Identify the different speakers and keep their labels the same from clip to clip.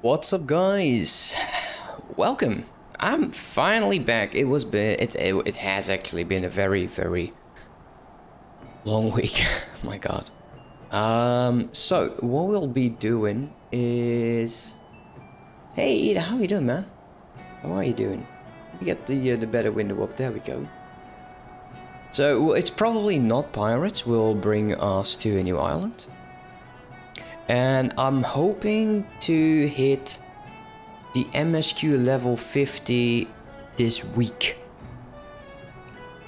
Speaker 1: What's up, guys? Welcome. I'm finally back. It was been it it, it has actually been a very very long week. My God. Um. So what we'll be doing is, hey, Ida, how are you doing, man? How are you doing? We get the uh, the better window up. There we go. So it's probably not pirates will bring us to a new island. And I'm hoping to hit the MSQ level 50 this week.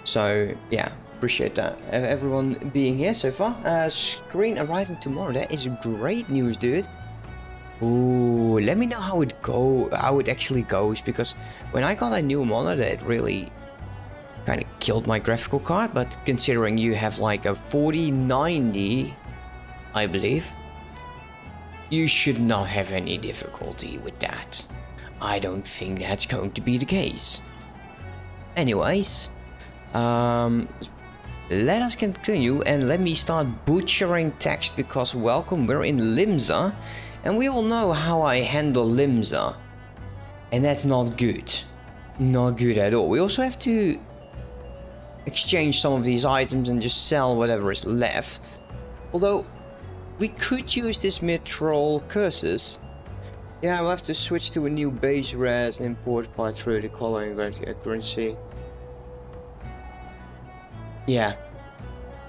Speaker 1: So yeah, appreciate that. Everyone being here so far. Uh, screen arriving tomorrow. That is great news, dude. Ooh, let me know how it go, how it actually goes, because when I got a new monitor, it really kind of killed my graphical card. But considering you have like a 4090, I believe, you should not have any difficulty with that. I don't think that's going to be the case. Anyways, um, let us continue and let me start butchering text because welcome, we're in Limsa and we all know how I handle Limsa. And that's not good. Not good at all. We also have to exchange some of these items and just sell whatever is left. Although, we could use this mithril curses. Yeah, we'll have to switch to a new base res import by through the color and currency. Yeah.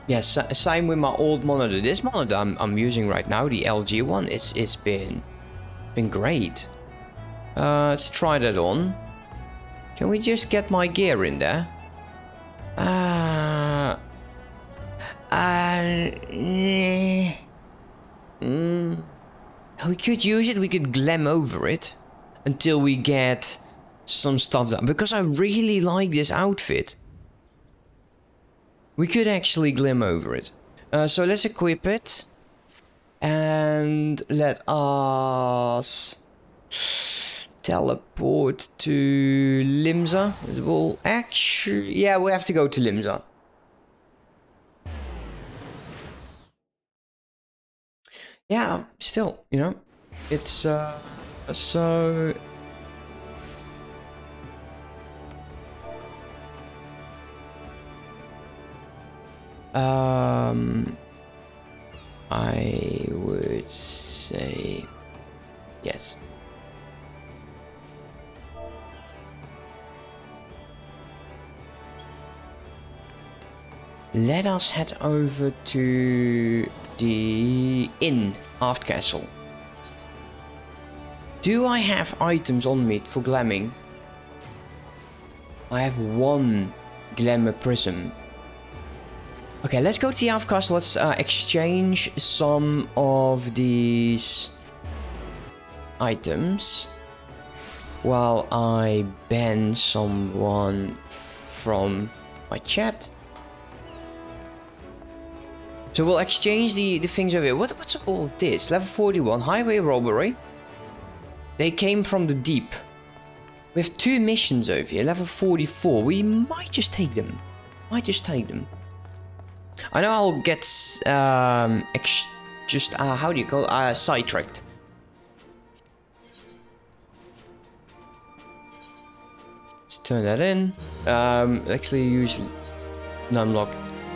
Speaker 1: Yeah, s- same with my old monitor. This monitor I'm, I'm using right now, the LG one, it's, it's been, been great. Uh, let's try that on. Can we just get my gear in there? Ah. Uh, uh, Mm. We could use it, we could glam over it until we get some stuff done. Because I really like this outfit. We could actually glam over it. Uh, so let's equip it. And let us teleport to Limsa. We'll actually... Yeah, we have to go to Limsa. Yeah still you know it's uh so um i would say yes. Let us head over to the inn aft castle. Do I have items on me for glamming? I have one glamour prism. Okay, let's go to the aft castle. Let's uh, exchange some of these items while I ban someone from my chat. So we'll exchange the, the things over here. What, what's all this? Level 41, highway robbery. They came from the deep. We have two missions over here, level 44. We might just take them. Might just take them. I know I'll get um, ex just, uh, how do you call it? Uh, sidetracked. Let's turn that in. Um, actually use unlock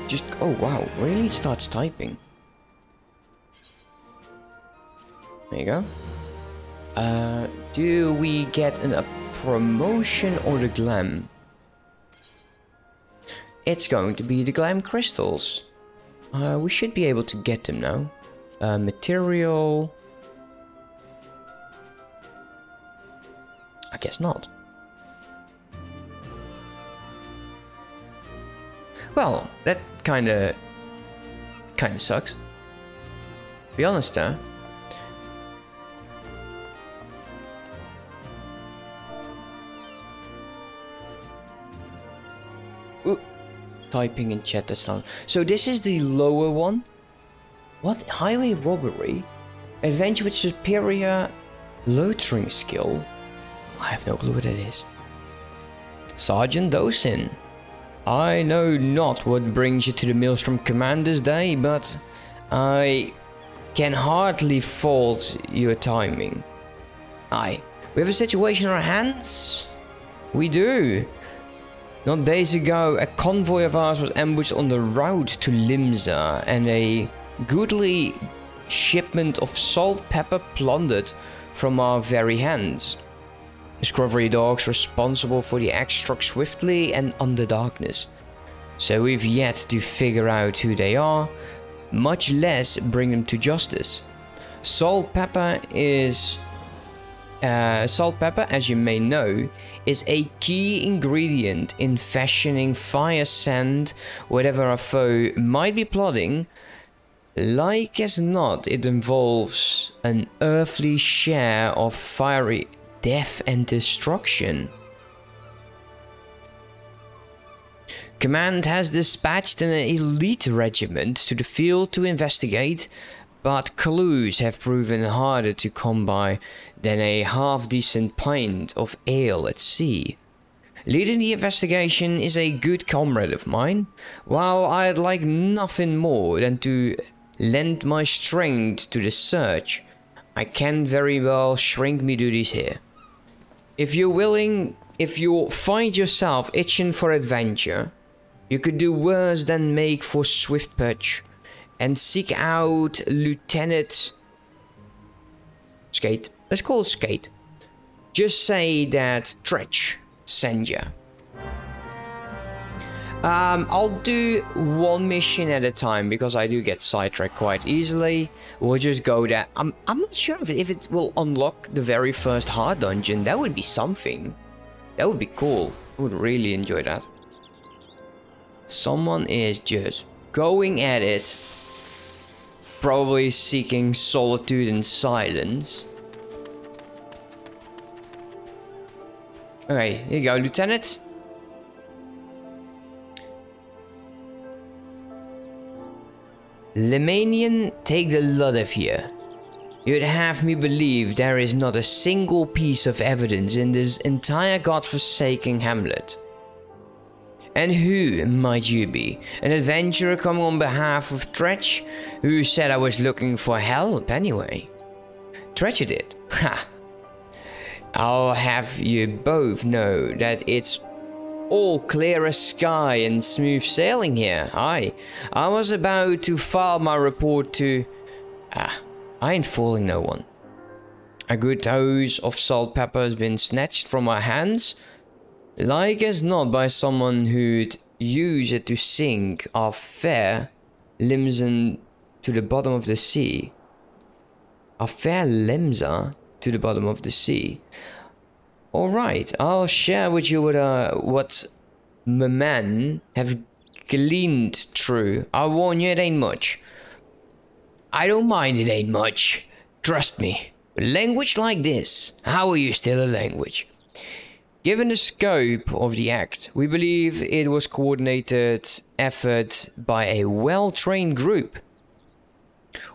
Speaker 1: just, oh wow, really starts typing. There you go. Uh, do we get an, a promotion or the glam? It's going to be the glam crystals. Uh, we should be able to get them now. Uh, material. I guess not. Well, that kinda... kinda sucks. Be honest, huh? Typing in chat, that's not... So this is the lower one? What? Highway robbery? Adventure with superior loitering skill? I have no clue what that is. Sergeant Doshin. I know not what brings you to the Maelstrom Commander's Day, but I can hardly fault your timing. Aye. We have a situation on our hands? We do. Not days ago, a convoy of ours was ambushed on the route to Limsa and a goodly shipment of salt pepper plundered from our very hands. Discovery dogs responsible for the struck swiftly and under darkness. So we've yet to figure out who they are, much less bring them to justice. Salt pepper is uh, salt pepper, as you may know, is a key ingredient in fashioning fire sand whatever a foe might be plotting. Like as not, it involves an earthly share of fiery death and destruction. Command has dispatched an elite regiment to the field to investigate, but clues have proven harder to come by than a half-decent pint of ale at sea. Leading the investigation is a good comrade of mine, while I'd like nothing more than to lend my strength to the search, I can very well shrink me duties here. If you're willing, if you find yourself itching for adventure, you could do worse than make for Swiftperch and seek out Lieutenant Skate. Let's call it Skate. Just say that Tretch sent you. Um, I'll do one mission at a time because I do get sidetracked quite easily. We'll just go there. I'm, I'm not sure if it, if it will unlock the very first hard dungeon. That would be something. That would be cool. I would really enjoy that. Someone is just going at it. Probably seeking solitude and silence. Okay, here you go, Lieutenant. Lemanian, take the lot of here. You'd have me believe there is not a single piece of evidence in this entire godforsaken hamlet. And who might you be? An adventurer coming on behalf of Tretch? Who said I was looking for help anyway? Tretch did. Ha! I'll have you both know that it's all clear as sky and smooth sailing here. Aye, I was about to file my report to... Ah, I ain't fooling no one. A good dose of salt pepper has been snatched from our hands, like as not by someone who'd use it to sink our fair Limsa to the bottom of the sea. Our fair Limsa to the bottom of the sea. Alright, I'll share with you what, uh, what my men have gleaned through. I warn you, it ain't much. I don't mind it ain't much. Trust me. Language like this, how are you still a language? Given the scope of the act, we believe it was coordinated effort by a well-trained group.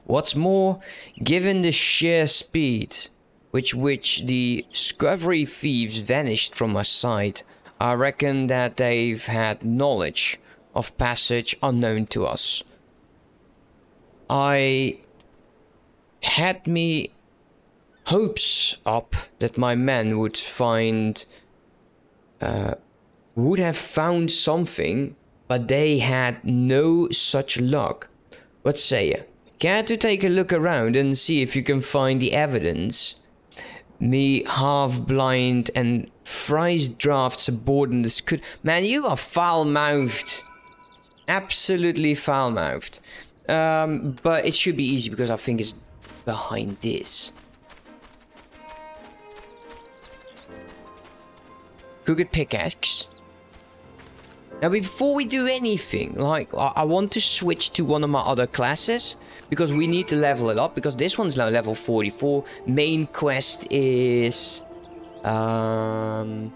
Speaker 1: What's more, given the sheer speed which which the Discovery thieves vanished from my sight, I reckon that they've had knowledge of passage unknown to us. I had me hopes up that my men would find uh, would have found something, but they had no such luck. What say you? Care to take a look around and see if you can find the evidence me half blind and aboard in the scoot. Man, you are foul mouthed. Absolutely foul mouthed. Um, but it should be easy because I think it's behind this. Crooked pickaxe. Now before we do anything, like I, want to switch to one of my other classes because we need to level it up because this one's now level 44. Main quest is um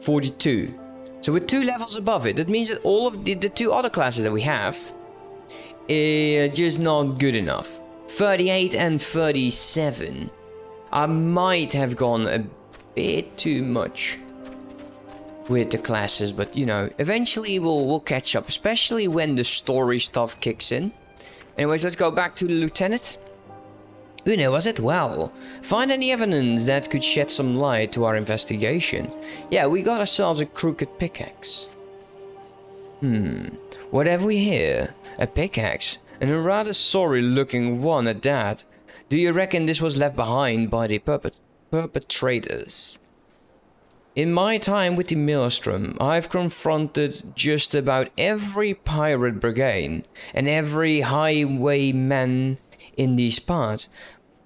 Speaker 1: 42. So we're two levels above it. That means that all of the, the two other classes that we have are just not good enough. 38 and 37. I might have gone a bit too much with the classes, but you know, eventually we'll we'll catch up, especially when the story stuff kicks in. Anyways, let's go back to the lieutenant. Une, was it? Well, find any evidence that could shed some light to our investigation. Yeah, we got ourselves a crooked pickaxe. Hmm, what have we here? A pickaxe, and a rather sorry looking one at that. Do you reckon this was left behind by the perpet perpetrators? In my time with the Maelstrom, I've confronted just about every pirate brigade and every highwayman in these parts,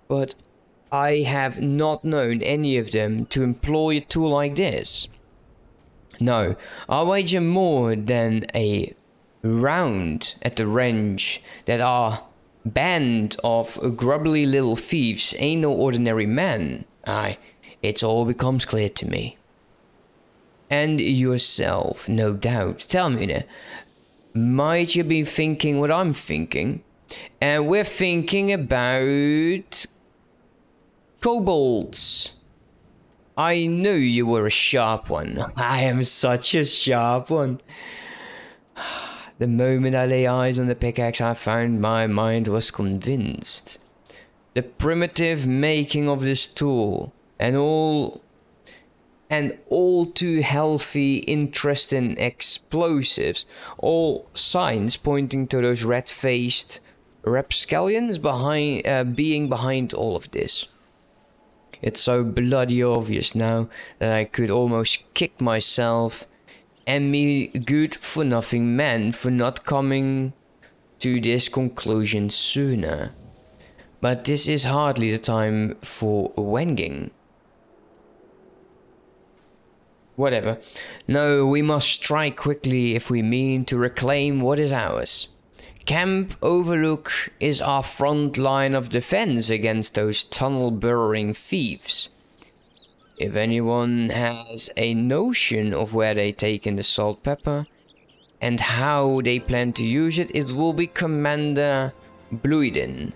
Speaker 1: but I have not known any of them to employ a tool like this. No, I wager more than a round at the range that our band of grubbly little thieves ain't no ordinary men. Aye, it all becomes clear to me. And yourself, no doubt. Tell me, now, might you be thinking what I'm thinking? And we're thinking about kobolds. I knew you were a sharp one. I am such a sharp one. The moment I lay eyes on the pickaxe, I found my mind was convinced. The primitive making of this tool and all and all too healthy interest in explosives, all signs pointing to those red-faced rapscallions behind uh, being behind all of this. It's so bloody obvious now that I could almost kick myself and me good for nothing man for not coming to this conclusion sooner. But this is hardly the time for wanging. Whatever. No, we must strike quickly if we mean to reclaim what is ours. Camp Overlook is our front line of defense against those tunnel burrowing thieves. If anyone has a notion of where they taken the salt pepper and how they plan to use it, it will be Commander Bluiden.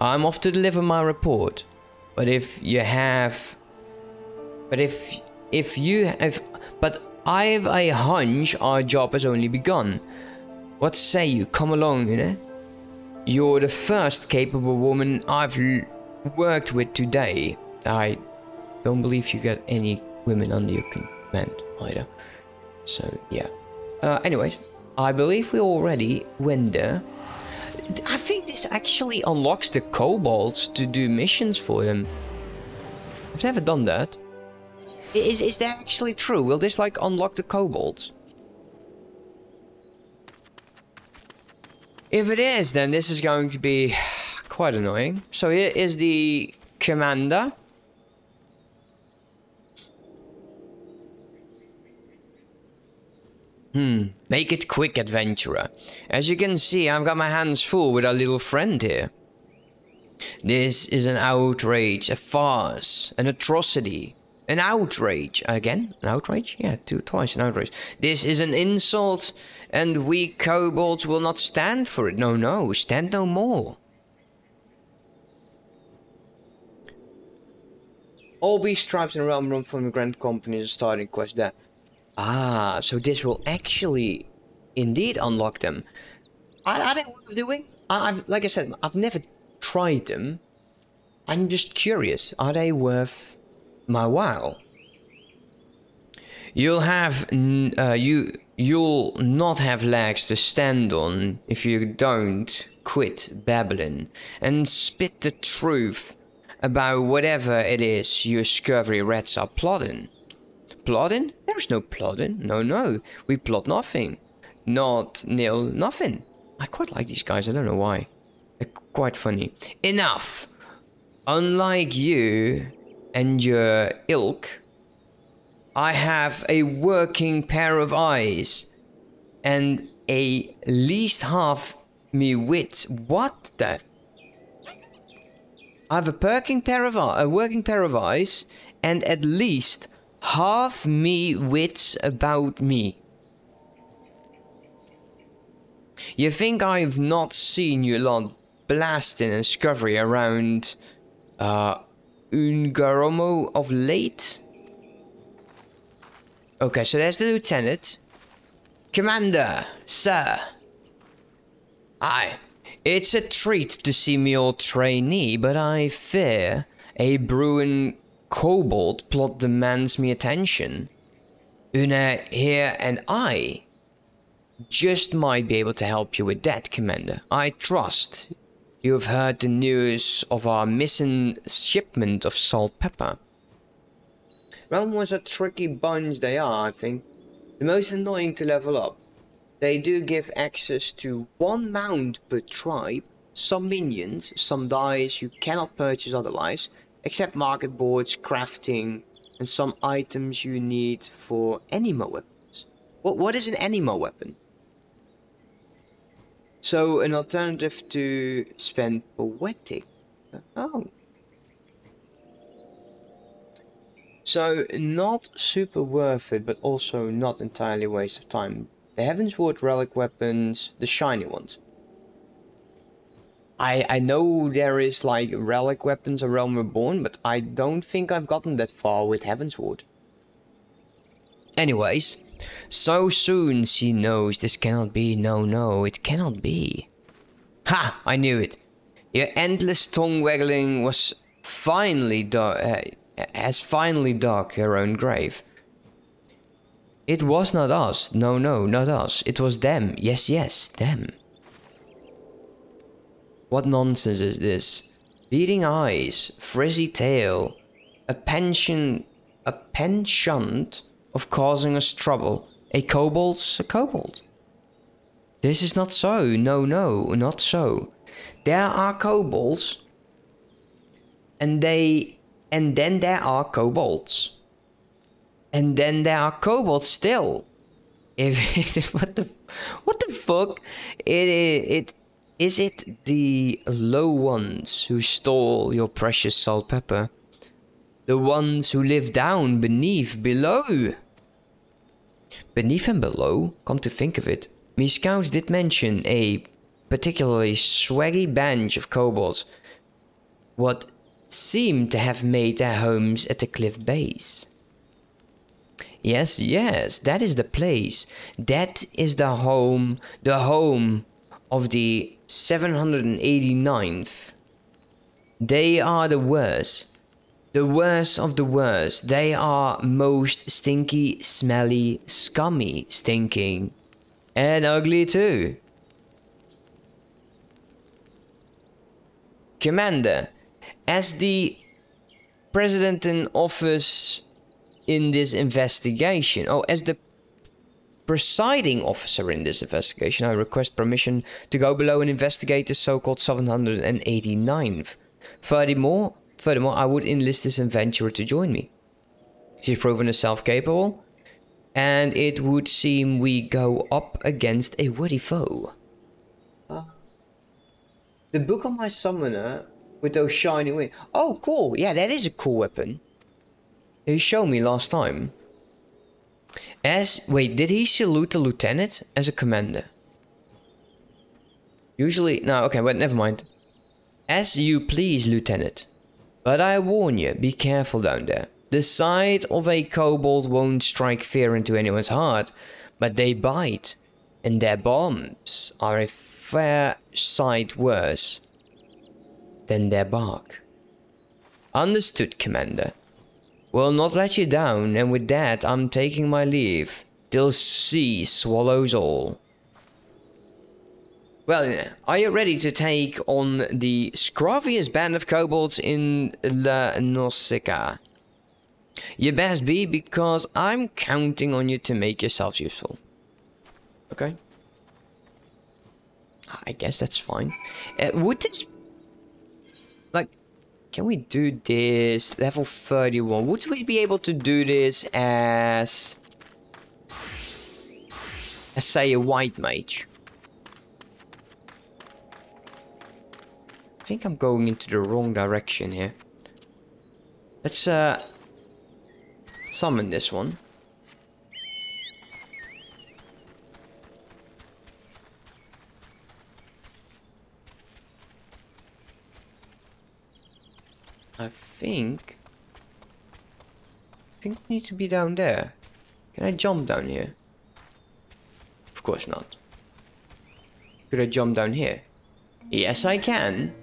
Speaker 1: I'm off to deliver my report, but if you have, but if if you have, but I've a hunch our job has only begun. What say you? Come along, you know. You're the first capable woman I've worked with today. I don't believe you got any women under your command either. So, yeah. Uh, anyways, I believe we already went there. I think this actually unlocks the kobolds to do missions for them. I've never done that. Is, is that actually true? Will this like unlock the kobolds? If it is, then this is going to be quite annoying. So here is the commander. Hmm, make it quick, adventurer. As you can see, I've got my hands full with our little friend here. This is an outrage, a farce, an atrocity. An outrage. Again? An outrage? Yeah, two, twice an outrage. This is an insult, and we kobolds will not stand for it. No, no, stand no more. All beast stripes and realm run from the Grand Company is starting quest there. Ah, so this will actually indeed unlock them. Are, are they worth doing? I've, like I said, I've never tried them. I'm just curious. Are they worth my while? You'll have uh, you you'll not have legs to stand on if you don't quit babbling and spit the truth about whatever it is your scurvy rats are plotting. Plotting? There's no plotting. No, no. We plot nothing. Not nil, nothing. I quite like these guys. I don't know why. They're quite funny. Enough. Unlike you and your ilk, I have a working pair of eyes and a least half me wit. What the? I have a working pair of a working pair of eyes and at least half me wits about me. You think I've not seen you lot blasting and scurry around uh, U'Ghamaro of late? Okay, so there's the lieutenant. Commander, sir. Aye. It's a treat to see me old trainee, but I fear a Bruin kobold plot demands me attention. Una here and I just might be able to help you with that, Commander. I trust you have heard the news of our missing shipment of salt pepper. Realm was a tricky bunch they are, I think. The most annoying to level up. They do give access to one mount per tribe, some minions, some dice you cannot purchase otherwise, except market boards, crafting, and some items you need for anima weapons. What, what is an anima weapon? So an alternative to spend poetic. Oh. So not super worth it, but also not entirely waste of time. The Heavensward relic weapons, the shiny ones. I, I know there is like relic weapons of Realm Reborn, but I don't think I've gotten that far with Heavensward. Anyways, so soon she knows this cannot be. No, no, it cannot be. Ha! I knew it. Your endless tongue waggling was finally uh, has finally dug her own grave. It was not us. No, no, not us. It was them. Yes, yes, them. What nonsense is this? Beating eyes, frizzy tail, a pension, a penchant of causing us trouble. A kobold's a kobold. This is not so. No, no, not so. There are kobolds, and they, and then there are kobolds, and then there are kobolds still. If what the, what the fuck? It it is it the low ones who stole your precious salt pepper? The ones who live down beneath, below? Beneath and below, come to think of it, me scouts did mention a particularly swaggy bunch of kobolds, what seemed to have made their homes at the cliff base. Yes, yes, that is the place. That is the home, the home of the 789th. They are the worst. The worst of the worst. They are most stinky, smelly, scummy, stinking. And ugly too. Commander, as the president in office in this investigation, oh, as the presiding officer in this investigation, I request permission to go below and investigate the so-called 789th. Furthermore, Furthermore, I would enlist this adventurer to join me. She's proven herself capable, and it would seem we go up against a worthy foe. Uh, the book of my summoner with those shiny wings. Oh, cool. Yeah, that is a cool weapon. He showed me last time. As, wait, did he salute the lieutenant as a commander? Usually, no, okay, but never mind. As you please, lieutenant. But I warn you, be careful down there. The sight of a kobold won't strike fear into anyone's heart, but they bite, and their bombs are a fair sight worse than their bark. Understood, Commander. Will not let you down, and with that I'm taking my leave, till sea swallows all. Well, are you ready to take on the scruffiest band of kobolds in La Noscea? You best be, because I'm counting on you to make yourselves useful. Okay. I guess that's fine. Uh, would this... Like, can we do this? Level 31. Would we be able to do this as... As, say, a white mage? Think I'm going into the wrong direction here. Let's uh, summon this one. I think... I think we need to be down there. Can I jump down here? Of course not. Could I jump down here? Yes, I can.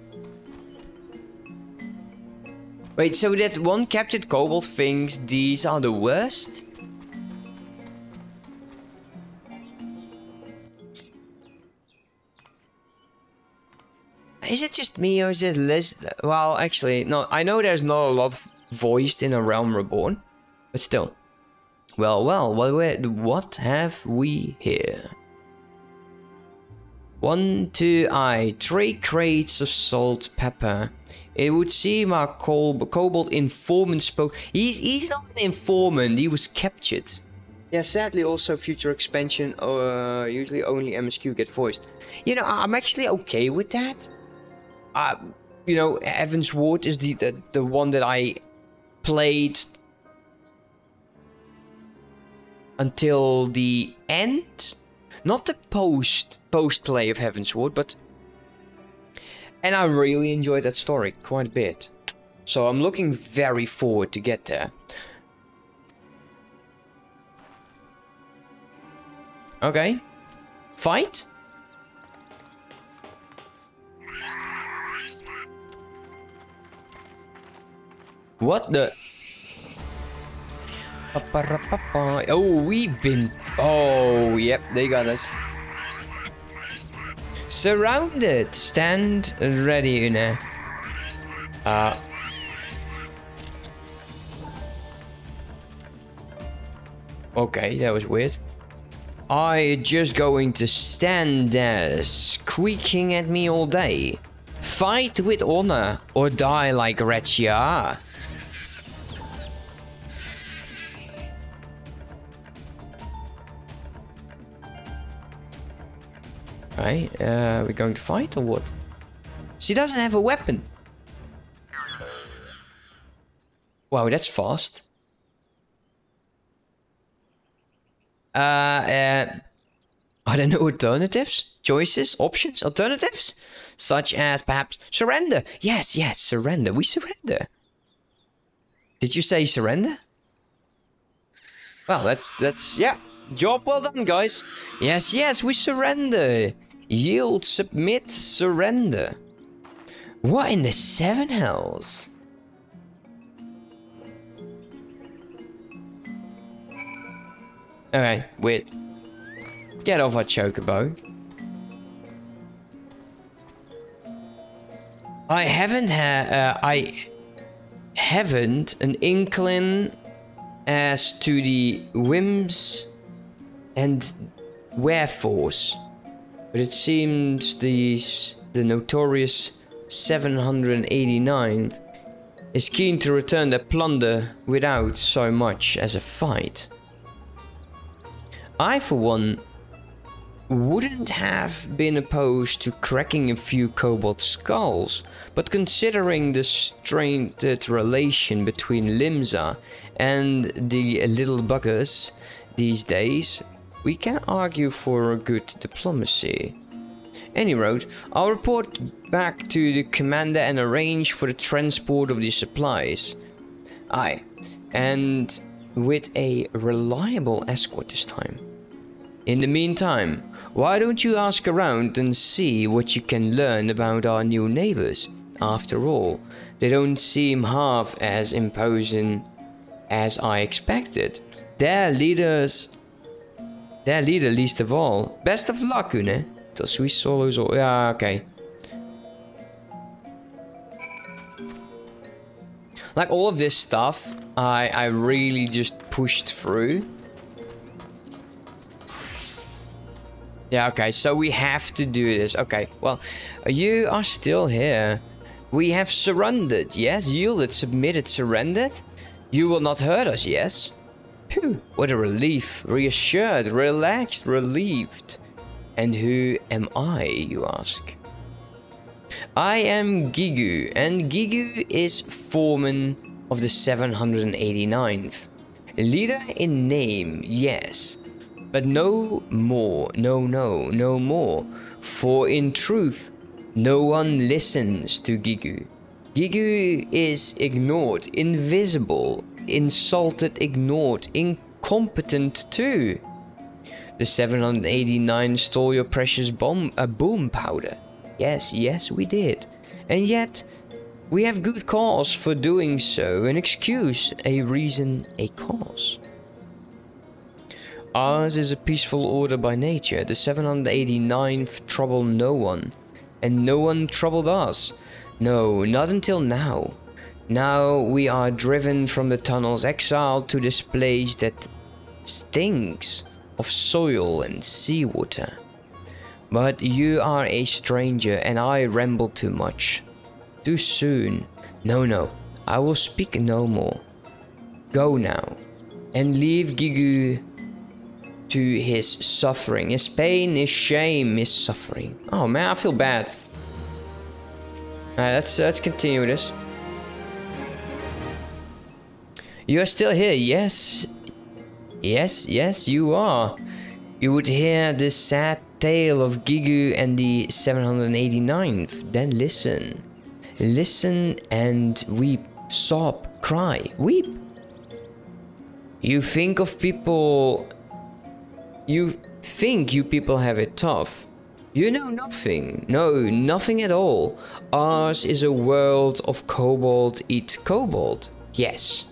Speaker 1: Wait, so that one captured kobold thinks these are the worst? Is it just me or is it less? Well, actually, no. I know there's not a lot voiced in A Realm Reborn, but still. Well, well, what, what have we here? One, two, I. Three crates of salt pepper. It would seem our Kobold informant spoke. He's, he's not an informant, he was captured. Yeah, sadly also future expansion, uh, usually only MSQ get voiced. You know, I'm actually okay with that uh, you know, Heavensward is the, the, the one that I played until the end. Not the post post play of Heavensward, but and I really enjoyed that story quite a bit. So I'm looking very forward to get there. Okay. Fight? What the? Oh, we've been... Oh, yep, they got us. Surrounded. Stand ready, Una. Uh... Okay, that was weird. I just going to stand there squeaking at me all day. Fight with honor or die like Rechia. Right, uh, we're going to fight or what? She doesn't have a weapon. Wow, that's fast. Uh, uh, are there no alternatives? Choices? Options? Alternatives? Such as perhaps surrender. Yes, yes, surrender. We surrender. Did you say surrender? Well, that's, that's, yeah. Job well done, guys. Yes, yes, we surrender. Yield, submit, surrender. What in the seven hells? Okay, wait. Get off our chocobo. I haven't had, uh, I haven't an inkling as to the whims and wherefores but it seems these, the notorious 789th is keen to return their plunder without so much as a fight. I, for one, wouldn't have been opposed to cracking a few kobold skulls, but considering the strained relation between Limsa and the little buggers these days, we can argue for a good diplomacy. Any road, I'll report back to the commander and arrange for the transport of the supplies. Aye, and with a reliable escort this time. In the meantime, why don't you ask around and see what you can learn about our new neighbors? After all, they don't seem half as imposing as I expected. Their leaders their leader least of all. Best of luck, Une. Till Swiss solos or... Yeah, okay. Like all of this stuff, I, I really just pushed through. Yeah, okay, so we have to do this. Okay, well, you are still here. We have surrendered, yes? Yielded, submitted, surrendered? You will not hurt us, yes? Phew, what a relief. Reassured, relaxed, relieved. And who am I, you ask? I am Gigu, and Gigu is foreman of the 789th. Leader in name, yes. But no more, no, no, no more. For in truth, no one listens to Gigu. Gigu is ignored, invisible, insulted, ignored, incompetent too. The 789 stole your precious bomb, a uh, boom powder. Yes, yes, we did. And yet, we have good cause for doing so, an excuse, a reason, a cause. Ours is a peaceful order by nature. The 789th troubled no one, and no one troubled us. No, not until now. Now we are driven from the tunnels, exiled to this place that stinks of soil and seawater. But you are a stranger, and I ramble too much. Too soon. No, no, I will speak no more. Go now, and leave Gigu to his suffering, his pain, his shame, his suffering. Oh man, I feel bad. Alright, let's, let's continue this. You are still here, yes. Yes, yes, you are. You would hear the sad tale of Gigu and the 789th. Then listen. Listen and weep. Sob. Cry. Weep. You think of people you think you people have it tough. You know nothing. No, nothing at all. Ours is a world of kobold eat kobold. Yes.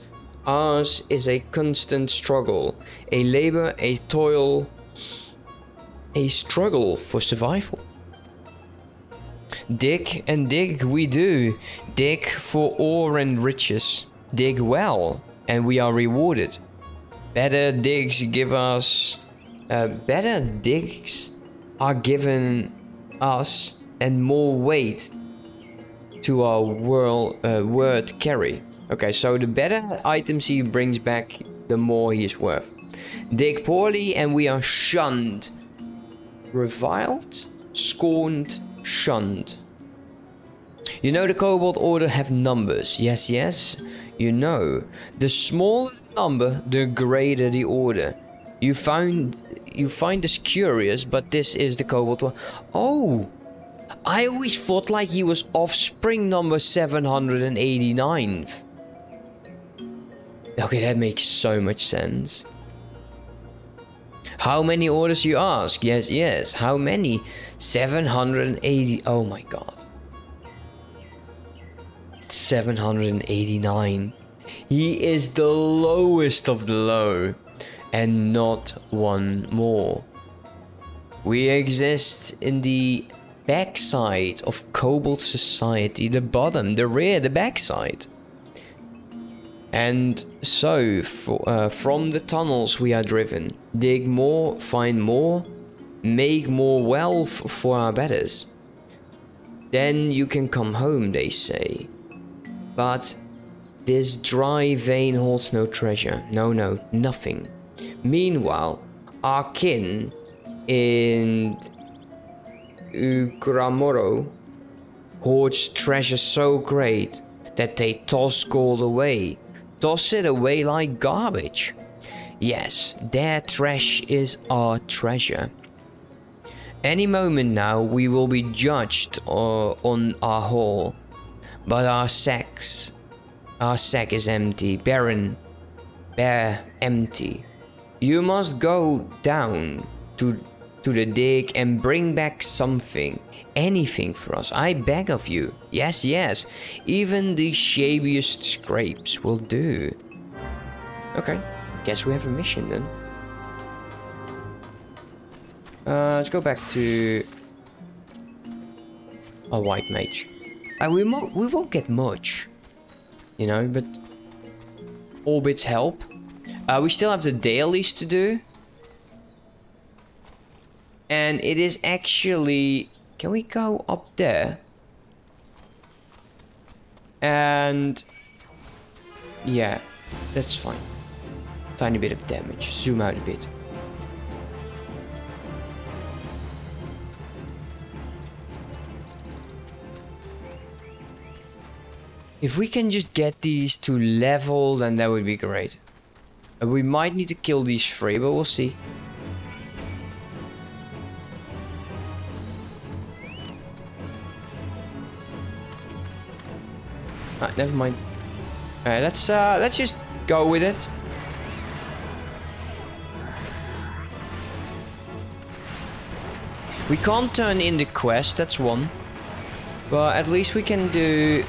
Speaker 1: Ours is a constant struggle, a labor, a toil, a struggle for survival. Dig and dig we do. Dig for ore and riches. Dig well, and we are rewarded. Better digs give us uh, better digs are given us and more weight to our world, uh, word carry. Okay, so the better items he brings back, the more he is worth. Dig poorly and we are shunned. Reviled, scorned, shunned. You know the Kobold Order have numbers. Yes, yes, you know. The smaller the number, the greater the order. You find you find this curious, but this is the Kobold one. Oh! I always thought like he was offspring number 789. Okay, that makes so much sense. How many orders you ask? Yes, yes. How many? 780. Oh my god. 789. He is the lowest of the low and not one more. We exist in the backside of Kobold society, the bottom, the rear, the backside. And so, for, uh, from the tunnels we are driven, dig more, find more, make more wealth for our betters. Then you can come home, they say. But this dry vein holds no treasure. No, no, nothing. Meanwhile, our kin in U'Ghamaro hoards treasure so great that they toss gold away. Toss it away like garbage. Yes, their trash is our treasure. Any moment now we will be judged uh, on our haul. But our sacks, our sack is empty, barren, bare, empty. You must go down to to the dig and bring back something, anything for us. I beg of you. Yes, yes. Even the shabiest scrapes will do. Okay, guess we have a mission then. Uh, let's go back to a white mage. Uh, we, we won't get much, you know, but all bits help. Uh, we still have the dailies to do. And it is actually... Can we go up there? And... Yeah, that's fine. Tiny bit of damage. Zoom out a bit. If we can just get these to level, then that would be great. Uh, we might need to kill these three, but we'll see. Ah, never mind. Alright, let's uh let's just go with it. We can't turn in the quest, that's one. But at least we can do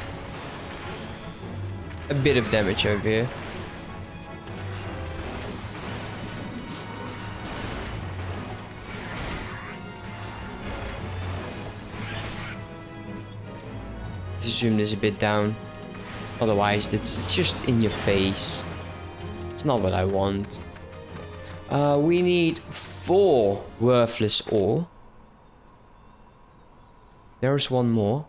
Speaker 1: a bit of damage over here. Let's zoom this a bit down. Otherwise, it's just in your face. It's not what I want. Uh, we need four worthless ore. There's one more.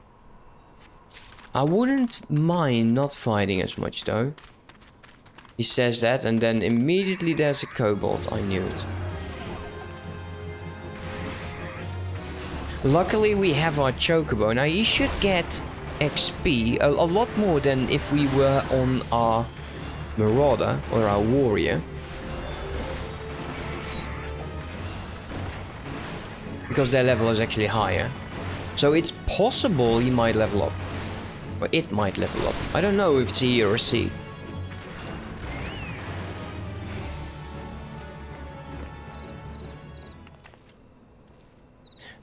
Speaker 1: I wouldn't mind not fighting as much though. He says that and then immediately there's a kobold. I knew it. Luckily we have our chocobo. Now you should get XP, a, a lot more than if we were on our Marauder or our Warrior. Because their level is actually higher. So it's possible he might level up. Or it might level up. I don't know if it's a E or a C.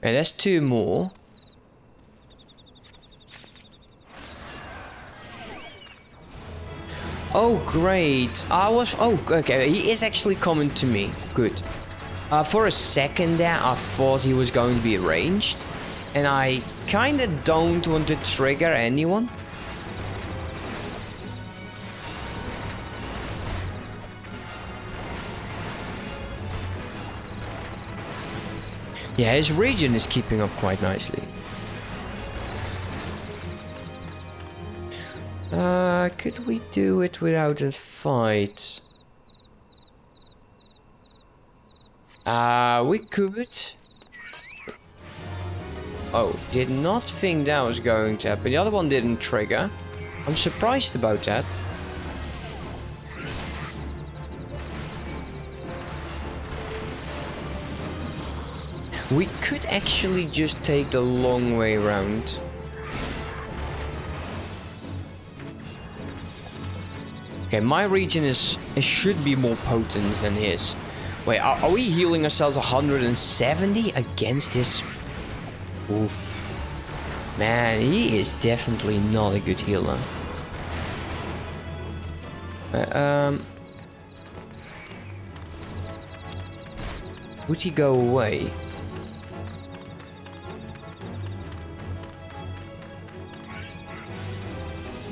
Speaker 1: And there's two more. Oh, great. I was... Oh, okay. He is actually coming to me. Good. Uh, for a second there, I thought he was going to be ranged. And I kind of don't want to trigger anyone. Yeah, his regen is keeping up quite nicely. Uh, could we do it without a fight? Uh, we could. Oh, did not think that was going to happen. The other one didn't trigger. I'm surprised about that. We could actually just take the long way around. Okay, my regen is it should be more potent than his. Wait, are, are we healing ourselves 170 against his? Oof. Man, he is definitely not a good healer. Uh, um. Would he go away?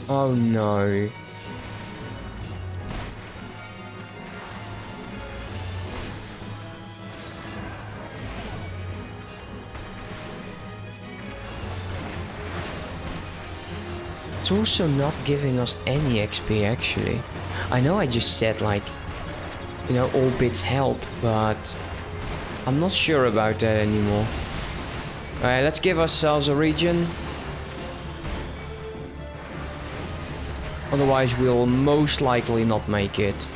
Speaker 1: Oh no. It's also not giving us any XP actually. I know I just said like, you know, all bits help, but I'm not sure about that anymore. Alright, let's give ourselves a regen. Otherwise we'll most likely not make it.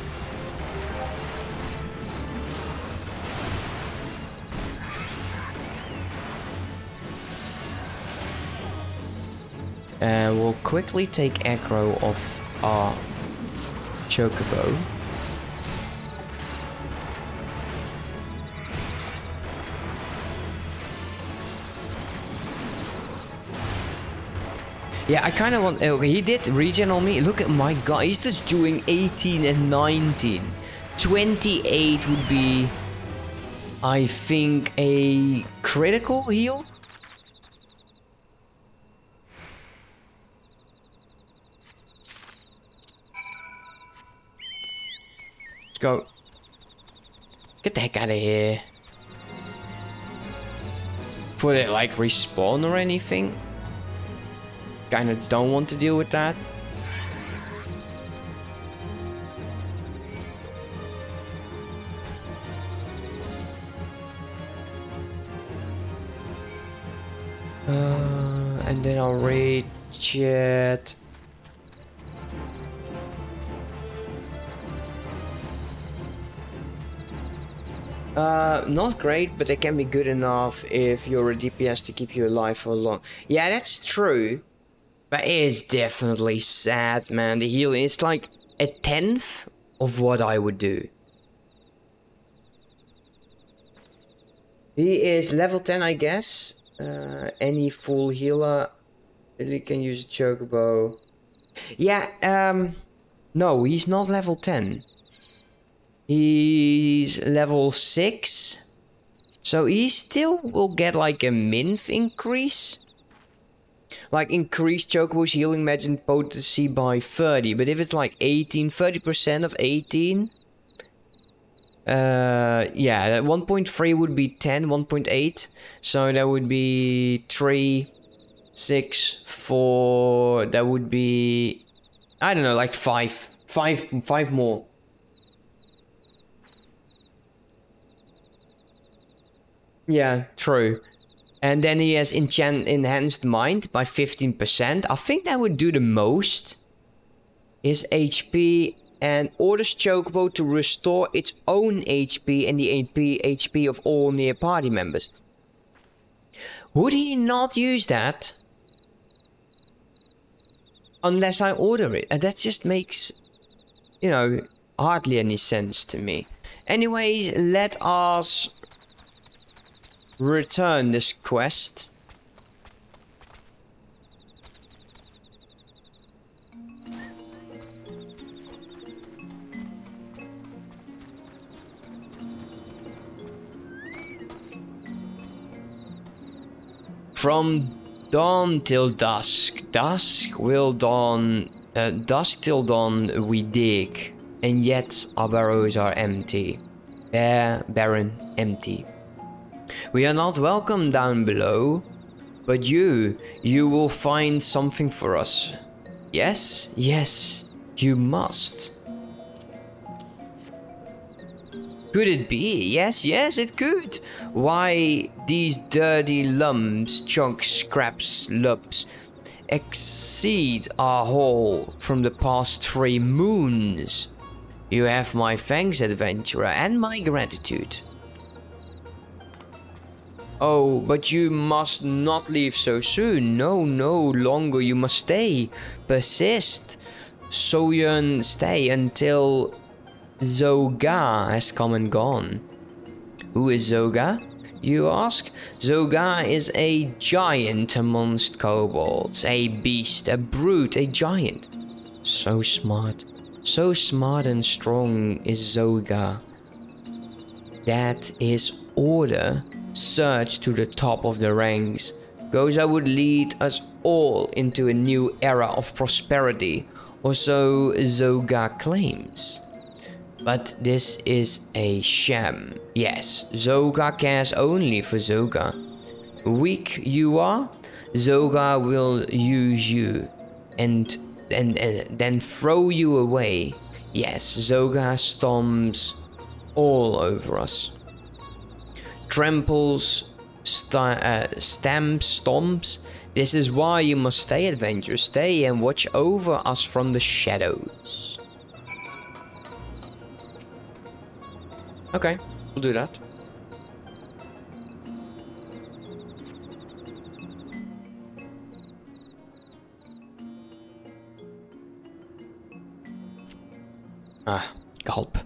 Speaker 1: And we'll quickly take aggro off our chocobo. Yeah, I kind of want... Okay, he did regen on me. Look at my god. He's just doing 18 and 19. 28 would be... I think a critical heal? Go. Get the heck out of here. For it like respawn or anything? Kinda don't want to deal with that. Uh, and then I'll rage it. Uh, not great, but they can be good enough if you're a DPS to keep you alive for long. Yeah, that's true. But it is definitely sad, man. The healing, it's like a tenth of what I would do. He is level 10, I guess. Uh, any full healer really can use a chocobo. Yeah, um... No, he's not level 10. He's level 6. So he still will get like a minf increase. Like increase Chocobo's healing magic potency by 30. But if it's like 18, 30% of 18. Uh, yeah, 1.3 would be 10, 1.8. So that would be 3, 6, 4. That would be, I don't know, like 5. 5, 5 more. Yeah, true. And then he has enchant enhanced mind by 15%. I think that would do the most. His HP and orders Chocobo to restore its own HP and the HP, HP of all near party members. Would he not use that? Unless I order it. And that just makes, you know, hardly any sense to me. Anyways, let us return this quest. From dawn till dusk, dusk will dawn, uh, dusk till dawn we dig, and yet our burrows are empty. Bare, barren, empty. We are not welcome down below, but you, you will find something for us. Yes, yes, you must. Could it be? Yes, yes, it could. Why, these dirty lumps, chunks, scraps, lumps, exceed our haul from the past three moons. You have my thanks, adventurer, and my gratitude. Oh, but you must not leave so soon. No, no longer. You must stay. Persist. Soyun, stay until Zoga has come and gone. Who is Zoga? You ask? Zoga is a giant amongst kobolds. A beast, a brute, a giant. So smart. So smart and strong is Zoga. That is order surge to the top of the ranks. Goza would lead us all into a new era of prosperity, or so Zoga claims. But this is a sham. Yes, Zoga cares only for Zoga. Weak you are, Zoga will use you and, and, and then throw you away. Yes, Zoga stomps all over us tramples, st uh, stamps, stomps. This is why you must stay, adventure. Stay and watch over us from the shadows. Okay, we'll do that. Ah, gulp.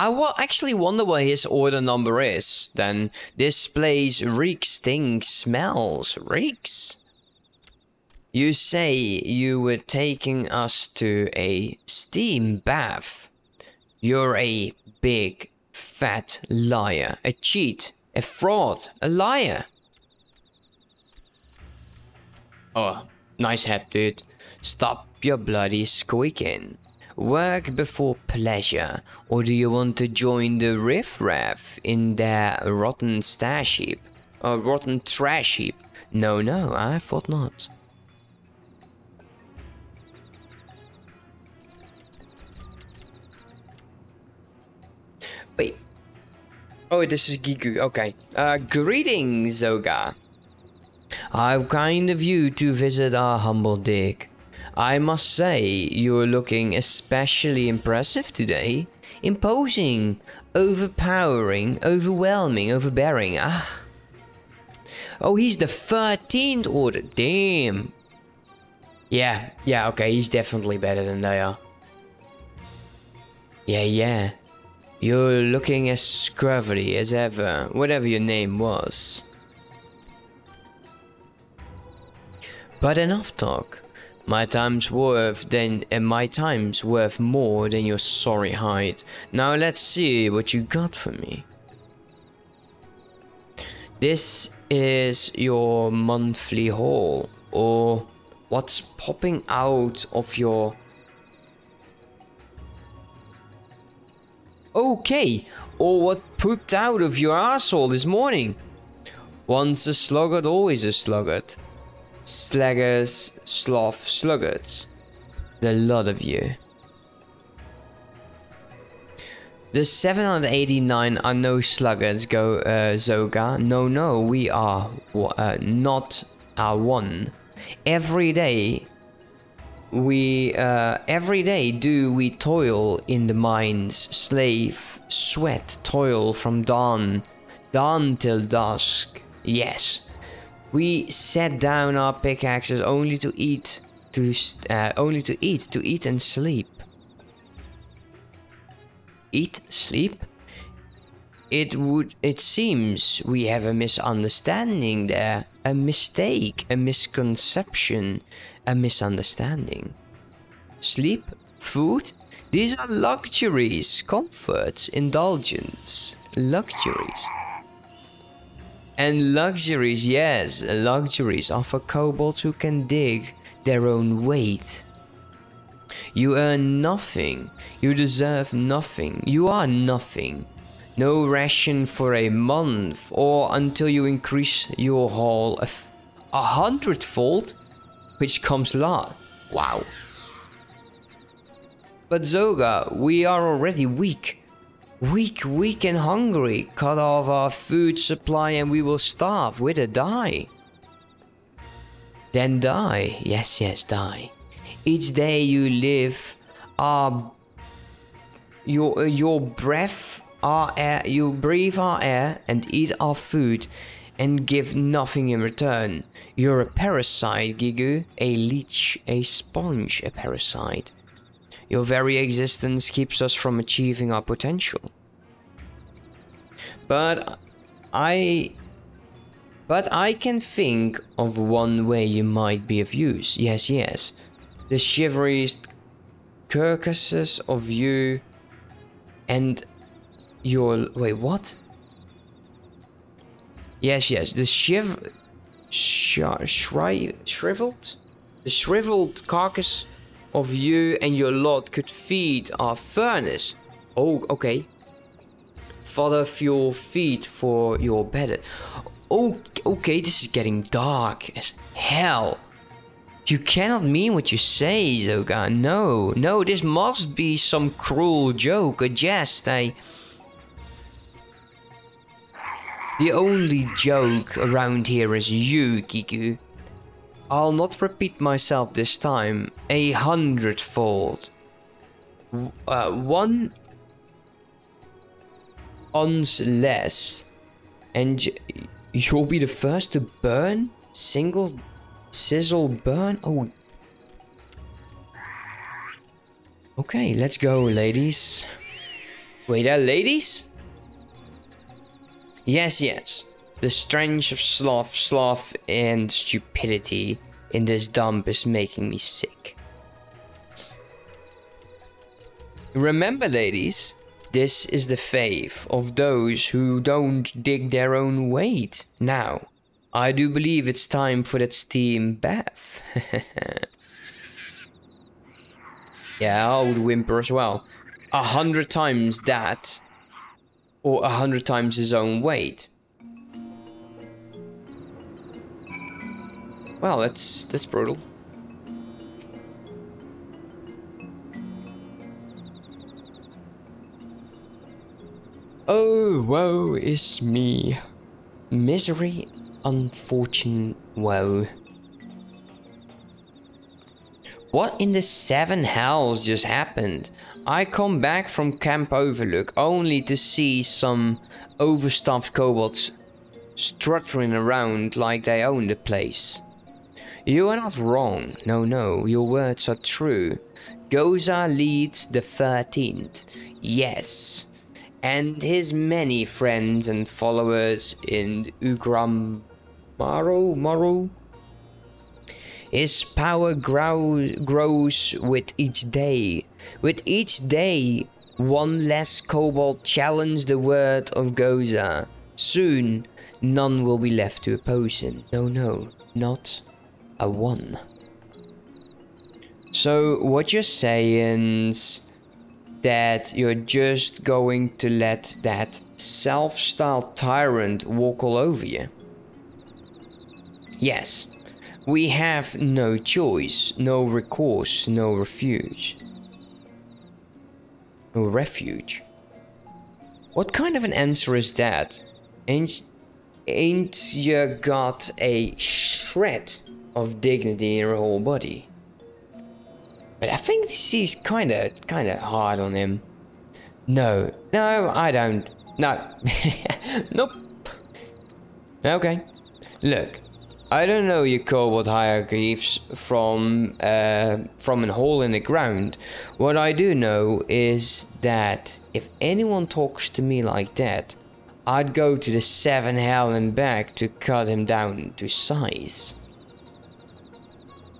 Speaker 1: I will actually wonder what his order number is. Then displays reeks, stinks, smells, reeks. You say you were taking us to a steam bath. You're a big, fat liar, a cheat, a fraud, a liar. Oh, nice hat, dude. Stop your bloody squeaking. Work before pleasure, or do you want to join the riffraff in their rotten stash heap? Or rotten trash heap? No, no, I thought not. Wait. Oh, this is Gigu. Okay. Uh, greetings, Zoga. How kind of you to visit our humble dig. I must say, you're looking especially impressive today. Imposing, overpowering, overwhelming, overbearing. Ah. Oh, he's the 13th order. Damn. Yeah, yeah, okay, he's definitely better than they are. Yeah, yeah. You're looking as scruffy as ever, whatever your name was. But enough talk. My time's worth than and my time's worth more than your sorry hide. Now let's see what you got for me. This is your monthly haul, or what's popping out of your... Okay, or what pooped out of your asshole this morning. Once a sluggard, always a sluggard. Slaggers, sloth, sluggards. The lot of you. The 789 are no sluggards, go uh, Zoga. No, no, we are uh, not a one. Every day, we uh, every day do we toil in the mines, slave, sweat, toil from dawn, dawn till dusk. Yes, we set down our pickaxes only to eat, to uh, only to eat, to eat and sleep. Eat, sleep. It would. It seems we have a misunderstanding there, a mistake, a misconception, a misunderstanding. Sleep, food. These are luxuries, comforts, indulgence, luxuries. And luxuries, yes, luxuries for kobolds who can dig their own weight. You earn nothing. You deserve nothing. You are nothing. No ration for a month or until you increase your haul a, a hundredfold, which comes lot. Wow. But Zoga, we are already weak. Weak, weak and hungry. Cut off our food supply and we will starve. Wither die. Then die. Yes, yes, die. Each day you live, our your uh, your breath, our air, you breathe our air and eat our food, and give nothing in return. You're a parasite, Gigu, a leech, a sponge, a parasite. Your very existence keeps us from achieving our potential. But I but I can think of one way you might be of use. Yes, yes. The chivalrous carcasses of you and your wait, what? Yes, yes. The shiv sh shri shriveled? The shriveled carcass of you and your lot could feed our furnace. Oh, okay. Fodder fuel feed for your bed. Oh, okay, this is getting dark as hell. You cannot mean what you say, Zoga. No, no, this must be some cruel joke, a jest, a... The only joke around here is you, Kiku. I'll not repeat myself this time a hundredfold. Uh, one ons less, and you'll be the first to burn? Single sizzle burn? Oh. Okay, let's go, ladies. Wait, are ladies? Yes, yes. The stench of sloth, sloth, and stupidity in this dump is making me sick. Remember, ladies, this is the faith of those who don't dig their own weight. Now, I do believe it's time for that steam bath. yeah, I would whimper as well. A hundred times that, or a hundred times his own weight. Wow, that's that's brutal. Oh, woe is me. Misery, unfortune, woe. What in the seven hells just happened? I come back from Camp Overlook only to see some overstuffed kobolds struttering around like they own the place. You are not wrong. No, no, your words are true. Goza leads the 13th. Yes. and his many friends and followers in Ugram Maro Maro. His power grow, grows with each day. With each day, one less kobold challenge the word of Goza. Soon, none will be left to oppose him. No, no, not a one. So, what you're saying is that you're just going to let that self-styled tyrant walk all over you? Yes, we have no choice, no recourse, no refuge. No refuge. What kind of an answer is that? Ain't, ain't you got a shred of dignity in her whole body? But I think she's kinda, kinda hard on him. No, no, I don't. No. nope. Okay. Look, I don't know you your kobold hieroglyphs from uh, from a hole in the ground. What I do know is that if anyone talks to me like that, I'd go to the seven hell and back to cut him down to size.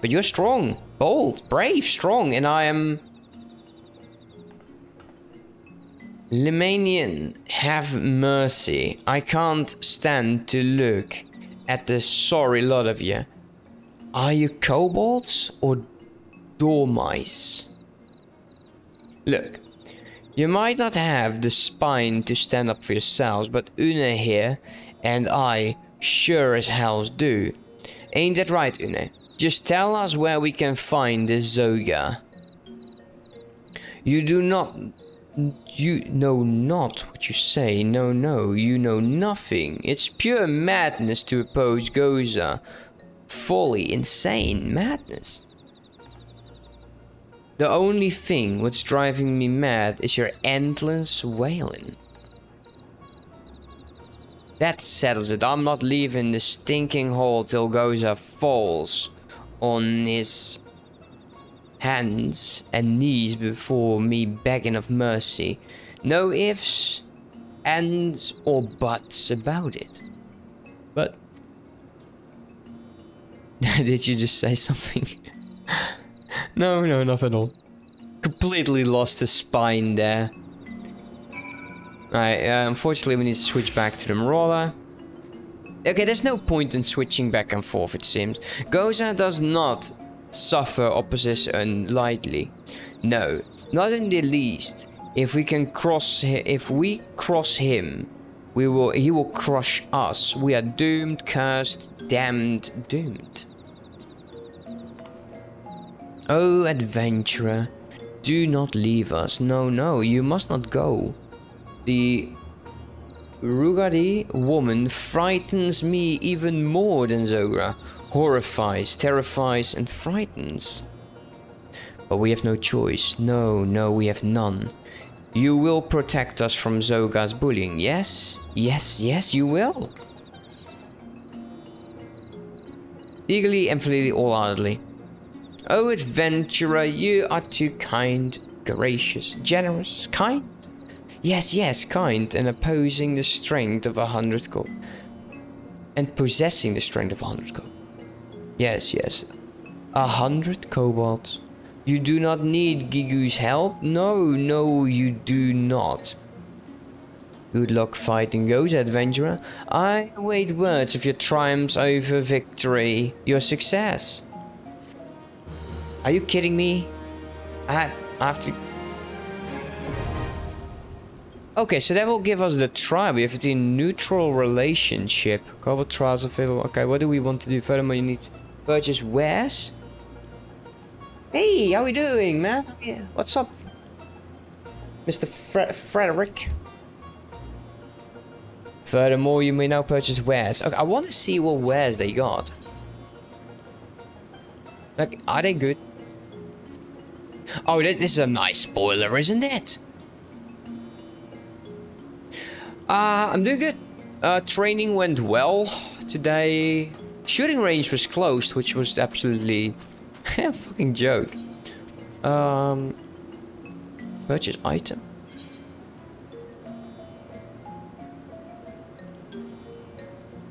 Speaker 1: But you're strong, bold, brave, strong, and I am... Lemanian, have mercy. I can't stand to look at the sorry lot of you. Are you kobolds or dormice? Look, you might not have the spine to stand up for yourselves, but Une here and I sure as hells do. Ain't that right, Une? Just tell us where we can find the Zoga. You do not you know not what you say. No, no, you know nothing. It's pure madness to oppose Goza. Folly, insane madness. The only thing what's driving me mad is your endless wailing. That settles it. I'm not leaving the stinking hole till Goza falls on his hands and knees before me begging of mercy. No ifs, ands, or buts about it. But... Did you just say something? no, no, nothing at all. Completely lost the spine there. Alright, uh, unfortunately we need to switch back to the Marauder. Okay, there's no point in switching back and forth, it seems. Goza does not suffer opposition lightly. No, not in the least. If we can cross, if we cross him, we will. He will crush us. We are doomed, cursed, damned, doomed. Oh, adventurer, do not leave us. No, no, you must not go. The Roegadyn woman frightens me even more than Zogra horrifies, terrifies, and frightens. But we have no choice. No, no, we have none. You will protect us from Zoga's bullying, yes? Yes, yes, you will. Eagerly, and emphatically, all-heartedly. Oh, adventurer, you are too kind, gracious, generous, kind. Yes, yes, kind, and opposing the strength of a hundred gold. And possessing the strength of a hundred gold. Yes, yes. A hundred kobolds. You do not need Gigu's help? No, no, you do not. Good luck fighting those, adventurer. I await words of your triumphs over victory, your success. Are you kidding me? I, I have to... Okay, so that will give us the tribe. We have the neutral relationship. Kobold trials available. Okay, what do we want to do? Furthermore, you need purchase wares. Hey, how are we doing, man? Yeah, what's up, Mr. Fre Frederick? Furthermore, you may now purchase wares. Okay, I want to see what wares they got. Like, are they good? Oh, this is a nice spoiler, isn't it? Uh, I'm doing good. Uh, training went well today. Shooting range was closed, which was absolutely a fucking joke. Um, purchase item.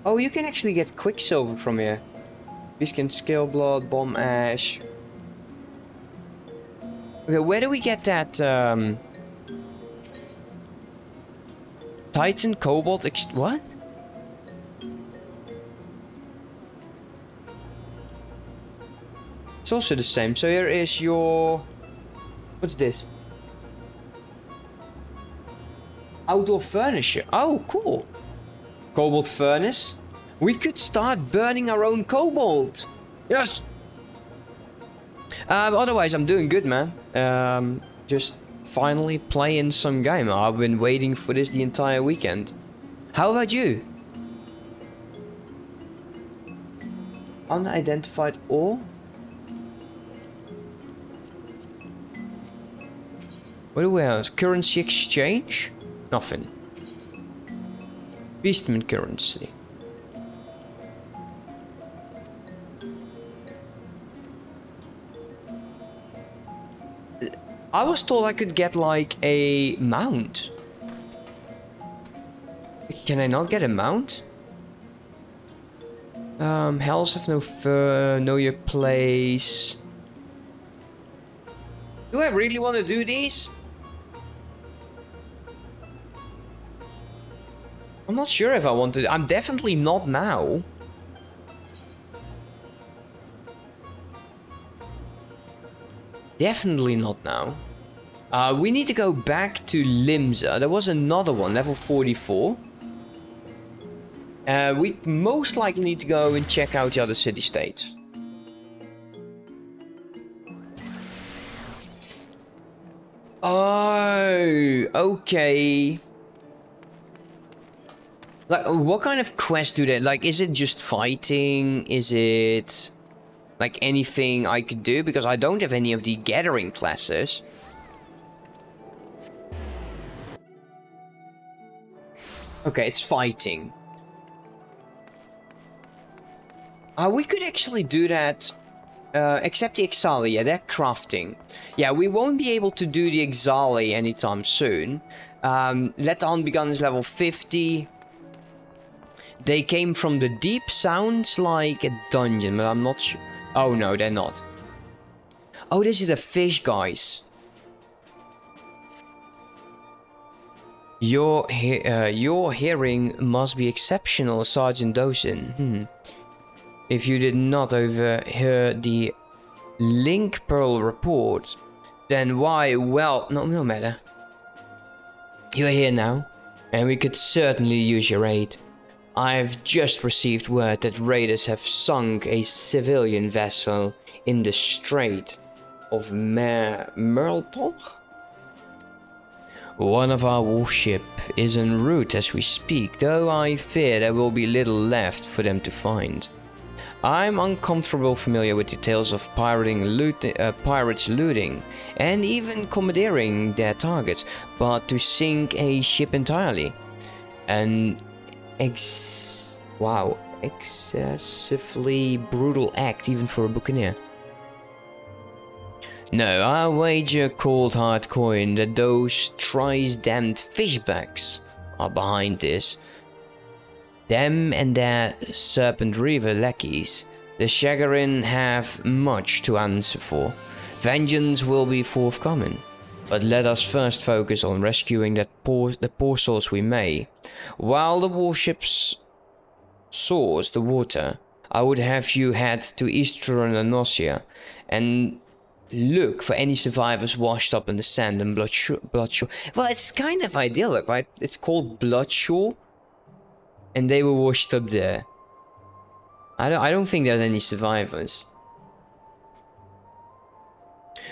Speaker 1: Oh, you can actually get Quicksilver from here. You can Scale Blood, Bomb Ash. Okay, where do we get that, um... Titan, Cobalt, ex what? It's also the same. So here is your... What's this? Outdoor furniture. Oh, cool. Cobalt furnace. We could start burning our own cobalt. Yes. Um, otherwise, I'm doing good, man. Um, just finally playing some game. I've been waiting for this the entire weekend. How about you? Unidentified ore? What do we have? Currency exchange? Nothing. Beastman currency. I was told I could get like a mount. Can I not get a mount? Um, hells have no fur, know your place. Do I really want to do these? I'm not sure if I want to. I'm definitely not now. Definitely not now. Uh, we need to go back to Limsa. There was another one, level 44. Uh, we most likely need to go and check out the other city-states. Oh, okay. Like, what kind of quest do they... Like, is it just fighting? Is it... Like, anything I could do? Because I don't have any of the gathering classes. Okay, it's fighting. Uh, we could actually do that... Uh, except the Ixali, yeah, they're crafting. Yeah, we won't be able to do the Ixali anytime soon. Um, Let On Begun is level 50. They came from the deep. Sounds like a dungeon, but I'm not sure. Oh no, they're not. Oh, this is the fish guys. Your he uh, your hearing must be exceptional, Sergeant Doshin. Hmm. If you did not overhear the Link Pearl report, then why? Well, no, no matter. You're here now, and we could certainly use your aid. I've just received word that raiders have sunk a civilian vessel in the Strait of Mer Merlthor? One of our warship is en route as we speak, though I fear there will be little left for them to find. I'm uncomfortable familiar with details of pirating uh, pirates looting and even commandeering their targets, but to sink a ship entirely and ex wow excessively brutal act even for a buccaneer. No, I wager cold hard coin that those thrice damned fishbacks are behind this. Them and their Serpent Reaver lackeys, the Sahagin have much to answer for. Vengeance will be forthcoming. But let us first focus on rescuing that poor, the poor souls we may. While the warships source the water, I would have you head to Eastern La Noscea and look for any survivors washed up in the sand and. Bloodshore. Well, it's kind of idyllic, right? It's called Bloodshore, and they were washed up there. I don't. I don't think there's any survivors.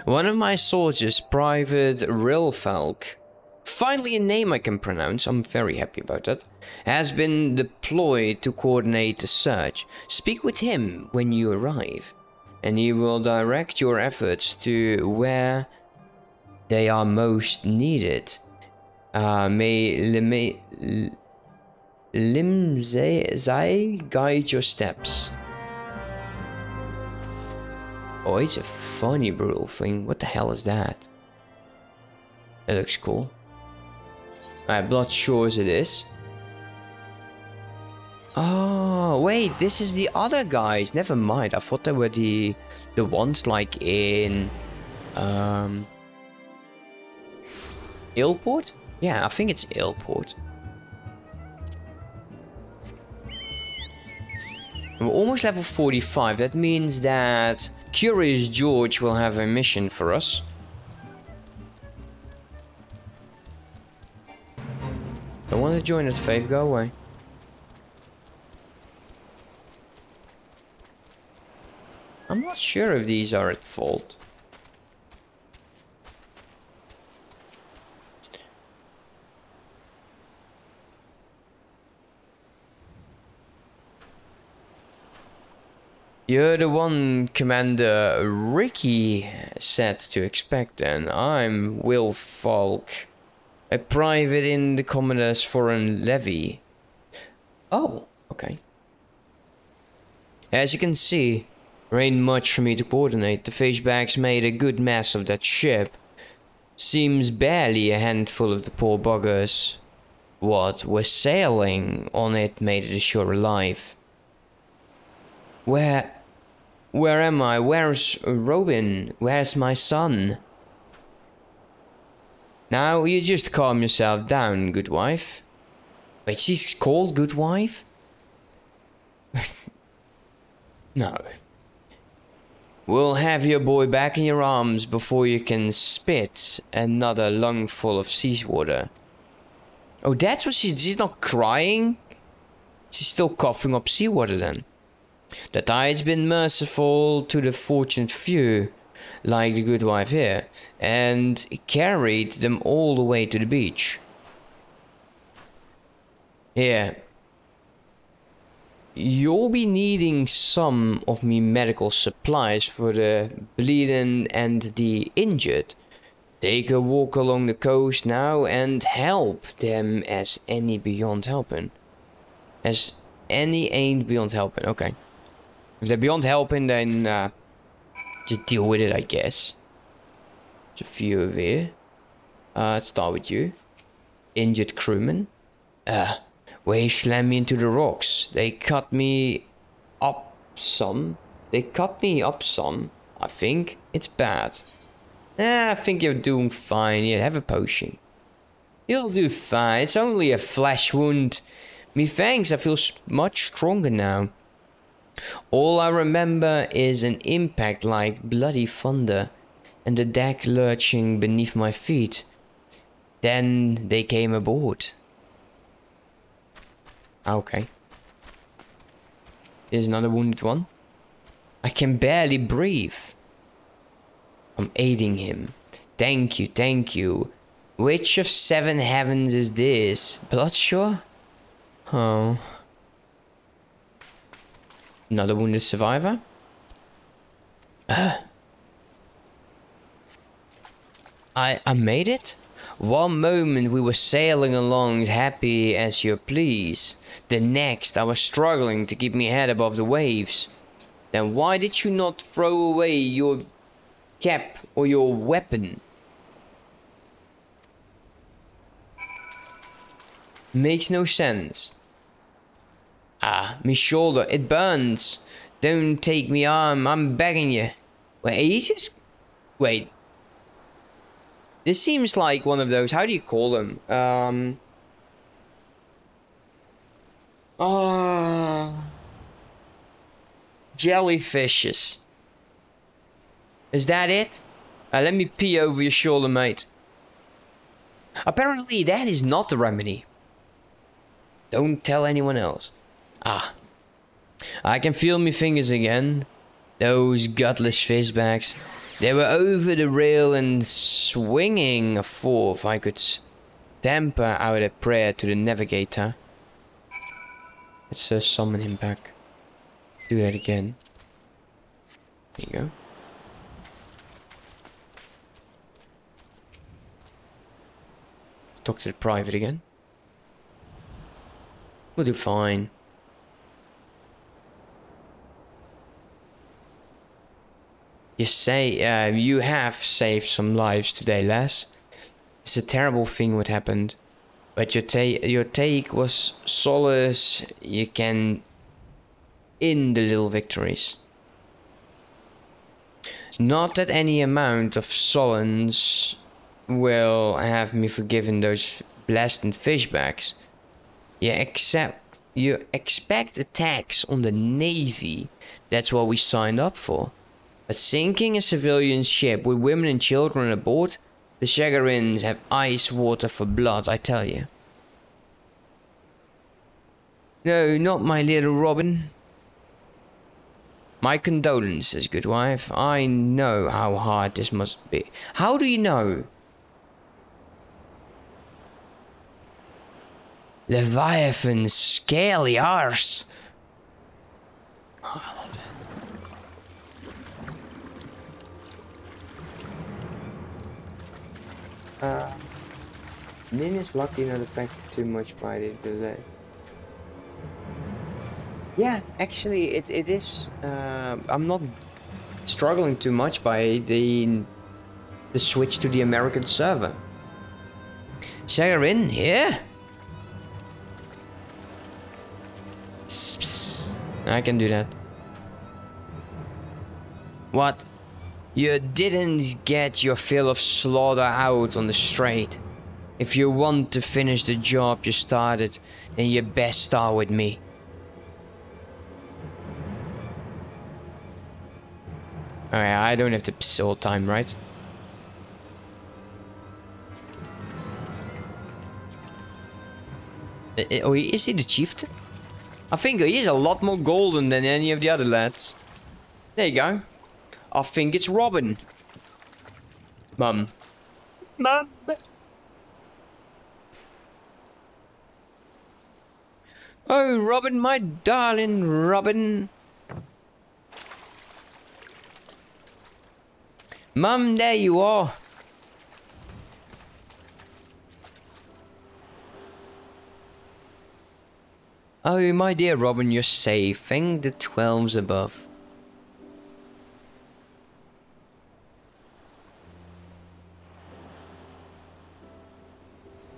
Speaker 1: One of my soldiers, Private Rilfalk, finally a name I can pronounce, I'm very happy about that, has been deployed to coordinate the search. Speak with him when you arrive, and he will direct your efforts to where they are most needed. Uh, may, Limzai guide your steps. Oh, it's a funny brutal thing. What the hell is that? It looks cool. I'm not sure as it is. Oh, wait, this is the other guys. Never mind. I thought they were the the ones like in um Illport? Yeah, I think it's Illport. We're almost level 45. That means that Curious Gorge will have a mission for us. Don't want to join that faith, go away. I'm not sure if these are at fault. You're the one Commander Rhiki said to expect then. I'm Will Falk, a private in the Commander's Foreign Levy. Oh, okay. As you can see, there ain't much for me to coordinate. The fishbags made a good mess of that ship. Seems barely a handful of the poor buggers. What were sailing on it made it ashore alive. Where... Where am I? Where's Robin? Where's my son? Now, you just calm yourself down, good wife. Wait, she's called good wife? no. We'll have your boy back in your arms before you can spit another lungful of seawater. Oh, that's what she's... She's not crying? She's still coughing up seawater then. The I had been merciful to the fortunate few, like the good wife here, and carried them all the way to the beach. Here, You'll be needing some of me medical supplies for the bleeding and the injured. Take a walk along the coast now and help them as any beyond helping. As any ain't beyond helping, okay. If they're beyond helping, then uh, just deal with it, I guess. There's a few over here. Uh, let's start with you. Injured crewman. Uh, Waves slammed me into the rocks. They cut me up some. They cut me up some. I think it's bad. Eh, I think you're doing fine. Yeah, have a potion. You'll do fine. It's only a flesh wound. Me thanks, I feel much stronger now. All I remember is an impact like bloody thunder and the deck lurching beneath my feet. Then they came aboard. Ah, okay. Here's another wounded one. I can barely breathe. I'm aiding him. Thank you, thank you. Which of seven heavens is this? Bloodshore? Oh. Another wounded survivor? Uh. I, I made it? One moment we were sailing along happy as you please. The next I was struggling to keep my head above the waves. Then why did you not throw away your cap or your weapon? Makes no sense. Ah, my shoulder, it burns. Don't take me arm, I'm begging you. Wait, he just... Wait, this seems like one of those, how do you call them? Um... Uh, jellyfishes. Is that it? Uh, let me pee over your shoulder, mate. Apparently that is not the remedy. Don't tell anyone else. Ah. I can feel my fingers again. Those gutless fishbacks. They were over the rail and swinging a fourth. I could stamper out a prayer to the navigator. Let's uh, summon him back. Do that again. There you go. Talk to the private again. We'll do fine. You say uh, you have saved some lives today, Les. It's a terrible thing what happened. But your take your take was solace. You can in the little victories. Not that any amount of solace will have me forgiven those blasted fishbacks. You accept you expect attacks on the navy. That's what we signed up for. But sinking a civilian ship with women and children aboard, the Shagarins have ice water for blood, I tell you. No, not my little Robin. My condolences, good wife. I know how hard this must be. How do you know? Leviathan's scaly arse. Oh, I love that. Uh, Nin is lucky not affected too much by the delay. Yeah, actually, it, it is. Uh, I'm not struggling too much by the the switch to the American server. Sagarin here? I can do that. What? You didn't get your fill of slaughter out on the strait. If you want to finish the job you started, then you best start with me. Alright, I don't have to piss all time, right? Uh, uh, oh, is he the chieftain? I think he is a lot more golden than any of the other lads. There you go. I think it's Robin. Mum. Mum. Oh, Robin, my darling Robin. Mum, there you are. Oh, my dear Robin, you're safe. Thank the twelves above.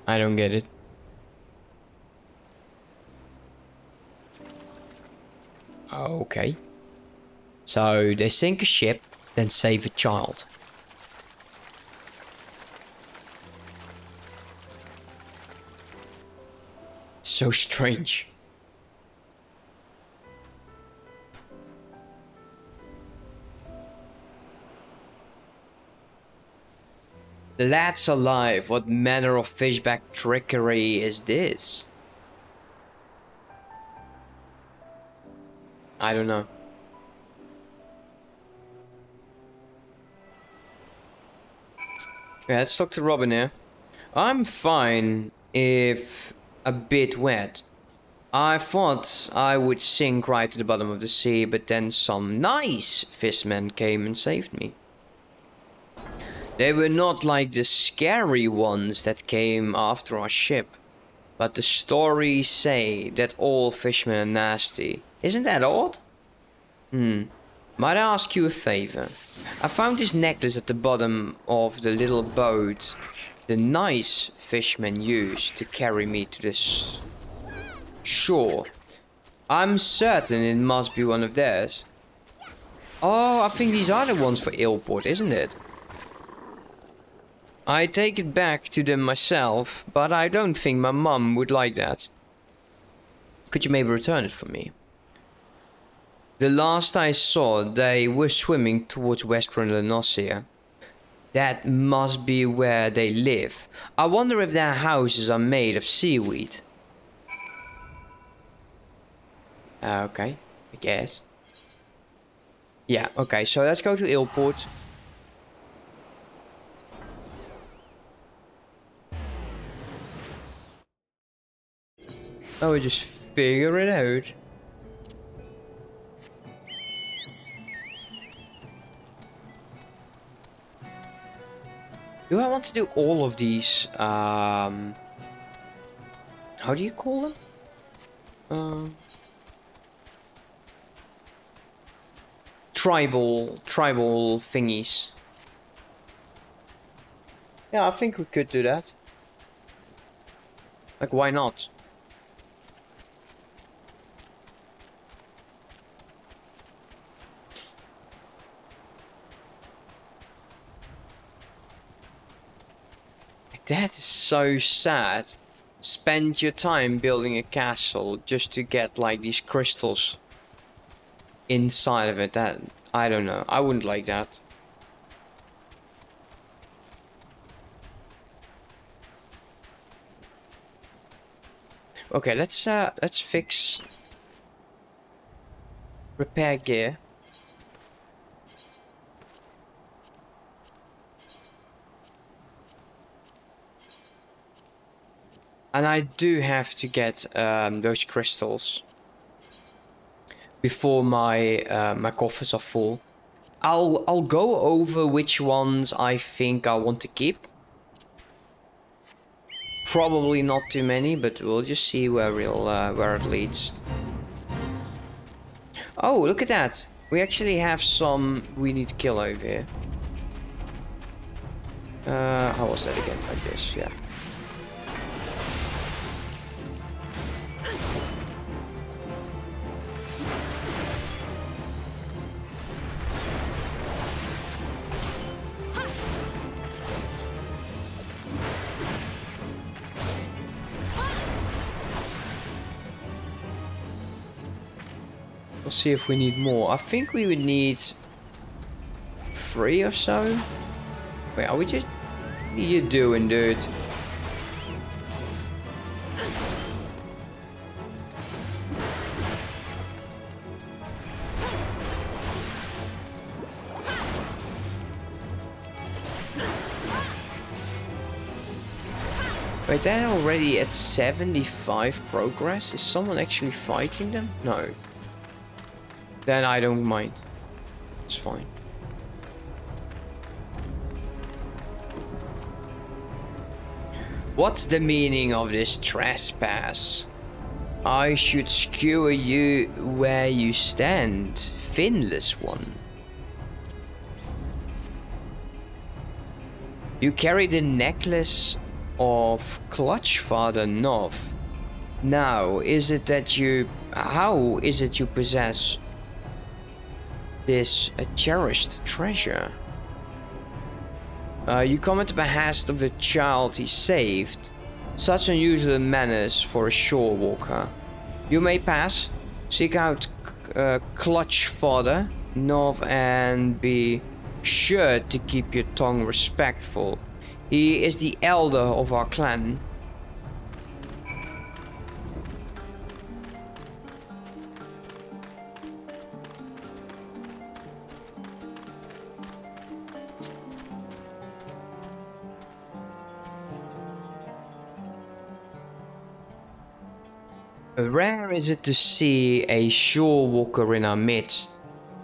Speaker 1: I don't get it. Okay. So, they sink a ship, then save a child. So strange. Lads alive, what manner of fishback trickery is this? I don't know. Yeah, let's talk to Robin here. I'm fine if a bit wet. I thought I would sink right to the bottom of the sea, but then some nice fishmen came and saved me. They were not like the scary ones that came after our ship. But the stories say that all fishmen are nasty. Isn't that odd? Hmm. Might I ask you a favor? I found this necklace at the bottom of the little boat the nice fishmen used to carry me to the shore. I'm certain it must be one of theirs. Oh, I think these are the ones for Aleport, isn't it? I take it back to them myself, but I don't think my mum would like that. Could you maybe return it for me? The last I saw, they were swimming towards Western La Noscea. That must be where they live. I wonder if their houses are made of seaweed. Uh, okay, I guess. Yeah, okay, so let's go to Aleport. Oh, we just figure it out. Do I want to do all of these? Um, how do you call them? Uh, tribal, tribal thingies. Yeah, I think we could do that. Like, why not? That is so sad. Spend your time building a castle just to get like these crystals inside of it. That I don't know. I wouldn't like that. Okay, let's uh let's fix repair gear. And I do have to get um, those crystals before my uh, my coffers are full. I'll I'll go over which ones I think I want to keep. Probably not too many, but we'll just see where we'll uh, where it leads. Oh, look at that! We actually have some we need to kill over here. Uh, how was that again? Like this, yeah. See if we need more. I think we would need three or so. Wait, are we just... What are you doing, dude? Wait, they're already at 75 progress? Is someone actually fighting them? No. Then I don't mind. It's fine. What's the meaning of this trespass? I should skewer you where you stand, finless one. You carry the necklace of Clutchfather Novv. Now, is it that you... How is it you possess this a cherished treasure? Uh, you come at the behest of the child he saved. Such unusual manners for a shore walker. You may pass, seek out uh, Clutchfather Novv and be sure to keep your tongue respectful. He is the elder of our clan. Rare is it to see a shore walker in our midst.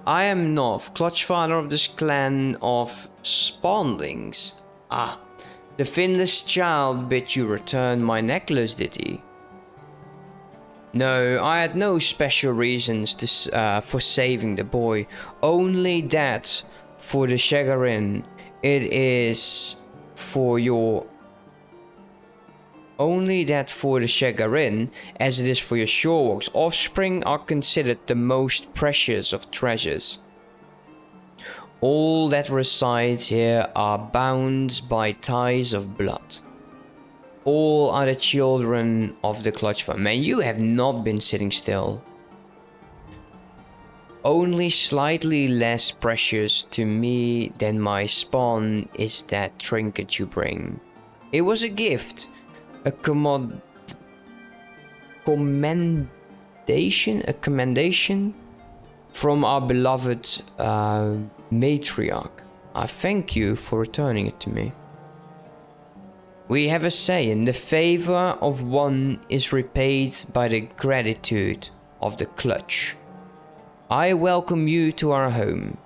Speaker 1: I am Novv, clutchfather of this clan of spawnlings. Ah, the finless child bid you return my necklace, did he? No, I had no special reasons to, uh, for saving the boy. Only that for the chagrin. It is for your... Only that for the chagrin, as it is for your shorewalks, offspring are considered the most precious of treasures. All that resides here are bound by ties of blood. All are the children of the clutch fund. Man, you have not been sitting still. Only slightly less precious to me than my spawn is that trinket you bring. It was a gift, a commod commendation, a commendation from our beloved uh, matriarch. I thank you for returning it to me. We have a saying, the favor of one is repaid by the gratitude of the clutch. I welcome you to our home.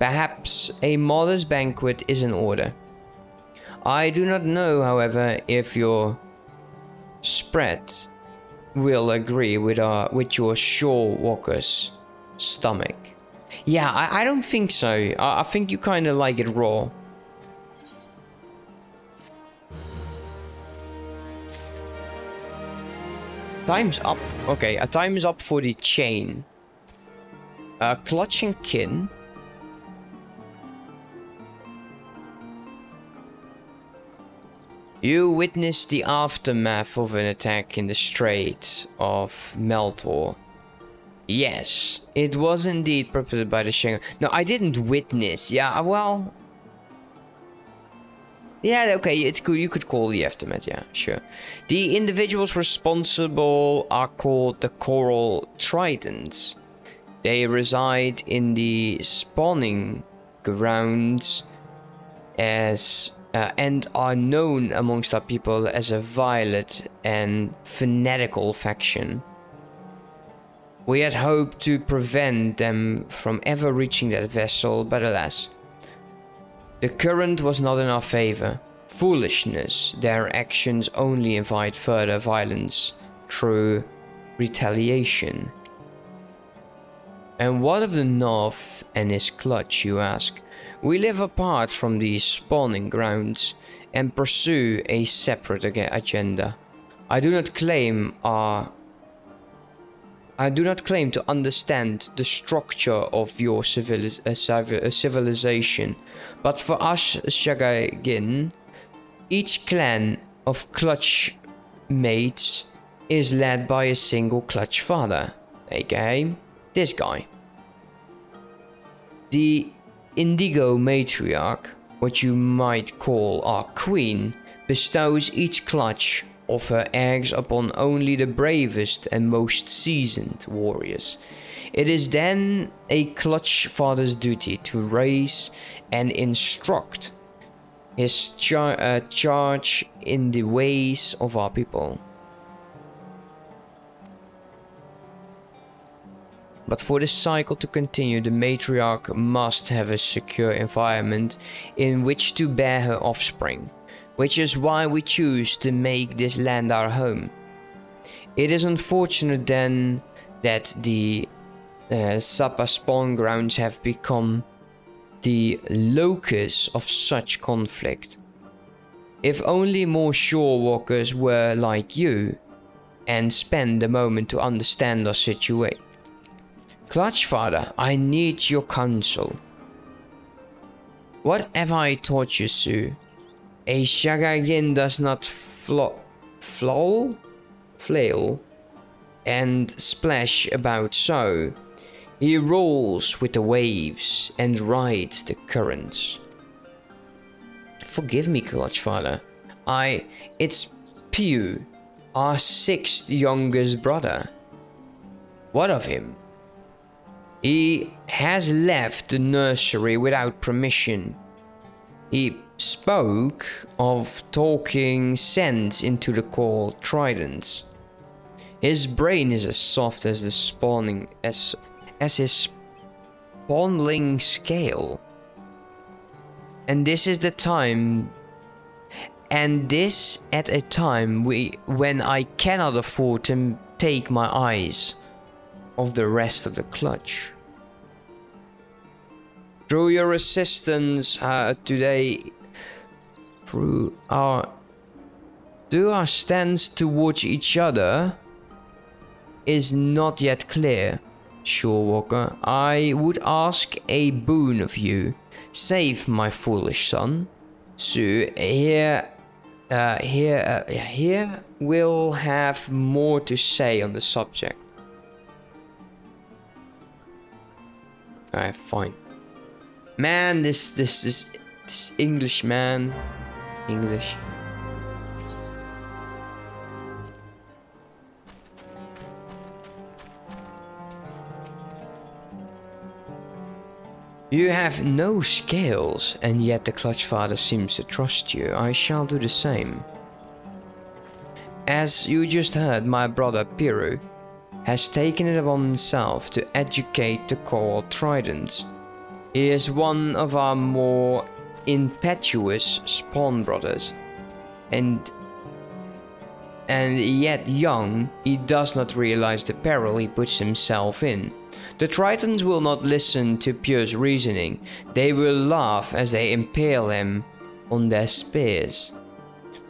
Speaker 1: Perhaps a modest banquet is in order. I do not know, however, if your spread will agree with our with your shore walker's stomach. Yeah, I, I don't think so. I, I think you kind of like it raw. Time's up. Okay, a time is up for the chain. Uh, clutching kin. You witnessed the aftermath of an attack in the Strait of Merlthor. Yes, it was indeed perpetrated by the Shingo. No, I didn't witness. Yeah, uh, well... Yeah, okay, it could, you could call the aftermath, yeah, sure. The individuals responsible are called the Coral Tridents. They reside in the spawning grounds as uh, and are known amongst our people as a violent and fanatical faction. We had hoped to prevent them from ever reaching that vessel, but alas, the current was not in our favor. Foolishness, their actions only invite further violence through retaliation. And what of the North and his clutch, you ask? We live apart from these spawning grounds and pursue a separate agenda. I do not claim our I do not claim to understand the structure of your civiliz uh, civilization, but for us Shagagin, each clan of clutch mates is led by a single clutch father, aka this guy. The Indigo Matriarch, what you might call our queen, bestows each clutch of her eggs upon only the bravest and most seasoned warriors. It is then a clutch father's duty to raise and instruct his char uh, charge in the ways of our people. But for this cycle to continue, the matriarch must have a secure environment in which to bear her offspring, which is why we choose to make this land our home. It is unfortunate then that the uh, Sapsa spawn grounds have become the locus of such conflict. If only more shore walkers were like you and spend a moment to understand our situation Clutch father, I need your counsel. What have I taught you, Sue? A Shagagin does not flo flail, and splash about so. He rolls with the waves and rides the currents. Forgive me, Clutch Father. I... it's Pew, our sixth youngest brother. What of him? He has left the nursery without permission. He spoke of talking sense into the coral tridents. His brain is as soft as the spawning as as his spawnling scale. And this is the time and this at a time we when I cannot afford to take my eyes off the rest of the clutch. Through your assistance uh, today, through our do our stance towards each other is not yet clear. Shorewalker, I would ask a boon of you. Save my foolish son. So here, uh, here, uh, here will have more to say on the subject. Alright, fine. Man, this this this this English man, English. You have no scales, and yet the Clutch Father seems to trust you. I shall do the same. As you just heard, my brother Piru has taken it upon himself to educate the Coral Trident is one of our more impetuous spawn brothers. And and yet young, he does not realize the peril he puts himself in. The Tritons will not listen to Pure's reasoning. They will laugh as they impale him on their spears.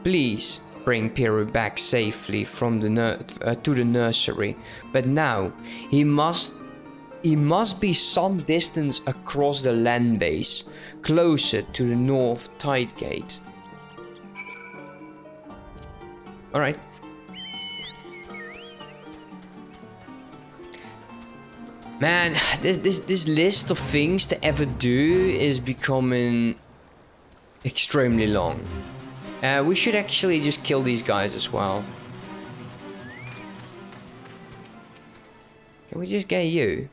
Speaker 1: Please, bring Piru back safely from the uh, to the nursery, but now he must he must be some distance across the land base, closer to the north tide gate. Alright. Man, this, this this list of things to ever do is becoming extremely long. Uh, we should actually just kill these guys as well. Can we just get you?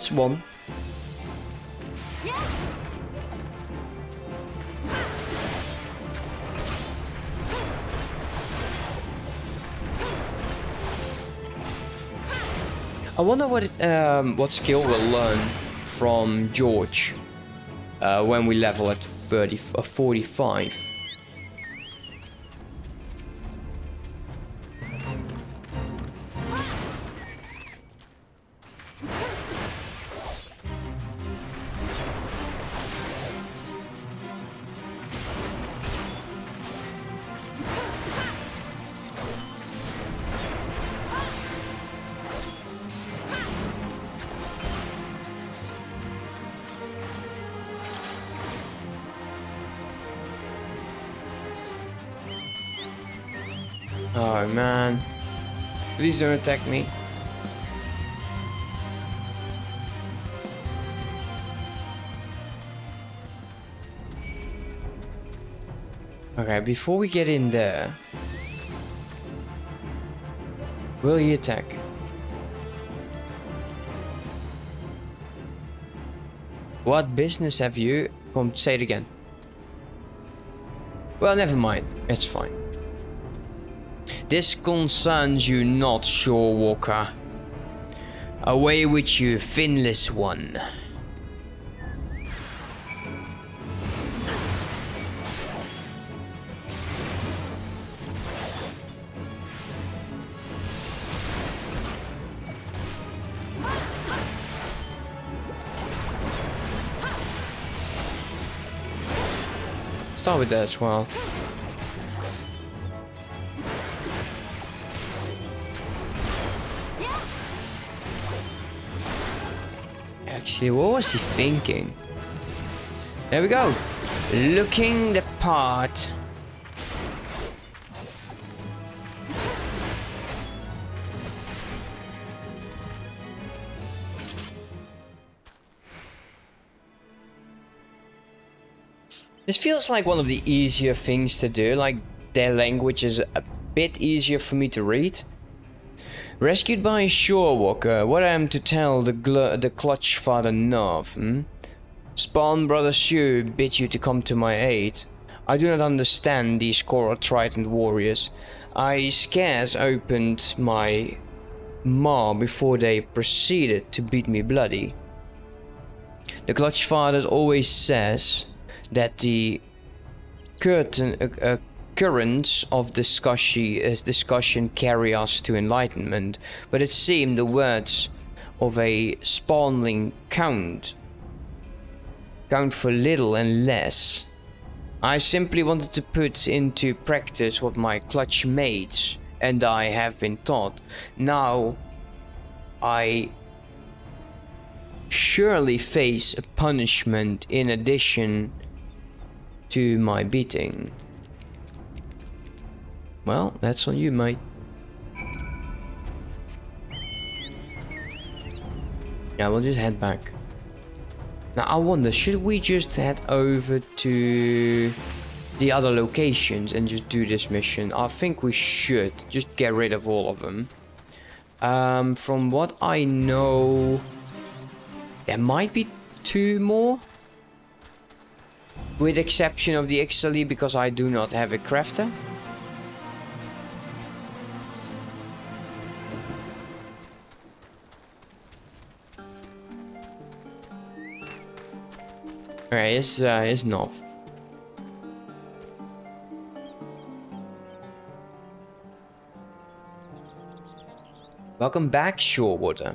Speaker 1: It's one. I wonder what it, um, what skill we'll learn from George uh, when we level at 30, uh, 45. Oh man. Please don't attack me. Okay, before we get in there, will he attack? What business have you? Come, say it again. Well, never mind. It's fine. This concerns you not, Shorewalker. Away with you, finless one. Start with that as well. Actually, what was he thinking? There we go. Looking the part. This feels like one of the easier things to do, like their language is a bit easier for me to read. Rescued by a shorewalker, what I am to tell the the clutch father Novv, hmm? Spawn brother Shu bid you to come to my aid. I do not understand these coral trident warriors. I scarce opened my maw before they proceeded to beat me bloody. The clutch father always says that the curtain, uh, uh, currents of discussion, uh, discussion carry us to enlightenment, but it seemed the words of a spawnling count count for little and less. I simply wanted to put into practice what my clutch mates and I have been taught. Now I surely face a punishment in addition to my beating. Well, that's on you, mate. Yeah, we'll just head back. Now, I wonder, should we just head over to the other locations and just do this mission? I think we should. Just get rid of all of them. Um, from what I know, there might be two more. With exception of the Ixali, because I do not have a crafter. Okay, it's, uh, it's Novv. Welcome back, Shorewater.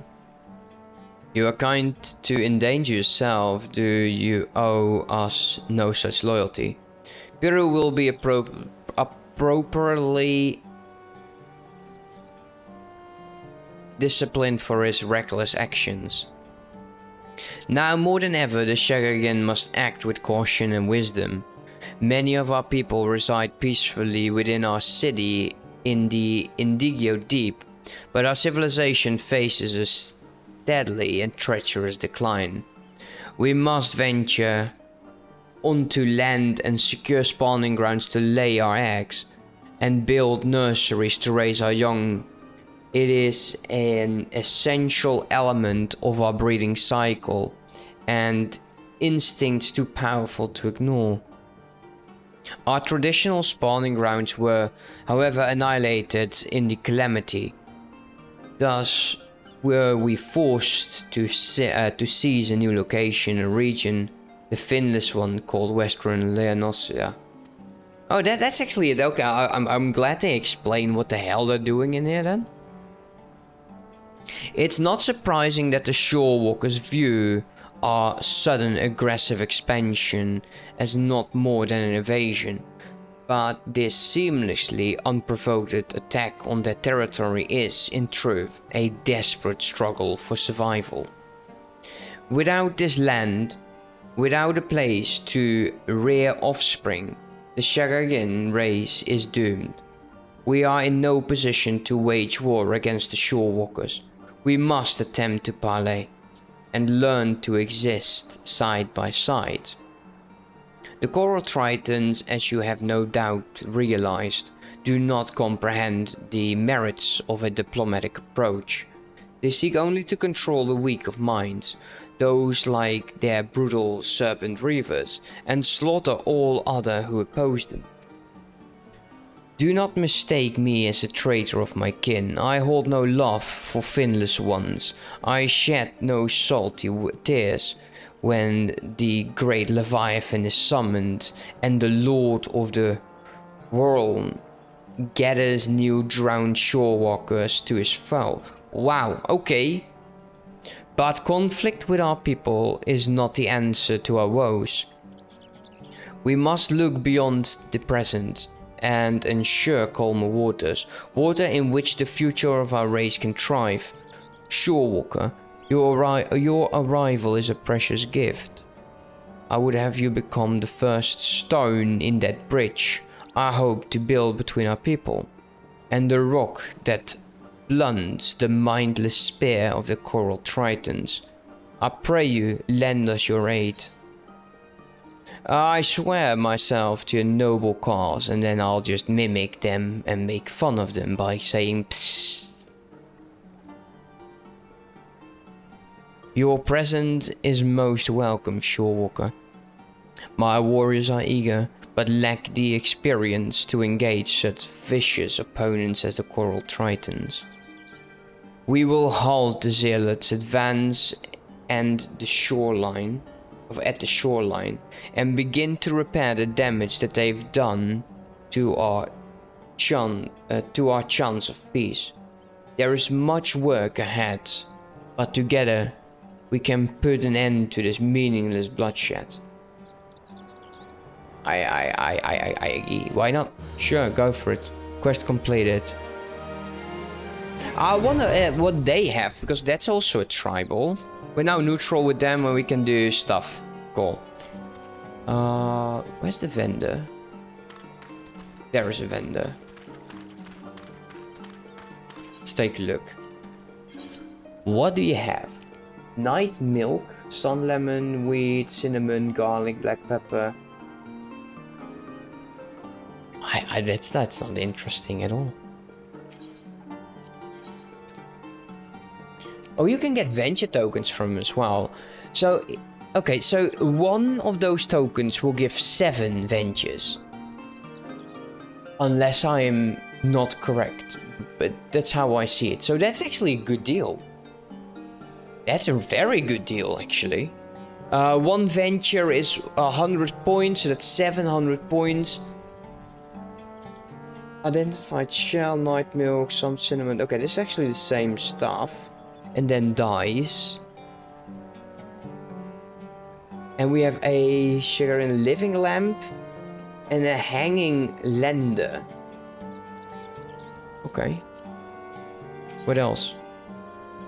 Speaker 1: You are kind to endanger yourself. Do you owe us no such loyalty? Piru will be appro appropriately disciplined for his reckless actions. Now more than ever, the Shagagan must act with caution and wisdom. Many of our people reside peacefully within our city in the Indigio Deep, but our civilization faces a steadily and treacherous decline. We must venture onto land and secure spawning grounds to lay our eggs, and build nurseries to raise our young. It is an essential element of our breeding cycle, and instincts too powerful to ignore. Our traditional spawning grounds were, however, annihilated in the calamity. Thus, were we forced to, se uh, to seize a new location and region, the finless one called Western La Noscea. Oh, that, that's actually it. Okay, I, I'm, I'm glad they explain what the hell they're doing in here then. It's not surprising that the Shorewalkers view our sudden aggressive expansion as not more than an invasion, but this seamlessly unprovoked attack on their territory is, in truth, a desperate struggle for survival. Without this land, without a place to rear offspring, the Shagagan race is doomed. We are in no position to wage war against the Shorewalkers. We must attempt to parley and learn to exist side by side. The Coral Tritons, as you have no doubt realized, do not comprehend the merits of a diplomatic approach. They seek only to control the weak of mind, those like their brutal serpent reavers, and slaughter all other who oppose them. Do not mistake me as a traitor of my kin. I hold no love for finless ones. I shed no salty tears when the great Leviathan is summoned and the Lord of the World gathers new drowned shorewalkers to his foe. Wow, okay. But conflict with our people is not the answer to our woes. We must look beyond the present and ensure calmer waters, water in which the future of our race can thrive. Shorewalker, your, arri your arrival is a precious gift. I would have you become the first stone in that bridge I hope to build between our people, and the rock that blunts the mindless spear of the coral tritons. I pray you lend us your aid. I swear myself to a noble cause and then I'll just mimic them and make fun of them by saying psst. Your presence is most welcome, Shorewalker. My warriors are eager, but lack the experience to engage such vicious opponents as the Coral Tritons. We will halt the Zealots' advance and the shoreline at the shoreline and begin to repair the damage that they've done to our chan uh, to our chance of peace. There is much work ahead, but together we can put an end to this meaningless bloodshed. I, I, I, I, I, I, why not? Sure, go for it. Quest completed. I wonder uh, what they have, because that's also a tribal. We're now neutral with them and we can do stuff. Cool. Uh, where's the vendor? There is a vendor. Let's take a look. What do you have? Night milk, sun lemon, wheat, cinnamon, garlic, black pepper. I, I that's that's not interesting at all. Oh, you can get venture tokens from as well. So, okay, so one of those tokens will give seven ventures. Unless I am not correct. But that's how I see it. So that's actually a good deal. That's a very good deal, actually. Uh, one venture is 100 points, so that's 700 points. Identified shell, night milk, some cinnamon. Okay, this is actually the same stuff and then dies. And we have a sugar and living lamp and a hanging lender. Okay. What else?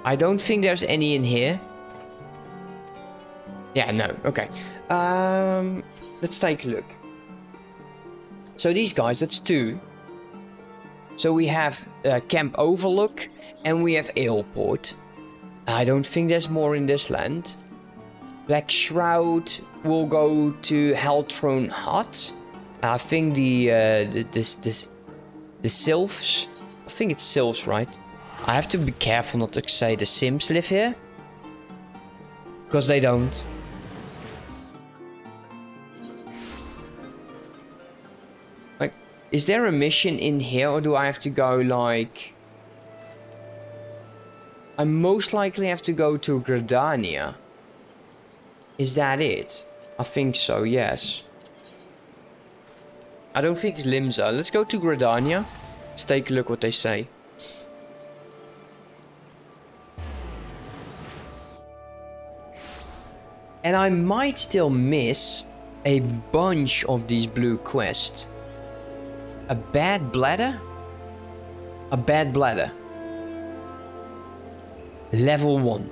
Speaker 1: I don't think there's any in here. Yeah, no. Okay. Um, let's take a look. So these guys, that's two. So we have uh, Camp Overlook and we have Aleport. I don't think there's more in this land. Black Shroud will go to Helthrone Hut. I think the, uh, the this this the Sylphs. I think it's Sylphs, right? I have to be careful not to say the Sims live here. Because they don't. Like, is there a mission in here or do I have to go like... I most likely have to go to Gridania. Is that it? I think so, yes. I don't think Limsa. Let's go to Gridania. Let's take a look what they say. And I might still miss a bunch of these blue quests. A bad bladder? A bad bladder. Level 1.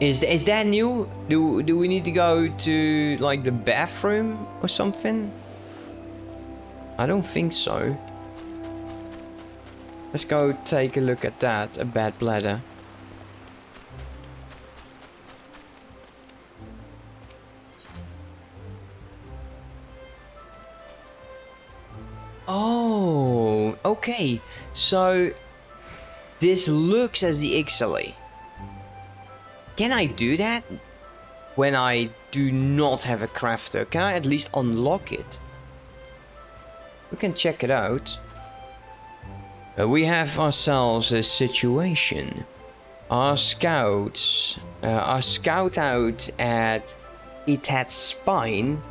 Speaker 1: Is, is that new? Do, do we need to go to like the bathroom or something? I don't think so. Let's go take a look at that, a bad bladder. Oh, okay. So this looks as the Ixali. Can I do that? When I do not have a crafter, can I at least unlock it? We can check it out. Uh, we have ourselves a situation. Our scouts, uh, our scout out at Itat Spine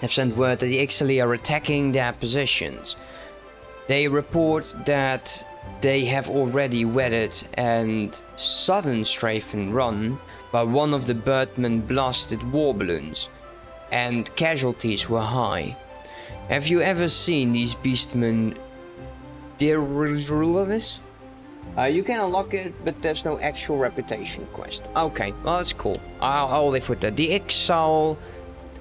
Speaker 1: have sent word that the Ixali are attacking their positions. They report that they have already weathered and southern strafen run by one of the Birdman blasted war balloons, and casualties were high. Have you ever seen these beastmen Diriluvis? Uh, you can unlock it, but there's no actual reputation quest. Okay, well that's cool. I'll, I'll live with that. The Exile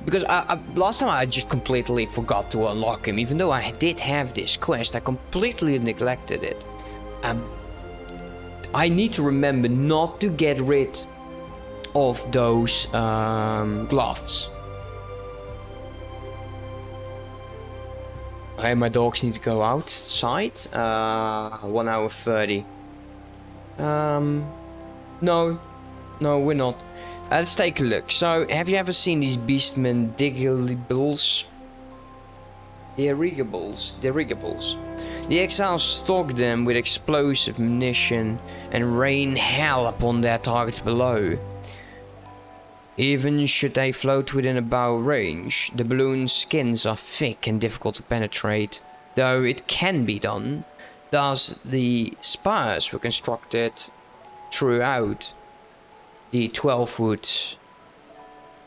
Speaker 1: because I, I, last time I just completely forgot to unlock him, even though I did have this quest, I completely neglected it. Um, I need to remember not to get rid of those um, gloves. Hey, my dogs need to go outside. Uh, 1 hour 30. Um, no. No, we're not. Uh, let's take a look. So, have you ever seen these beastmen? Dirigibles. Dirigibles. The exiles stalk them with explosive munition and rain hell upon their targets below. Even should they float within a bow range, the balloon's skins are thick and difficult to penetrate, though it can be done. Thus, the spires were constructed throughout the 12 wood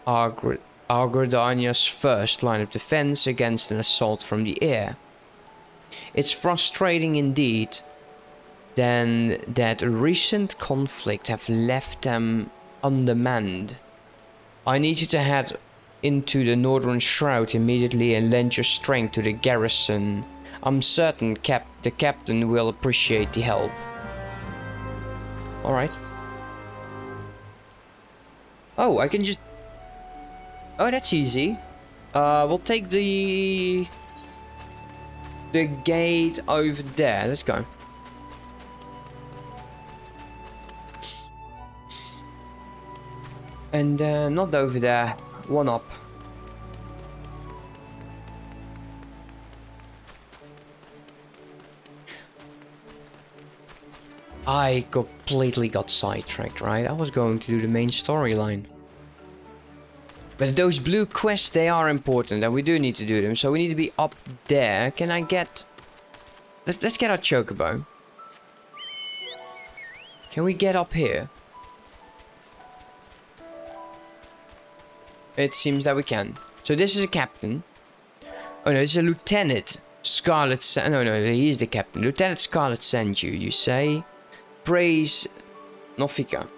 Speaker 1: Argredania's first line of defense against an assault from the air. It's frustrating indeed then that recent conflict have left them undermanned. I need you to head into the Northern Shroud immediately and lend your strength to the garrison. I'm certain cap the captain will appreciate the help. Alright. Oh, I can just... Oh, that's easy. Uh, we'll take the... The gate over there. Let's go. And uh, not over there. One up. I completely got sidetracked, right? I was going to do the main storyline. But those blue quests, they are important and we do need to do them. So we need to be up there. Can I get... Let's, get our chocobo. Can we get up here? It seems that we can. So this is a captain. Oh no, it's a lieutenant. Scarlet Sa No, no, he is the captain. Lieutenant Scarlet sent you, you say? Praise Nophica.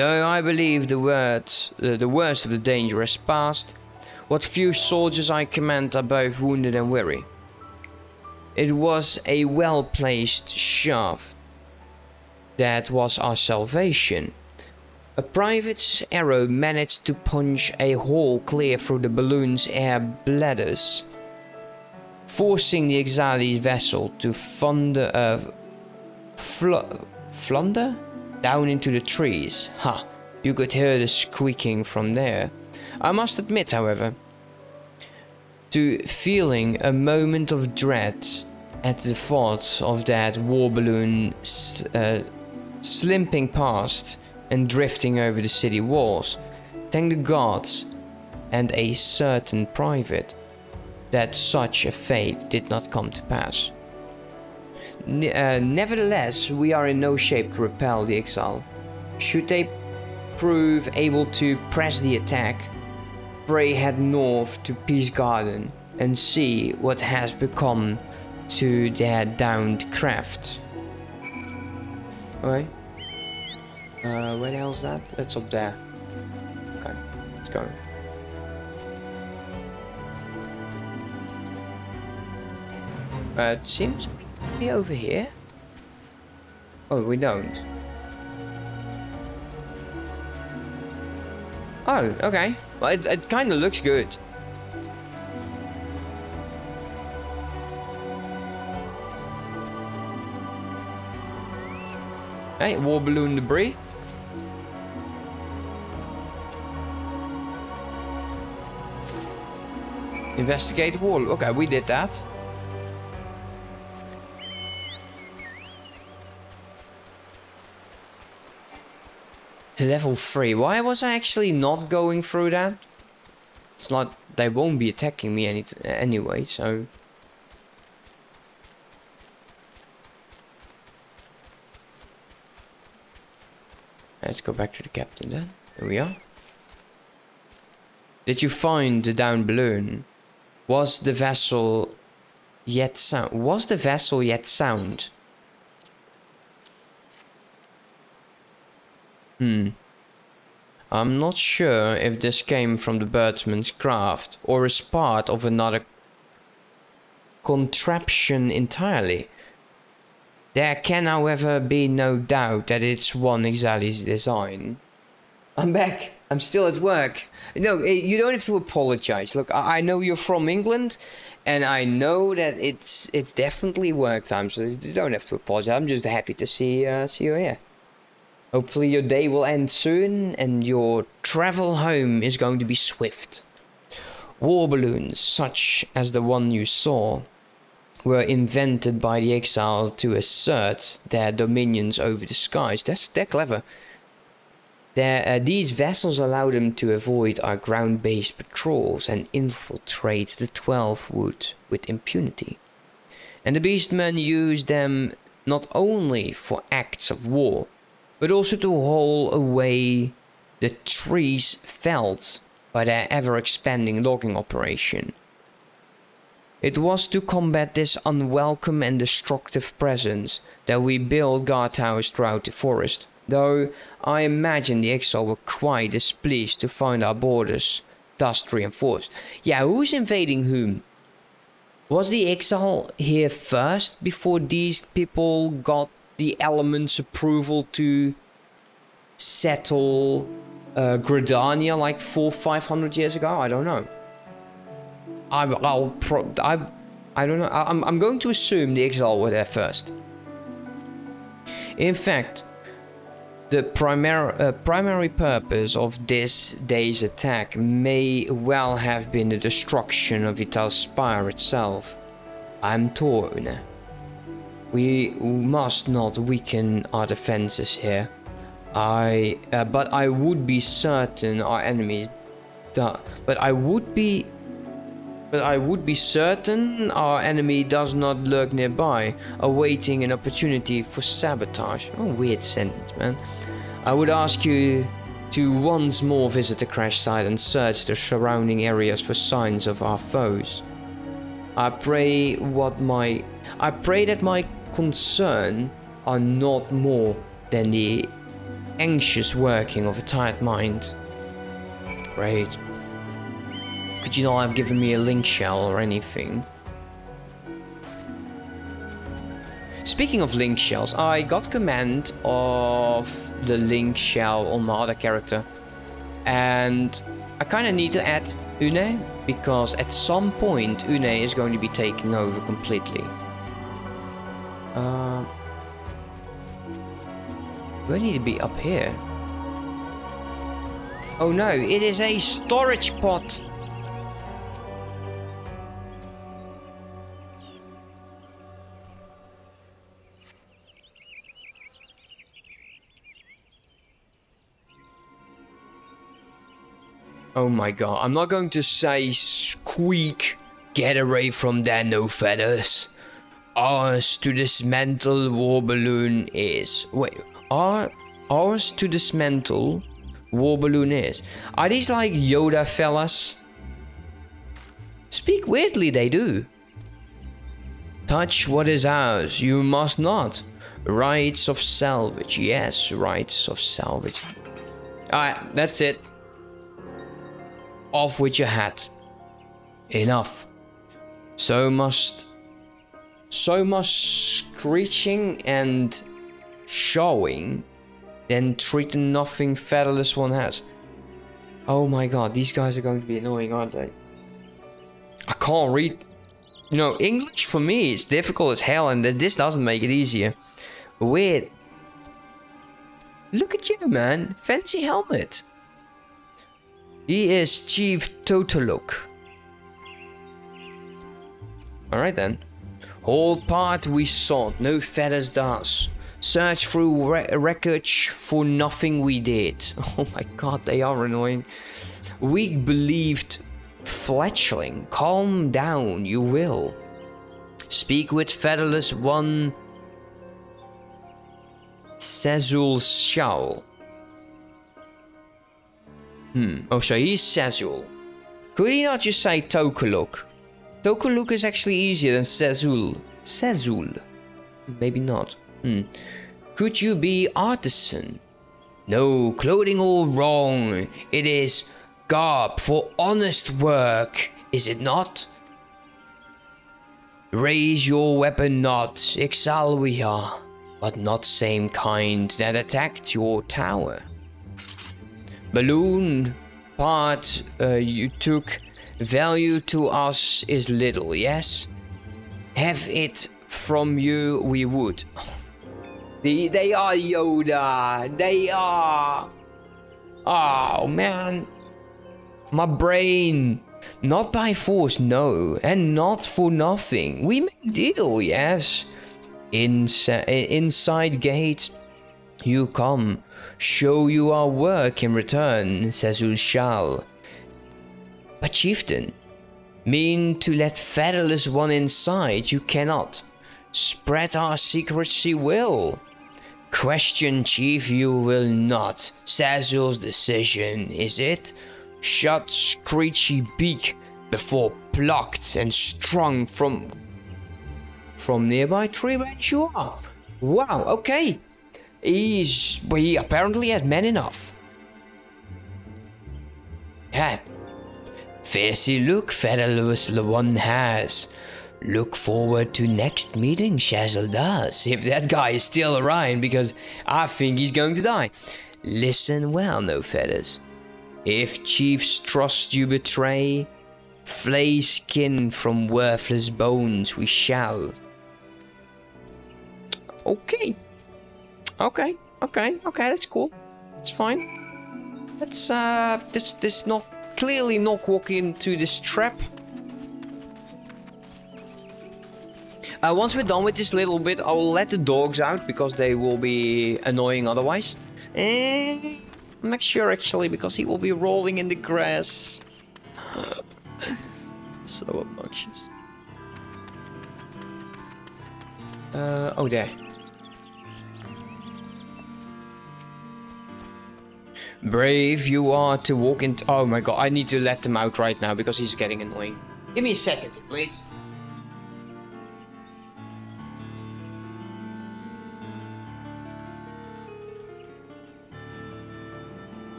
Speaker 1: Though I believe the words, uh, the worst of the danger has passed, what few soldiers I command are both wounded and weary. It was a well-placed shaft that was our salvation. A private's arrow managed to punch a hole clear through the balloon's air bladders, forcing the Ixali's vessel to thunder, uh, fl flunder down into the trees. Ha! You could hear the squeaking from there. I must admit, however, to feeling a moment of dread at the thought of that war balloon uh, past and drifting over the city walls. Thank the gods and a certain private that such a fate did not come to pass. N uh, nevertheless, we are in no shape to repel the exile. Should they prove able to press the attack, pray head north to Peace Garden and see what has become to their downed craft. Alright. Uh, where the hell's that? It's up there. Okay, let's go. Uh, it seems be over here. Oh, we don't. Oh, okay. Well, it, it kind of looks good. Hey, war balloon debris. Investigate wall. Okay, we did that. Level 3. Why was I actually not going through that? It's not... They won't be attacking me any anyway, so... Let's go back to the captain then. Here we are. Did you find the down balloon? Was the vessel yet sound? Was the vessel yet sound? Hmm. I'm not sure if this came from the birdsman's craft or is part of another contraption entirely. There can, however, be no doubt that it's one Ixali's design. I'm back. I'm still at work. No, eh, you don't have to apologize. Look, I know you're from England, and I know that it's it's definitely work time, so you don't have to apologize. I'm just happy to see uh, see you here. Hopefully your day will end soon, and your travel home is going to be swift. War balloons, such as the one you saw, were invented by the exile to assert their dominions over the skies. That's they're clever. Uh, these vessels allow them to avoid our ground-based patrols and infiltrate the Twelveswood with impunity. And the Beastmen use them not only for acts of war, but also to haul away the trees felled by their ever-expanding logging operation. It was to combat this unwelcome and destructive presence that we built guard towers throughout the forest, though I imagine the exile were quite displeased to find our borders thus reinforced. Yeah, who's invading whom? Was the exile here first before these people got the elements approval to settle uh, Gridania like four, five hundred years ago? I don't know. I, I'll pro I, I don't know. I'm, I'm going to assume the Exile were there first. In fact, the primary, uh, primary purpose of this day's attack may well have been the destruction of Vital Spire itself. I'm torn. We must not weaken our defenses here. I, uh, but I would be certain our enemies, but I would be but I would be certain our enemy does not lurk nearby, awaiting an opportunity for sabotage. Oh, weird sentence, man. I would ask you to once more visit the crash site and search the surrounding areas for signs of our foes. I pray what my I pray that my concern are not more than the anxious working of a tired mind. Great. Could you not have given me a link shell or anything? Speaking of link shells, I got command of the link shell on my other character. And I kind of need to add Une because at some point Une is going to be taking over completely. Uh, do I need to be up here? Oh no, it is a storage pot! Oh my god, I'm not going to say squeak. Get away from there, no feathers. Ours to dismantle war balloon is. Wait, our, ours to dismantle war balloon is. Are these like Yoda fellas? Speak weirdly, they do. Touch what is ours, you must not. Rights of salvage, yes, rights of salvage. Alright, that's it off with your hat. Enough. So must so much screeching and showing, then treating nothing featherless one has. Oh my god, these guys are going to be annoying, aren't they? I can't read. You know, English for me is difficult as hell, and this doesn't make it easier. Weird. Look at you, man. Fancy helmet. He is Chief Totoluk. Alright then. Hold part we sought, no feathers does. Search through re wreckage for nothing we did. Oh my god, they are annoying. We believed fletchling. Calm down, you will. Speak with featherless one. Sezul shall. Hmm. Oh, so he's Sezul. Could he not just say Tokaluk? Tokaluk is actually easier than Sezul. Sezul. Maybe not. Hmm. Could you be artisan? No, clothing all wrong. It is garb for honest work, is it not? Raise your weapon not, Ixalwia, but not same kind that attacked your tower balloon part uh, you took value to us is little, yes? Have it from you we would. they, they are Yoda. They are. Oh, man. My brain. Not by force, no. And not for nothing. We make deal, yes. Insa inside gate, you come show you our work in return, says shall. But chieftain, mean to let featherless one inside, you cannot. Spread our secrets she will. Question chief you will not. Sazul's decision, is it? Shut screechy beak before plucked and strung from from nearby tree branch you are. Wow, okay. He's... he apparently has men enough. Hat. Fancy look Featherless one has. Look forward to next meeting, Shazzle does, if that guy is still around, because I think he's going to die. Listen well, no feathers. If chiefs trust you betray, flay skin from worthless bones we shall. Okay. Okay, okay, okay, that's cool. That's fine. Let's, uh, this, this not, clearly not walk into this trap. Uh, once we're done with this little bit, I will let the dogs out because they will be annoying otherwise. Eh, I'm not sure actually because he will be rolling in the grass. so obnoxious. Uh, oh there. Brave you are to walk into... Oh my god, I need to let him out right now because he's getting annoying. Give me a second, please.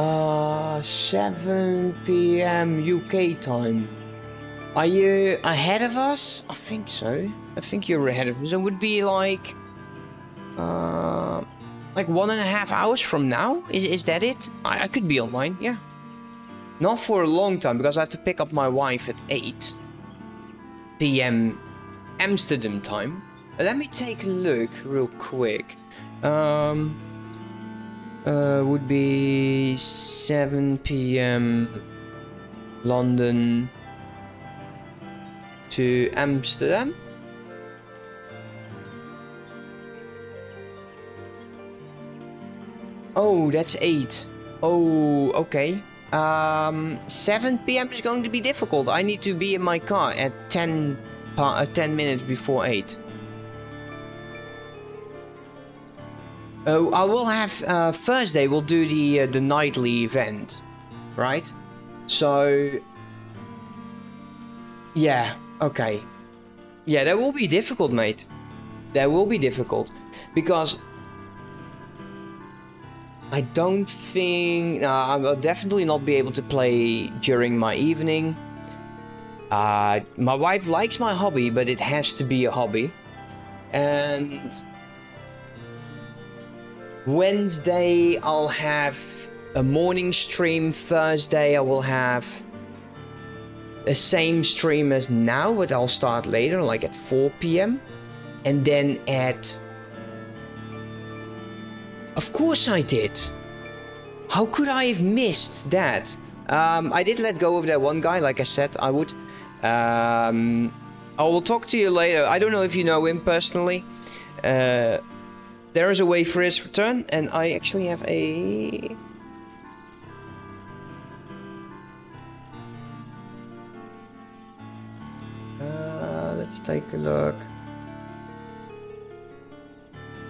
Speaker 1: Uh, 7 p.m. UK time. Are you ahead of us? I think so. I think you're ahead of us. It would be like, uh, like one and a half hours from now. Is is that it? I, I could be online. Yeah. Not for a long time because I have to pick up my wife at 8 p.m. Amsterdam time. Let me take a look real quick. Um uh, would be 7 p.m. London to Amsterdam. Oh, that's 8. Oh, okay. Um, 7 p.m. is going to be difficult. I need to be in my car at 10, uh, 10 minutes before 8. Uh, I will have uh, Thursday. We'll do the uh, the nightly event, right? So, yeah, okay, yeah, that will be difficult, mate. That will be difficult because I don't think uh, I'll definitely not be able to play during my evening. Uh, my wife likes my hobby, but it has to be a hobby, and Wednesday, I'll have a morning stream. Thursday, I will have the same stream as now, but I'll start later, like at 4 p.m. And then at. Of course, I did. How could I have missed that? Um, I did let go of that one guy, like I said I would. Um, I will talk to you later. I don't know if you know him personally. Uh, there is a way for his return, and I actually have a... Uh, let's take a look.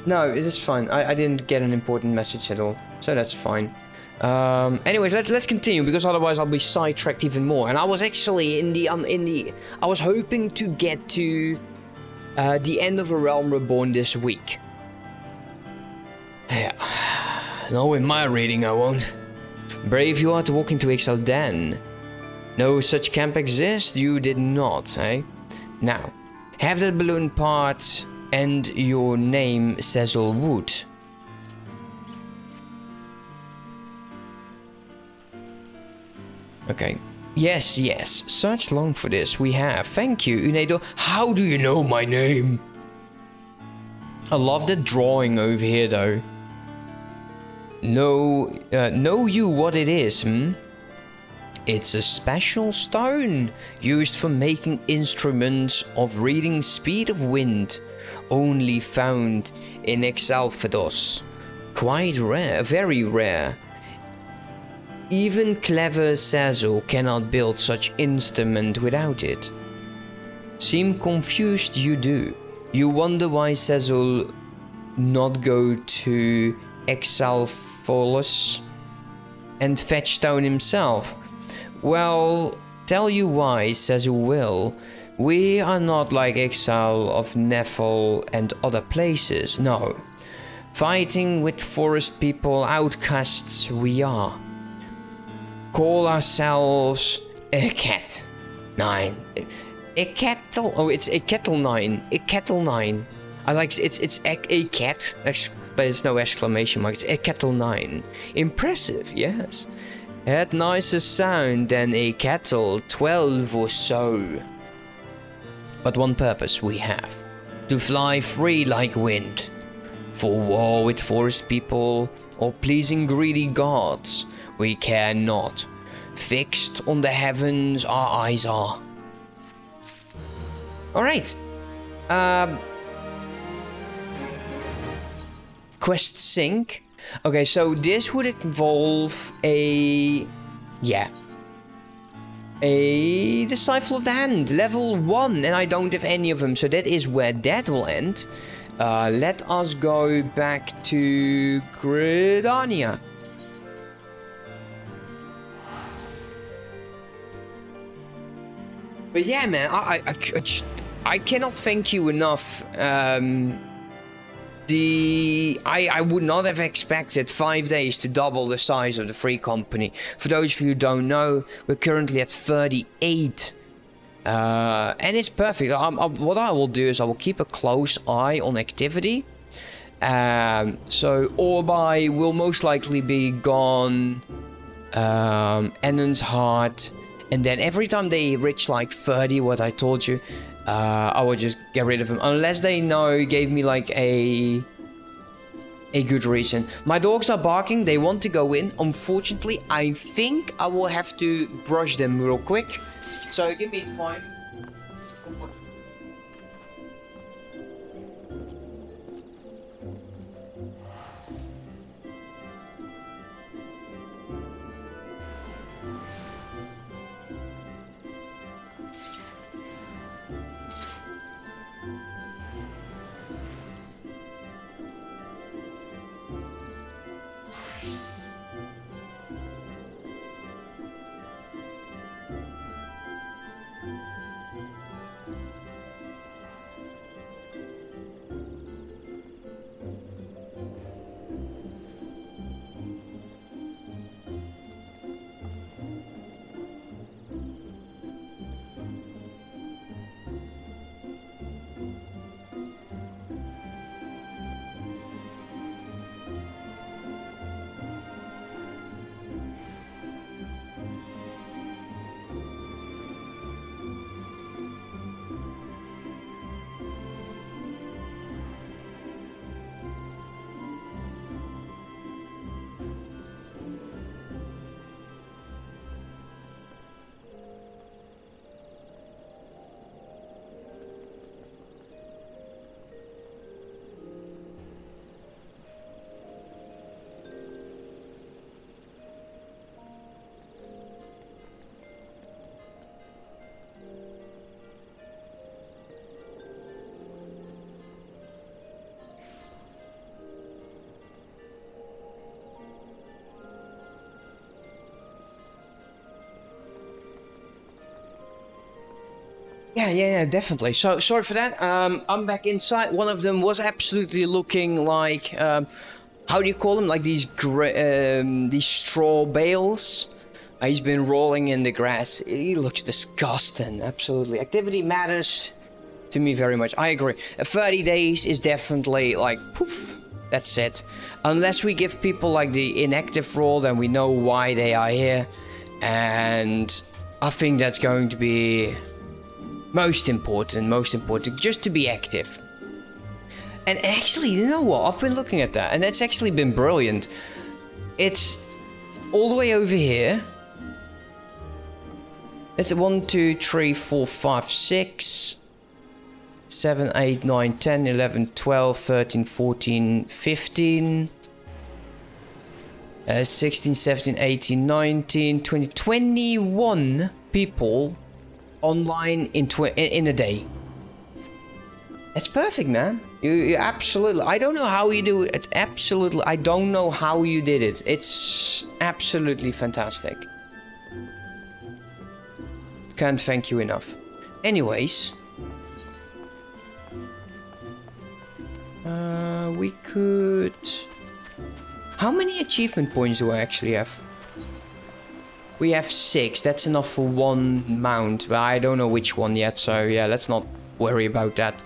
Speaker 1: No, it is fine. I, I didn't get an important message at all, so that's fine. Um, anyways, let's let's continue because otherwise I'll be sidetracked even more. And I was actually in the um, in the I was hoping to get to uh, the end of a Realm Reborn this week. Yeah. No, in my reading I won't. Brave you are to walk into Ixalan. No such camp exists? You did not, eh? Now, have that balloon part and your name Cecil Wood. Okay. Yes, yes. Search long for this. We have. Thank you, Unedo. How do you know my name? I love the drawing over here, though. Know, uh, know you what it is, hmm? It's a special stone used for making instruments of reading speed of wind, only found in Xelphatol. Quite rare, very rare. Even clever Cecil cannot build such instrument without it. Seem confused you do. You wonder why Cecil not go to Xelphatol and Fetchstone himself? Well, tell you why, Cecil will. We are not like Exile of Nephil and other places, no. Fighting with forest people, outcasts we are. Call ourselves a cat. Nine. A kettle. Oh, it's a kettle nine. A kettle nine. I like it's it's a, a cat, but it's no exclamation mark. It's a kettle nine. Impressive, yes. Had nicer sound than a kettle twelve or so. But one purpose we have: to fly free like wind. For war with forest people or pleasing greedy gods, we care not. Fixed on the heavens our eyes are. Alright. Um, quest sync. Okay, so this would involve a... Yeah. A Disciple of the Hand, level 1, and I don't have any of them, so that is where that will end. Uh, let us go back to Gridania. But yeah, man, I, I, I, I cannot thank you enough. Um, the I, I would not have expected five days to double the size of the free company. For those of you who don't know, we're currently at 38. Uh, and it's perfect. I, I, what I will do is I will keep a close eye on activity. Um, so Orbai will most likely be gone. Um, Ennon's Heart. And then every time they reach like 30, what I told you, uh, I will just get rid of them. Unless they know, gave me like a a good reason. My dogs are barking, they want to go in. Unfortunately, I think I will have to brush them real quick. So give me five. Yeah, yeah, yeah, definitely. So sorry for that. Um, I'm back inside. One of them was absolutely looking like, um, how do you call them? Like these um, these straw bales. Uh, he's been rolling in the grass. He looks disgusting. Absolutely. Activity matters to me very much. I agree. Uh, 30 days is definitely like poof. That's it. Unless we give people like the inactive role, then we know why they are here. And I think that's going to be most important, most important, just to be active. And actually, you know what? I've been looking at that, and that's actually been brilliant. It's all the way over here. It's 1, 2, 3, 4, 5, 6, 7, 8, 9, 10, 11, 12, 13, 14, 15, uh, 16, 17, 18, 19, 20, 21 people online in tw in a day. It's perfect, man. You, you absolutely. I don't know how you do it. Absolutely, I don't know how you did it. It's absolutely fantastic. Can't thank you enough. Anyways, uh, we could. How many achievement points do I actually have? We have six. That's enough for one mount. But I don't know which one yet. So yeah, let's not worry about that.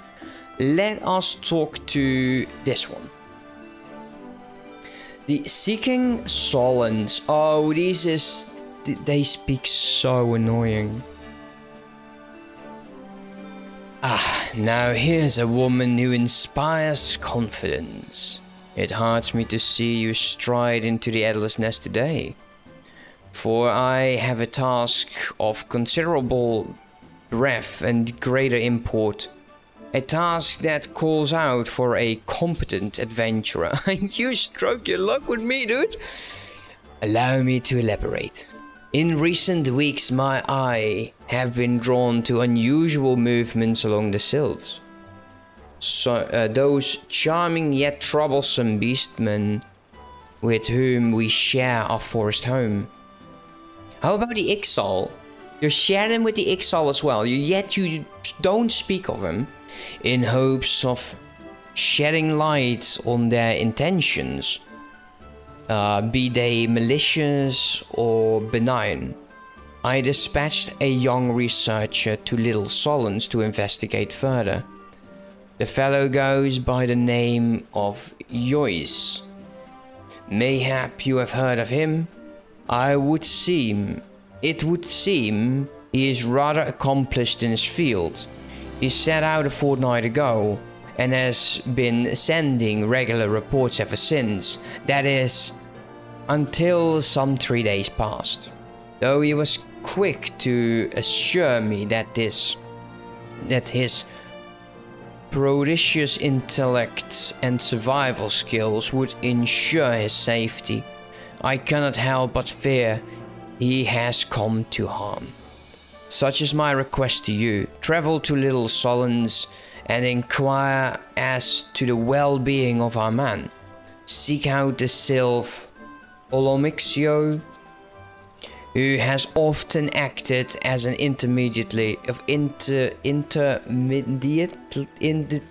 Speaker 1: Let us talk to this one. The Seeking Solons. Oh, this is... They speak so annoying. Ah, now here's a woman who inspires confidence. It hearts me to see you stride into the Adderless Nest today for I have a task of considerable breadth and greater import A task that calls out for a competent adventurer. you stroke your luck with me, dude. Allow me to elaborate. In recent weeks, my eye have been drawn to unusual movements along the sylphs. So, uh, those charming yet troublesome beastmen with whom we share our forest home. How about the Ixal? You share them with the Ixal as well, yet you don't speak of them in hopes of shedding light on their intentions, uh, be they malicious or benign. I dispatched a young researcher to Little Solace to investigate further. The fellow goes by the name of Joyce. Mayhap you have heard of him? I would seem, it would seem, he is rather accomplished in his field. He set out a fortnight ago and has been sending regular reports ever since. That is, until some three days passed. Though he was quick to assure me that this, that his prodigious intellect and survival skills would ensure his safety. I cannot help but fear he has come to harm. Such is my request to you. Travel to Little Solace and inquire as to the well-being of our man. Seek out the sylph Olomixio, who has often acted as an intermediately of inter intermediate in the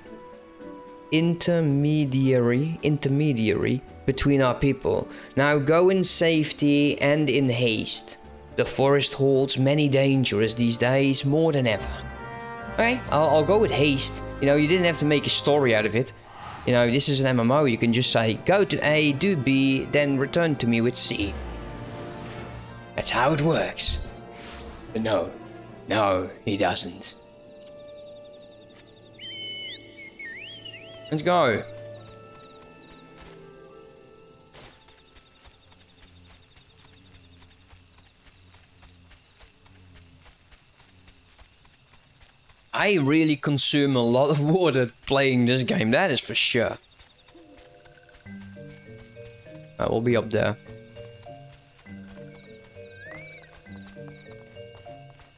Speaker 1: intermediary intermediary between our people. Now go in safety and in haste. The forest holds many dangers these days more than ever. Okay, I'll, I'll go with haste. You know, you didn't have to make a story out of it. You know, this is an MMO. You can just say, go to A, do B, then return to me with C. That's how it works. But no, no, he doesn't. Let's go. I really consume a lot of water playing this game, that is for sure. I will be up there.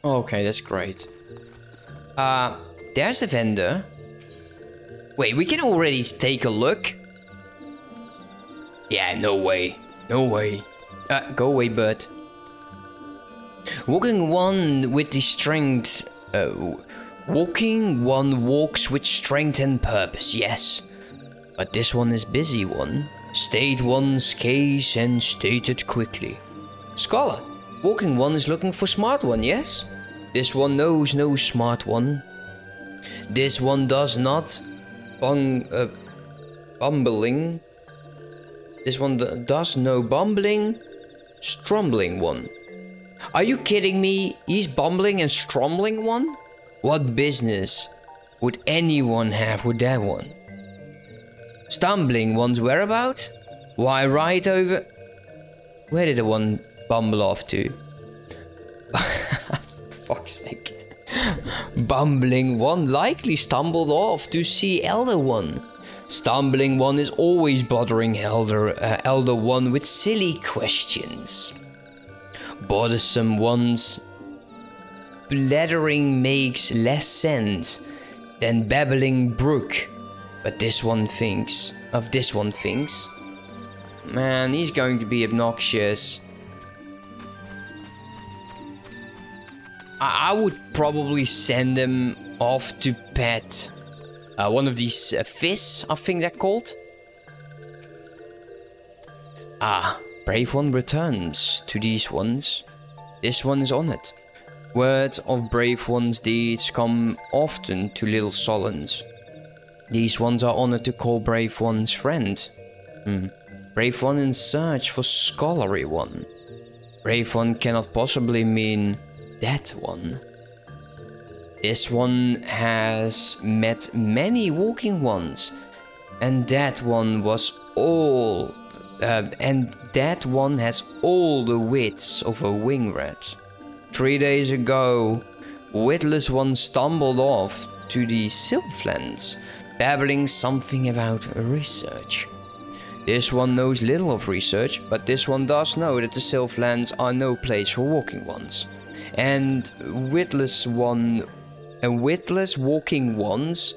Speaker 1: Okay, that's great. Uh, there's the vendor. Wait, we can already take a look? Yeah, no way. No way. Uh, go away, bud. Walking one with the strength... Uh, walking one walks with strength and purpose, yes. But this one is busy one. State one's case and state it quickly. Scholar, walking one is looking for smart one, yes? This one knows no smart one. This one does not bung, uh, bumbling. This one does no bumbling, strumbling one. Are you kidding me? He's bumbling and strumbling one? What business would anyone have with that one? Stumbling one's whereabout? Why, right over... Where did the one bumble off to? fuck's sake. Bumbling one likely stumbled off to see Elder One. Stumbling one is always bothering Elder, uh, Elder One with silly questions. Bothersome one's blathering makes less sense than babbling brook. But this one thinks, of this one thinks. Man, he's going to be obnoxious. I, would probably send them off to pet uh, one of these uh, fish, I think they're called. Ah, Brave One returns to these ones. This one is on it. Words of Brave One's deeds come often to Little Solace. These ones are honored to call Brave One's friend. Hmm. Brave One in search for Scholarly One. Brave One cannot possibly mean that one. This one has met many walking ones, and that one was all, uh, and that one has all the wits of a wing rat. Three days ago, witless one stumbled off to the Sylphlands, babbling something about research. This one knows little of research, but this one does know that the Sylphlands are no place for walking ones. And witless one and witless walking ones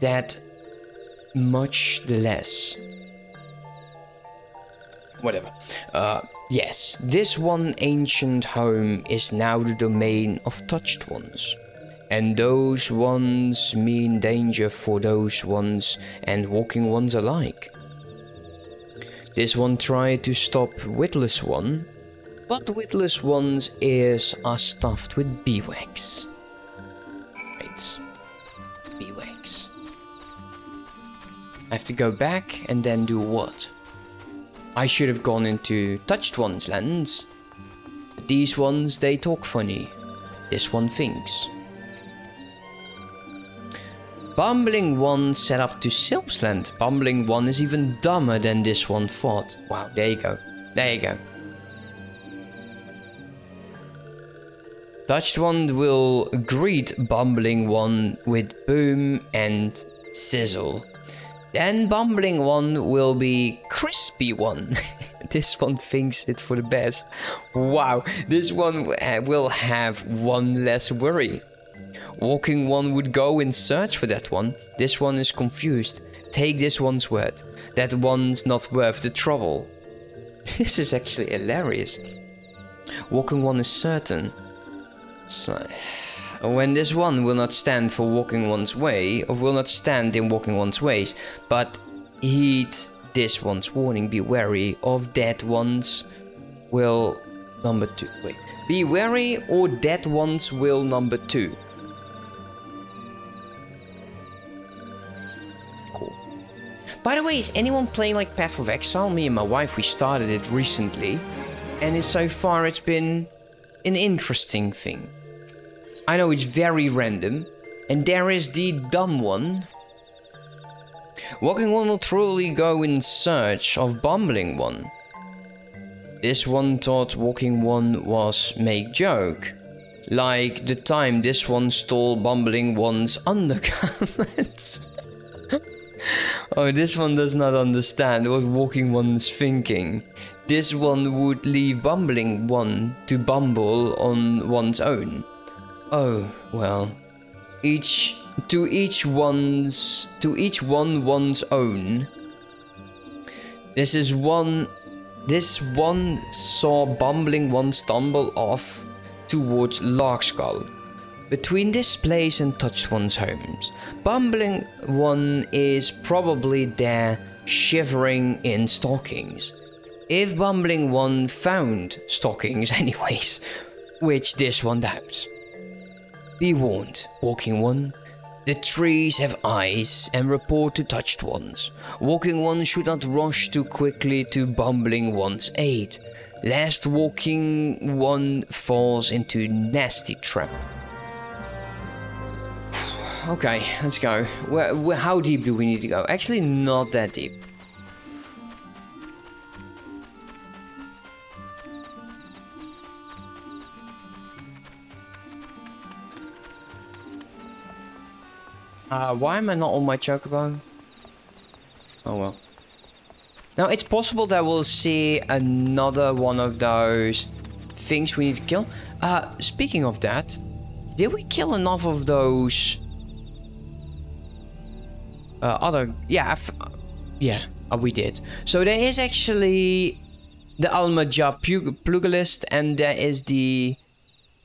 Speaker 1: that much the less. Whatever. Uh, yes, this one ancient home is now the domain of touched ones. And those ones mean danger for those ones and walking ones alike. This one tried to stop Witless One, but Witless One's ears are stuffed with beeswax. Right. Beeswax. I have to go back and then do what? I should have gone into Touched One's lands. These ones, they talk funny. This one thinks. Bumbling One set up to Sylphsland. Bumbling One is even dumber than this one thought. Wow, there you go. There you go. Touched One will greet Bumbling One with boom and sizzle. Then Bumbling One will be Crispy One. this one thinks it for the best. Wow, this one uh, will have one less worry. Walking one would go in search for that one. This one is confused. Take this one's word. That one's not worth the trouble. This is actually hilarious. Walking one is certain. So, when this one will not stand for walking one's way, or will not stand in walking one's ways, but heed this one's warning, be wary of dead one's will number two. Wait, be wary or dead one's will number two. By the way, is anyone playing like Path of Exile? Me and my wife, we started it recently. And so far it's been an interesting thing. I know it's very random. And there is the dumb one. Walking one will truly go in search of bumbling one. This one thought walking one was make joke. Like the time this one stole bumbling one's undergarments. oh, this one does not understand what walking one's thinking. This one would leave bumbling one to bumble on one's own. Oh, well. Each to each one's to each one one's own. This is one this one saw bumbling one stumble off towards Larkskull between this place and Touched One's homes. Bumbling One is probably there shivering in stockings. If Bumbling One found stockings anyways, which this one doubts. Be warned, Walking One. The trees have eyes and report to touched ones. Walking One should not rush too quickly to Bumbling One's aid, lest Walking One falls into nasty trap okay, let's go. Where, where, how deep do we need to go? Actually, not that deep. Uh, why am I not on my chocobo? Oh well. Now, it's possible that we'll see another one of those things we need to kill. Uh, speaking of that, did we kill enough of those uh, other yeah yeah uh, we did so there is actually the Amalj'aa Pugilist and there is the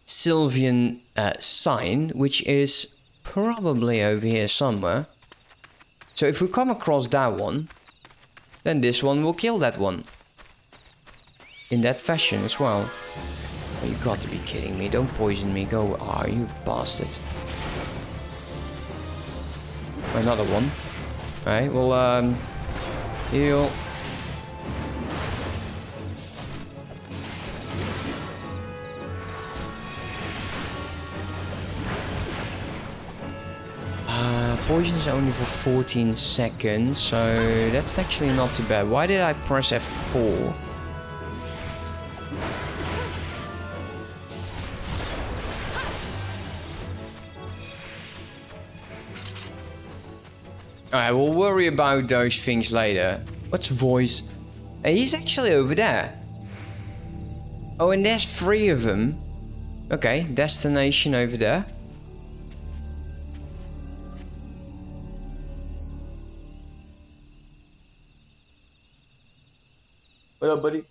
Speaker 1: Sylvian uh, sign which is probably over here somewhere. So if we come across that one then this one will kill that one. In that fashion as well. Oh, you got to be kidding me. Don't poison me. Go ah oh, you bastard. Another one. Right, well, um, heal. Uh, poison is only for 14 seconds, so that's actually not too bad. Why did I press F4? Alright, we'll worry about those things later. What's voice? Hey, he's actually over there. Oh, and there's three of them. Okay, destination over there.
Speaker 2: What up, buddy?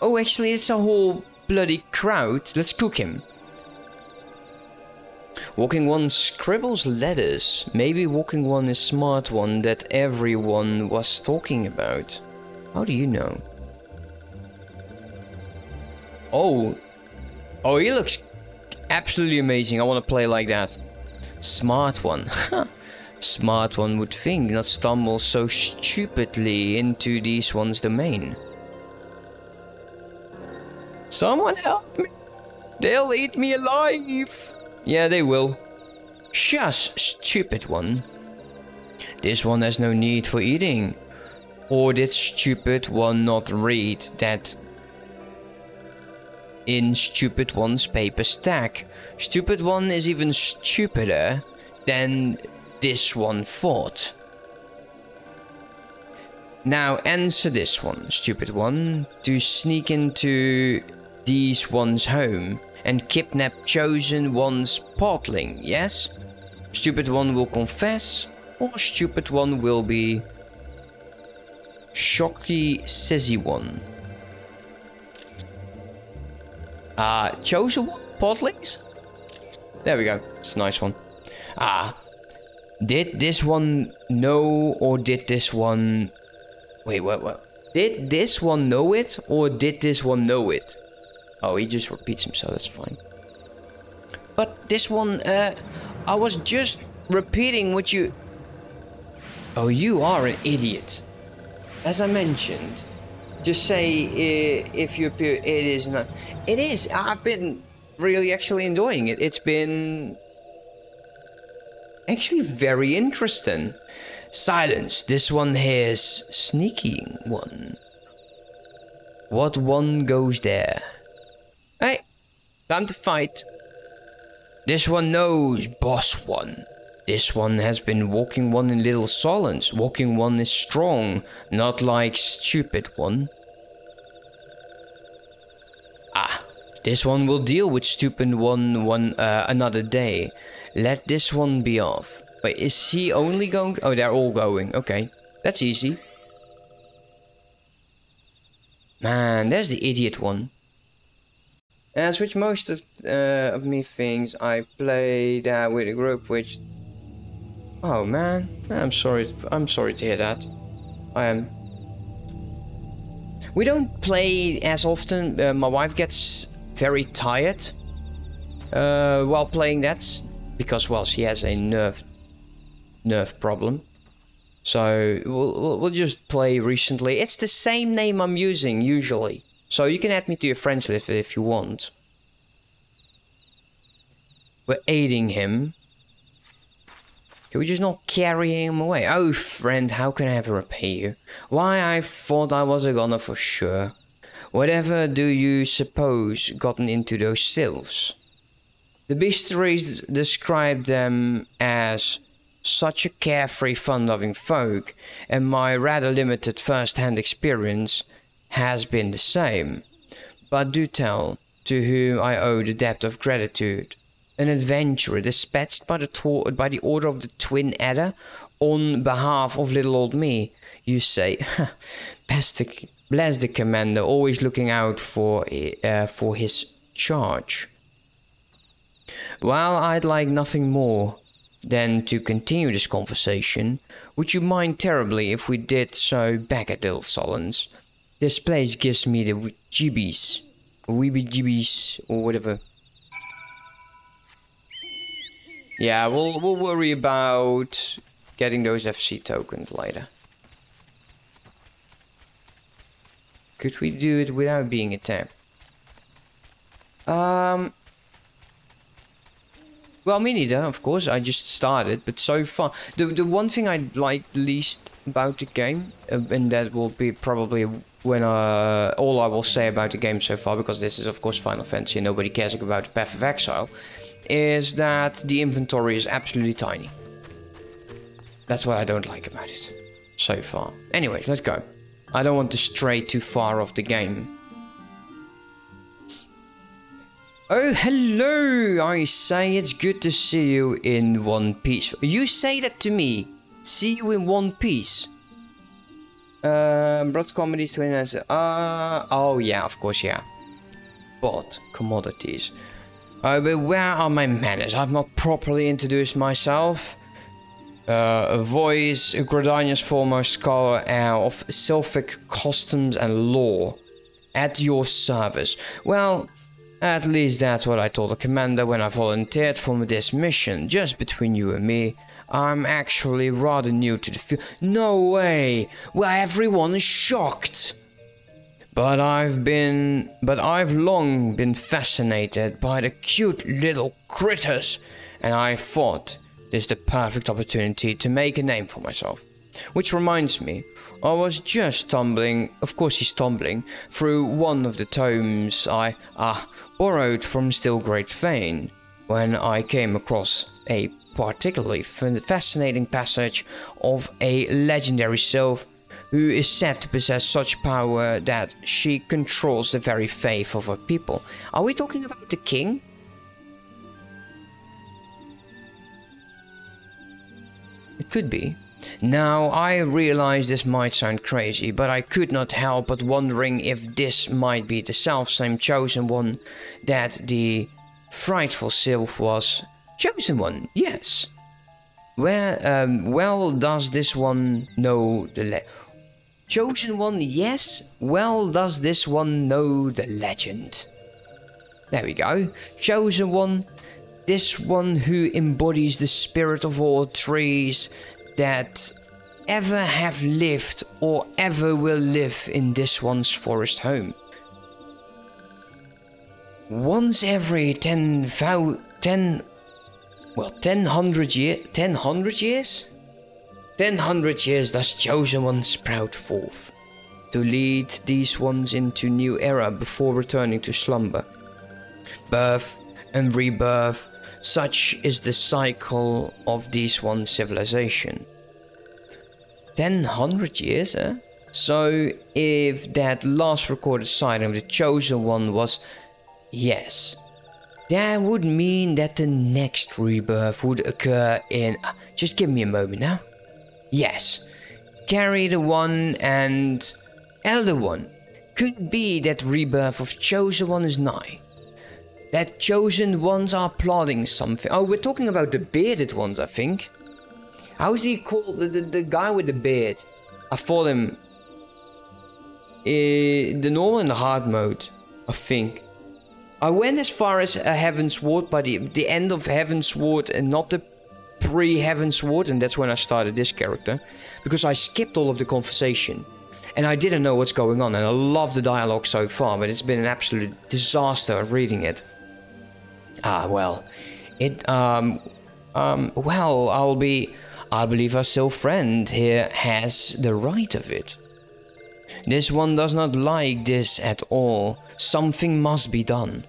Speaker 1: Oh, actually, it's a whole bloody crowd. Let's cook him. Walking one scribbles letters. Maybe walking one is smart one that everyone was talking about. How do you know? Oh. Oh, he looks absolutely amazing. I want to play like that. Smart one. Smart one would think, not stumble so stupidly into these one's domain. Someone help me! They'll eat me alive! Yeah, they will. Shush, stupid one. This one has no need for eating. Or did stupid one not read that in stupid one's paper stack? Stupid one is even stupider than this one thought. Now answer this one, stupid one. To sneak into these one's home and kidnap chosen one's podling, yes? Stupid one will confess, or stupid one will be shocky sissy one. Ah, uh, chosen one? There we go. It's a nice one. Ah, did this one know or did this one... Wait, what, what? Did this one know it or did this one know it? Oh, he just repeats himself, that's fine. But this one, uh, I was just repeating what you... Oh, you are an idiot. As I mentioned, just say uh, if you appear, it is not... It is, I've been really actually enjoying it. It's been actually very interesting. Silence. This one here's sneaking one. What one goes there? Hey, time to fight. This one knows boss one. This one has been walking one in little silence. Walking one is strong, not like stupid one. Ah, this one will deal with stupid one one uh, another day. Let this one be off. Wait, is he only going? Oh, they're all going. Okay, that's easy. Man, there's the idiot one. And which most of uh, of me things I play that with a group, which. Oh man, I'm sorry. I'm sorry to hear that. I am. We don't play as often. Uh, my wife gets very tired uh, while playing that because well she has a nerve nerve problem so we'll, we'll just play recently it's the same name i'm using usually so you can add me to your friends list if you want we're aiding him can we just not carry him away? Oh, friend, how can I ever repay you? Why, I thought I was a goner for sure. Whatever do you suppose gotten into those sylphs? The bestiaries describe them as such a carefree, fun-loving folk, and my rather limited first-hand experience has been the same. But do tell to whom I owe the debt of gratitude. An adventurer dispatched by the, by the order of the Twin Adder on behalf of little old me. You say, bless the commander, always looking out for, uh, for his charge. Well, I'd like nothing more than to continue this conversation. Would you mind terribly if we did so back at Little Solace? This place gives me the jibbies, weeby jibbies, or whatever. Yeah, we'll we'll worry about getting those FC tokens later. Could we do it without being attacked? Um, well, me neither, of course. I just started, but so far, the the one thing I like least about the game, uh, and that will be probably when uh, all I will say about the game so far, because this is of course Final Fantasy and nobody cares about the Path of Exile, is that the inventory is absolutely tiny. That's what I don't like about it so far. Anyways, let's go. I don't want to stray too far off the game. Oh, hello! I say it's good to see you in one piece. You say that to me. See you in one piece. Um, broad comedies, twin Uh, oh yeah, of course, yeah. Bought commodities. Uh, but where are my manners? I've not properly introduced myself. Uh, a voice, Gridania's foremost scholar uh, of Sylphic customs and law. At your service. Well, at least that's what I told the commander when I volunteered for this mission. Just between you and me, I'm actually rather new to the field. No way! Well, everyone is shocked! But I've been... But I've long been fascinated by the cute little critters, and I thought this is the perfect opportunity to make a name for myself. Which reminds me, I was just stumbling, of course he's stumbling, through one of the tomes I uh, borrowed from Stillglade Fane, when I came across a particularly fascinating passage of a legendary sylph who is said to possess such power that she controls the very faith of her people. Are we talking about the king? It could be. Now, I realize this might sound crazy, but I could not help but wondering if this might be the self-same chosen one that the frightful sylph was. Chosen one, yes. Where, um, well does this one know the le- Chosen one, yes. Well does this one know the legend. There we go. Chosen one. This one who embodies the spirit of all trees that ever have lived or ever will live in this one's forest home. Once every 10, 10 well, 10 hundred year, 10 hundred years? 10 hundred years does chosen one sprout forth to lead these ones into new era before returning to slumber. Birth and rebirth such is the cycle of this one civilization. 1000 years, eh? So, if that last recorded sighting of the Chosen One was yes, that would mean that the next rebirth would occur in. Uh, just give me a moment now. Yes, Carry the One and Elder One. Could be that rebirth of Chosen One is nigh that chosen ones are plotting something. Oh, we're talking about the bearded ones, I think. How's he called? The, the, the guy with the beard. I fought him in the normal and the hard mode, I think. I went as far as a Heavensward by the, the end of Heavensward and not the pre Heavensward, and that's when I started this character. Because I skipped all of the conversation. And I didn't know what's going on, and I love the dialogue so far, but it's been an absolute disaster of reading it. Ah, well, it, um, um, well, I'll be, I believe our sylph friend here has the right of it. This one does not like this at all. Something must be done.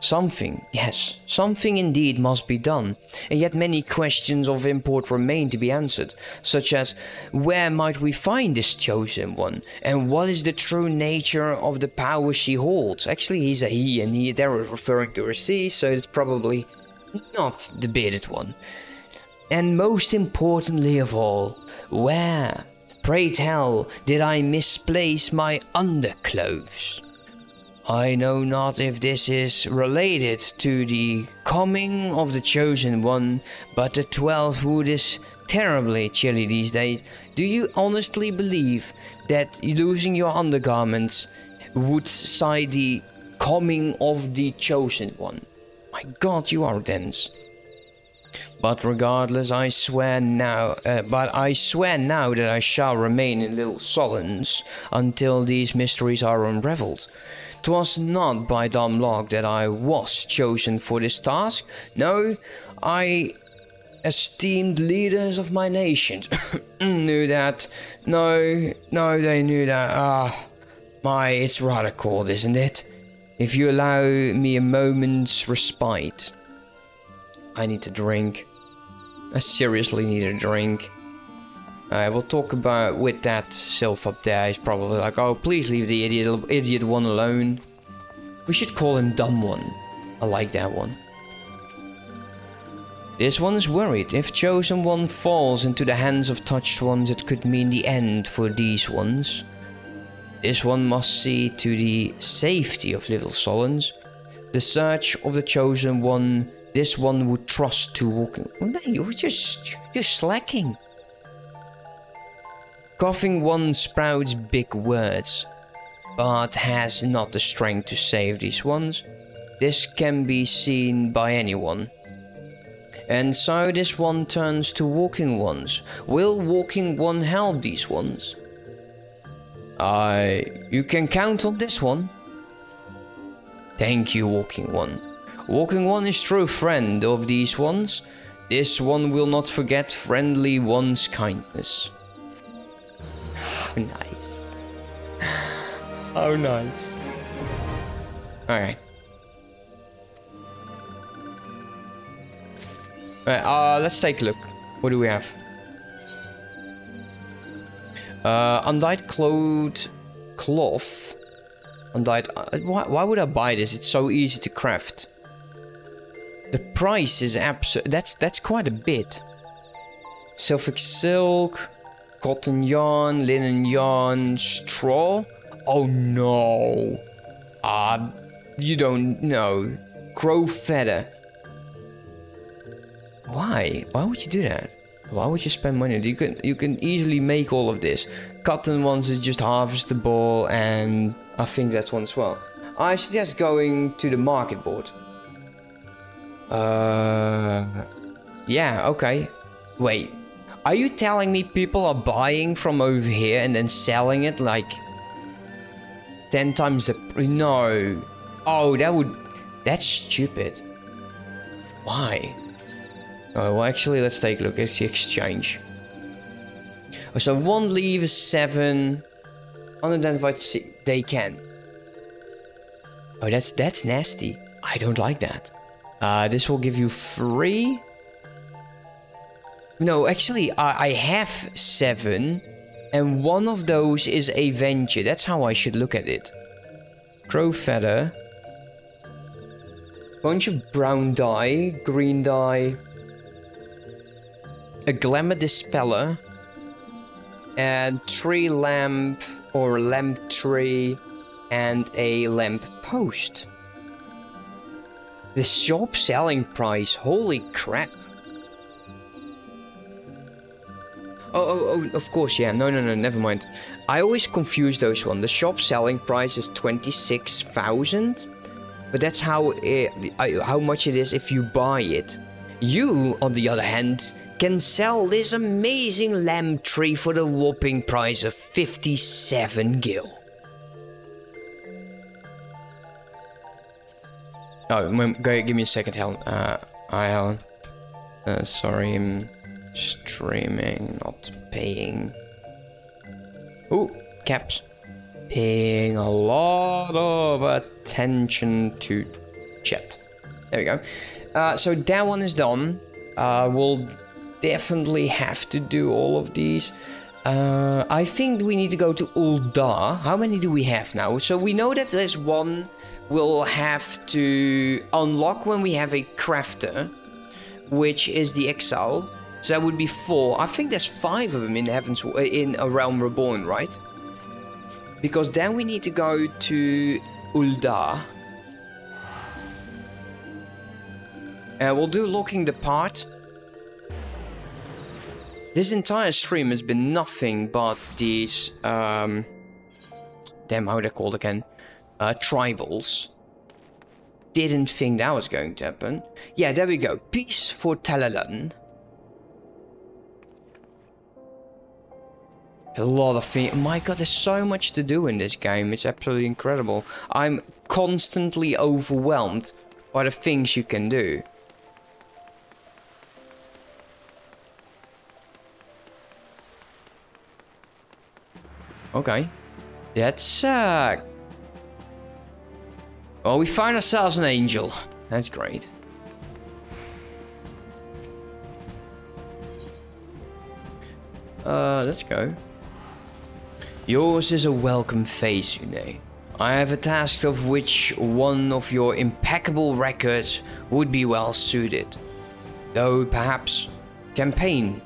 Speaker 1: Something, yes, something indeed must be done, and yet many questions of import remain to be answered, such as where might we find this chosen one, and what is the true nature of the power she holds? Actually, he's a he, and he, they're referring to a she, so it's probably not the bearded one. And most importantly of all, where, pray tell, did I misplace my underclothes? I know not if this is related to the coming of the Chosen One, but the Twelveswood is terribly chilly these days. Do you honestly believe that losing your undergarments would sign the coming of the Chosen One? My god, you are dense. But regardless, I swear now, uh, but I swear now that I shall remain in Little Solace until these mysteries are unraveled. 'Twas not by dumb luck that I was chosen for this task. No, I esteemed leaders of my nation knew that. No, no, they knew that. Ah, my, it's rather cold, isn't it? If you allow me a moment's respite, I need to drink. I seriously need a drink. I will talk about with that sylph up there. He's probably like, oh, please leave the idiot, idiot one alone. We should call him dumb one. I like that one. This one is worried. If chosen one falls into the hands of touched ones, it could mean the end for these ones. This one must see to the safety of little Solace. The search of the chosen one, this one would trust to walking. No, you're just you're slacking. Coughing one sprouts big words, but has not the strength to save these ones. This can be seen by anyone. And so this one turns to walking ones. Will walking one help these ones? I... you can count on this one. Thank you, Walking One. Walking One is true friend of these ones. This one will not forget friendly one's kindness. Nice. How nice. Alright. Alright, uh, let's take a look. What do we have? Uh, undyed cloth. Cloth. Undyed. Uh, why, why would I buy this? It's so easy to craft. The price is absurd. That's that's quite a bit. Silphic silk, cotton yarn, linen yarn, straw. Oh no. Ah, uh, you don't know. Crow feather. Why? Why would you do that? Why would you spend money? You can you can easily make all of this. Cotton ones is just harvestable, and I think that's one as well. I suggest going to the market board. Uh, yeah, okay. Wait, are you telling me people are buying from over here and then selling it like 10 times the... No. Oh, that would... That's stupid. Why? Oh, well, actually, let's take a look. at the exchange. Oh, so one leave is seven. Unidentified, they can. Oh, that's that's nasty. I don't like that. Uh, this will give you three. No, actually, I, I have seven. And one of those is a venture. That's how I should look at it. Crow feather. Bunch of brown dye, green dye. A glamour dispeller. And tree lamp or lamp tree and a lamp post. The shop selling price, holy crap. Oh, oh, oh, of course, yeah. No, no, no, never mind. I always confuse those one. The shop selling price is 26,000. But that's how it, how much it is if you buy it. You, on the other hand, can sell this amazing lamp tree for the whopping price of 57 gil. Oh, give me a second, Helen. Uh, hi, Helen. Uh, sorry, I'm streaming, not paying. Ooh, caps. Paying a lot of attention to chat. There we go. Uh, so that one is done. Uh, we'll definitely have to do all of these. Uh, I think we need to go to Ul'dah. How many do we have now? So we know that there's one we'll have to unlock when we have a crafter, which is the Ixali. So that would be four. I think there's five of them in Heaven's uh, in a Realm Reborn, right? Because then we need to go to Ul'dah. Uh, we'll do locking the part. This entire stream has been nothing but these, um, damn, how are they called again? uh, tribals. Didn't think that was going to happen. Yeah, there we go. Peace for Thanalan. A lot of things. My god, there's so much to do in this game. It's absolutely incredible. I'm constantly overwhelmed by the things you can do. Okay. That's uh well, we find ourselves an angel. That's great. Uh, let's go. Yours is a welcome face, Une. I have a task of which one of your impeccable records would be well suited. Though perhaps campaign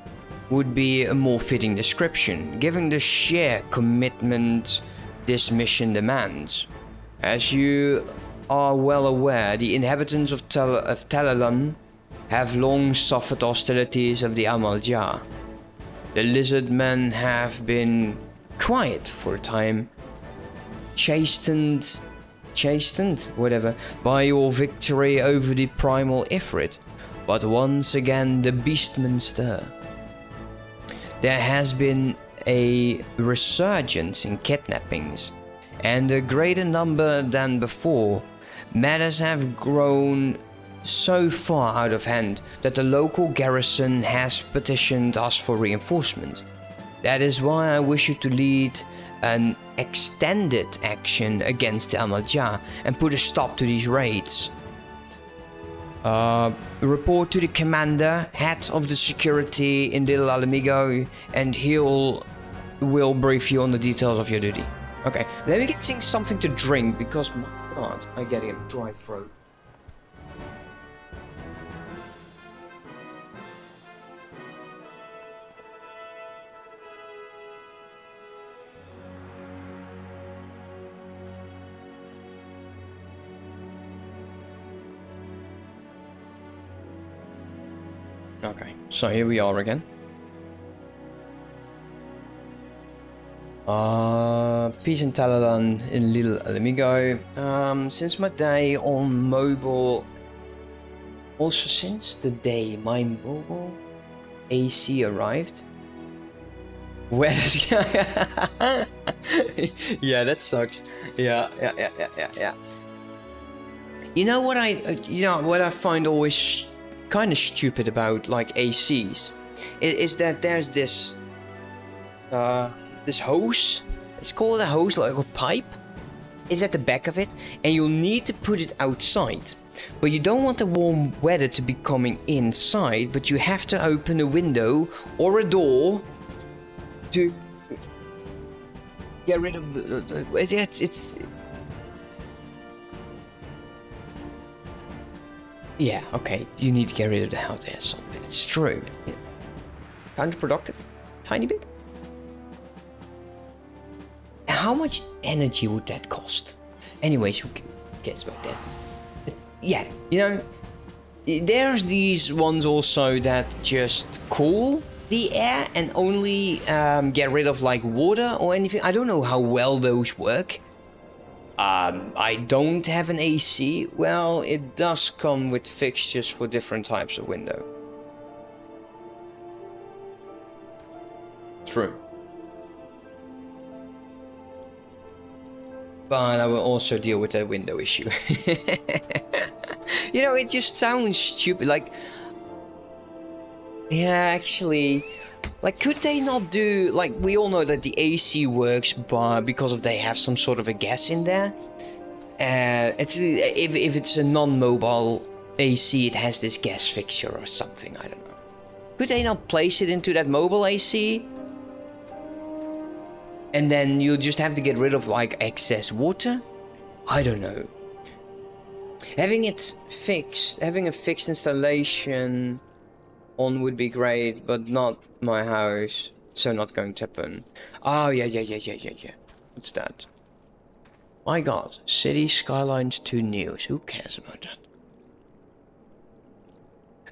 Speaker 1: would be a more fitting description, given the sheer commitment this mission demands. As you are well aware, the inhabitants of, Tel of Thanalan have long suffered hostilities of the Amalj'aa. The lizard men have been quiet for a time, chastened, chastened, whatever, by your victory over the primal Ifrit. But once again, the beastmen stir. There has been a resurgence in kidnappings, and a greater number than before. Matters have grown so far out of hand that the local garrison has petitioned us for reinforcements. That is why I wish you to lead an extended action against the Amalj'aa and put a stop to these raids. Uh, report to the commander, head of the security in Little Ala Mhigo, and he'll will brief you on the details of your duty. Okay, let me get something to drink because my god, I'm getting a dry throat. Okay, so here we are again. Uh, peace and Thanalan in Little Ala Mhigo. Um, since my day on mobile, also since the day my mobile AC arrived. Where yeah, that sucks. Yeah, yeah, yeah, yeah, yeah. You know what I, uh, you know what I find always kind of stupid about like ACs is, that there's this uh, this hose. It's called a hose, like a pipe. Is at the back of it, and you'll need to put it outside. But you don't want the warm weather to be coming inside, but you have to open a window or a door to get rid of the. the, the it's, it's Yeah, okay, you need to get rid of the hot air something. It's true. Yeah. Counterproductive? Tiny bit? How much energy would that cost? Anyways, who cares about that? Yeah, you know, there's these ones also that just cool the air and only um, get rid of like water or anything. I don't know how well those work. Um, I don't have an AC. Well, it does come with fixtures for different types of window. True. But I will also deal with that window issue. you know, it just sounds stupid. Like, yeah, actually, like, could they not do like we all know that the AC works, but because of they have some sort of a gas in there. Uh, it's if if it's a non-mobile AC, it has this gas fixture or something. I don't know. Could they not place it into that mobile AC? And then you'll just have to get rid of like excess water? I don't know. Having it fixed, having a fixed installation on would be great, but not my house. So not going to happen. Oh, yeah, yeah, yeah, yeah, yeah, yeah. What's that? My god, Cities: Skylines 2 News. Who cares about that?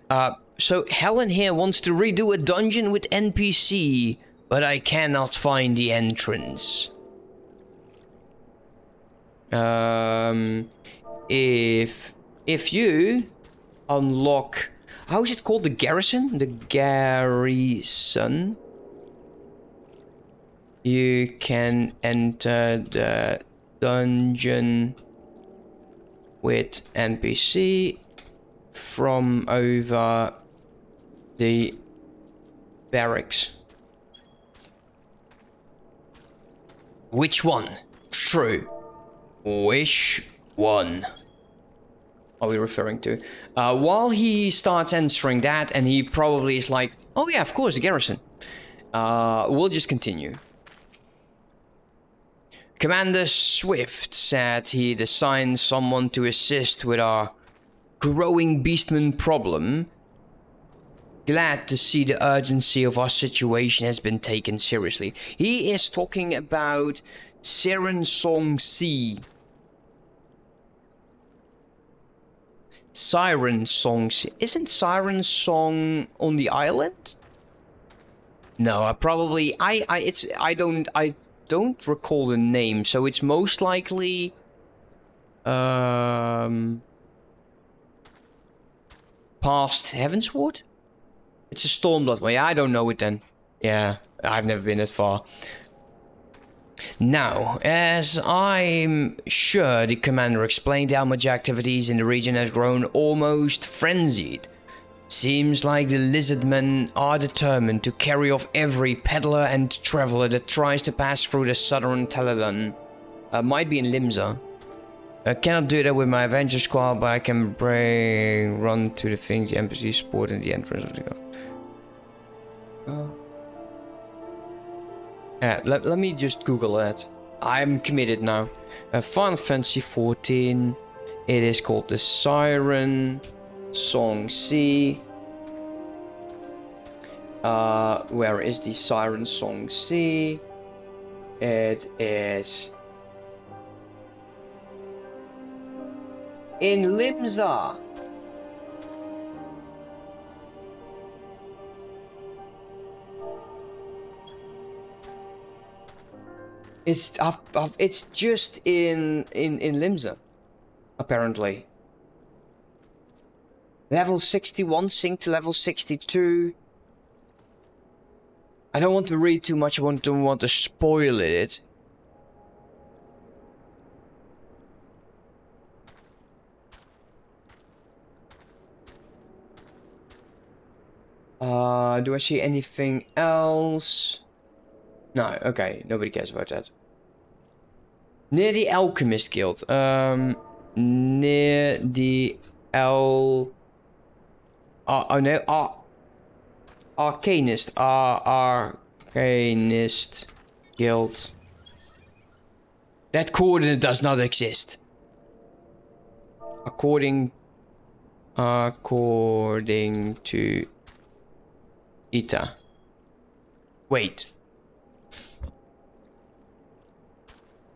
Speaker 1: Uh, so Helen here wants to redo a dungeon with NPC, but I cannot find the entrance. Um, if if you unlock how is it called? The garrison? The garrison? You can enter the dungeon with NPC from over the barracks. Which one? True. Which one? Are we referring to? Uh, while he starts answering that, and he probably is like, oh yeah, of course, the garrison. Uh, we'll just continue. Commander Swift said he'd assigned someone to assist with our growing beastman problem. Glad to see the urgency of our situation has been taken seriously. He is talking about Sirensong Sea. Sirensong Sea. Isn't Siren Song on the island? No, I probably I I it's I don't I don't recall the name, so it's most likely um past Heavensward? It's a Stormblood way. I don't know it then. Yeah, I've never been that far. Now, as I'm sure the commander explained, Almaj activities in the region has grown almost frenzied. Seems like the lizardmen are determined to carry off every peddler and traveler that tries to pass through the southern Thanalan. Uh, might be in Limsa. I cannot do that with my Avenger squad, but I can bring run to the things the NPC sport in the entrance of the gun. Uh, let, let me just Google that. I'm committed now. Uh, Final Fantasy 14. It is called the Siren Song C. Uh, where is the Sirensong Sea? It is in Limsa. It's uh, uh, it's just in in in Limsa, apparently. Level 61 sync to level 62. I don't want to read too much, I want to want to spoil it. Uh, do I see anything else? No, okay, nobody cares about that. Near the Alchemist Guild. Um, near the Al... Uh, oh no, Ar Arcanist. Ar Arcanist Guild. That coordinate does not exist. According... According to Ita. Wait.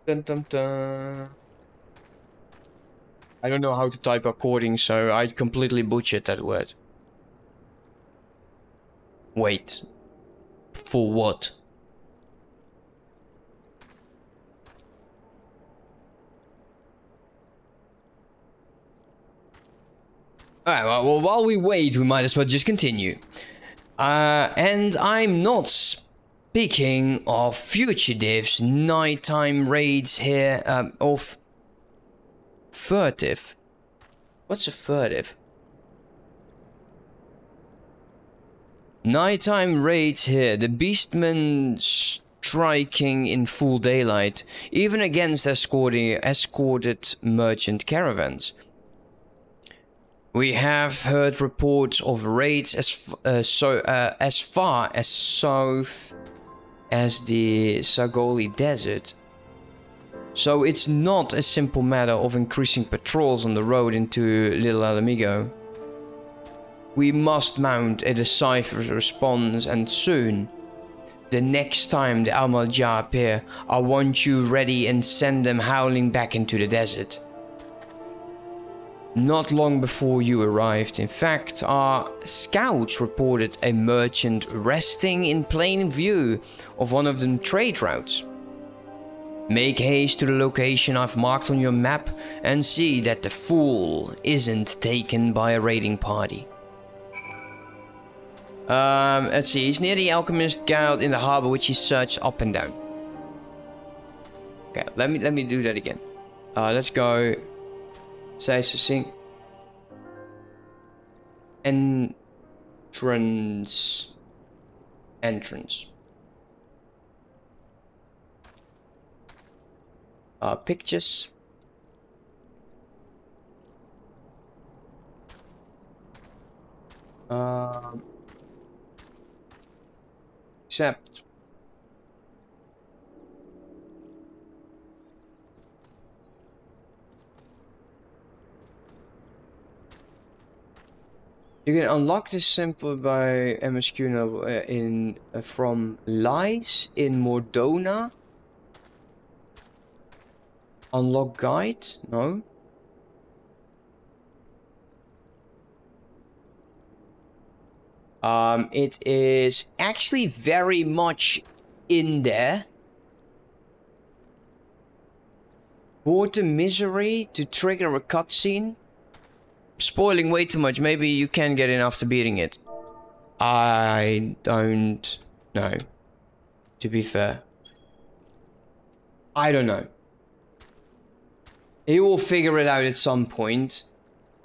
Speaker 1: Dun, dun, dun. I don't know how to type according, so I completely butchered that word. Wait. For what? Alright, well, while we wait, we might as well just continue. Uh, and I'm not speaking of fugitives, nighttime raids here, um, of furtive. What's a furtive? Nighttime raids here, the beastmen striking in full daylight, even against escorting, escorted merchant caravans. We have heard reports of raids as uh, so uh, as far as south as the Sagoli Desert. So it's not a simple matter of increasing patrols on the road into Little Ala We must mount a decisive response and soon. The next time the Amalj'aa appear, I want you ready and send them howling back into the desert. Not long before you arrived, in fact, our scouts reported a merchant resting in plain view of one of the trade routes. Make haste to the location I've marked on your map and see that the fool isn't taken by a raiding party. Um, let's see, he's near the Alchemist Guild in the harbor which he searched up and down. Okay, let me let me do that again. Uh, let's go Say succinct. Entrance. Entrance. Uh, pictures. Um, Except... You can unlock this simply by MSQ now, uh, in uh, from Lies in Mor Dhona. Unlock guide? No. Um, it is actually very much in there. Water misery to trigger a cutscene. Spoiling way too much. Maybe you can get in after beating it. I don't know. To be fair. I don't know. He will figure it out at some point.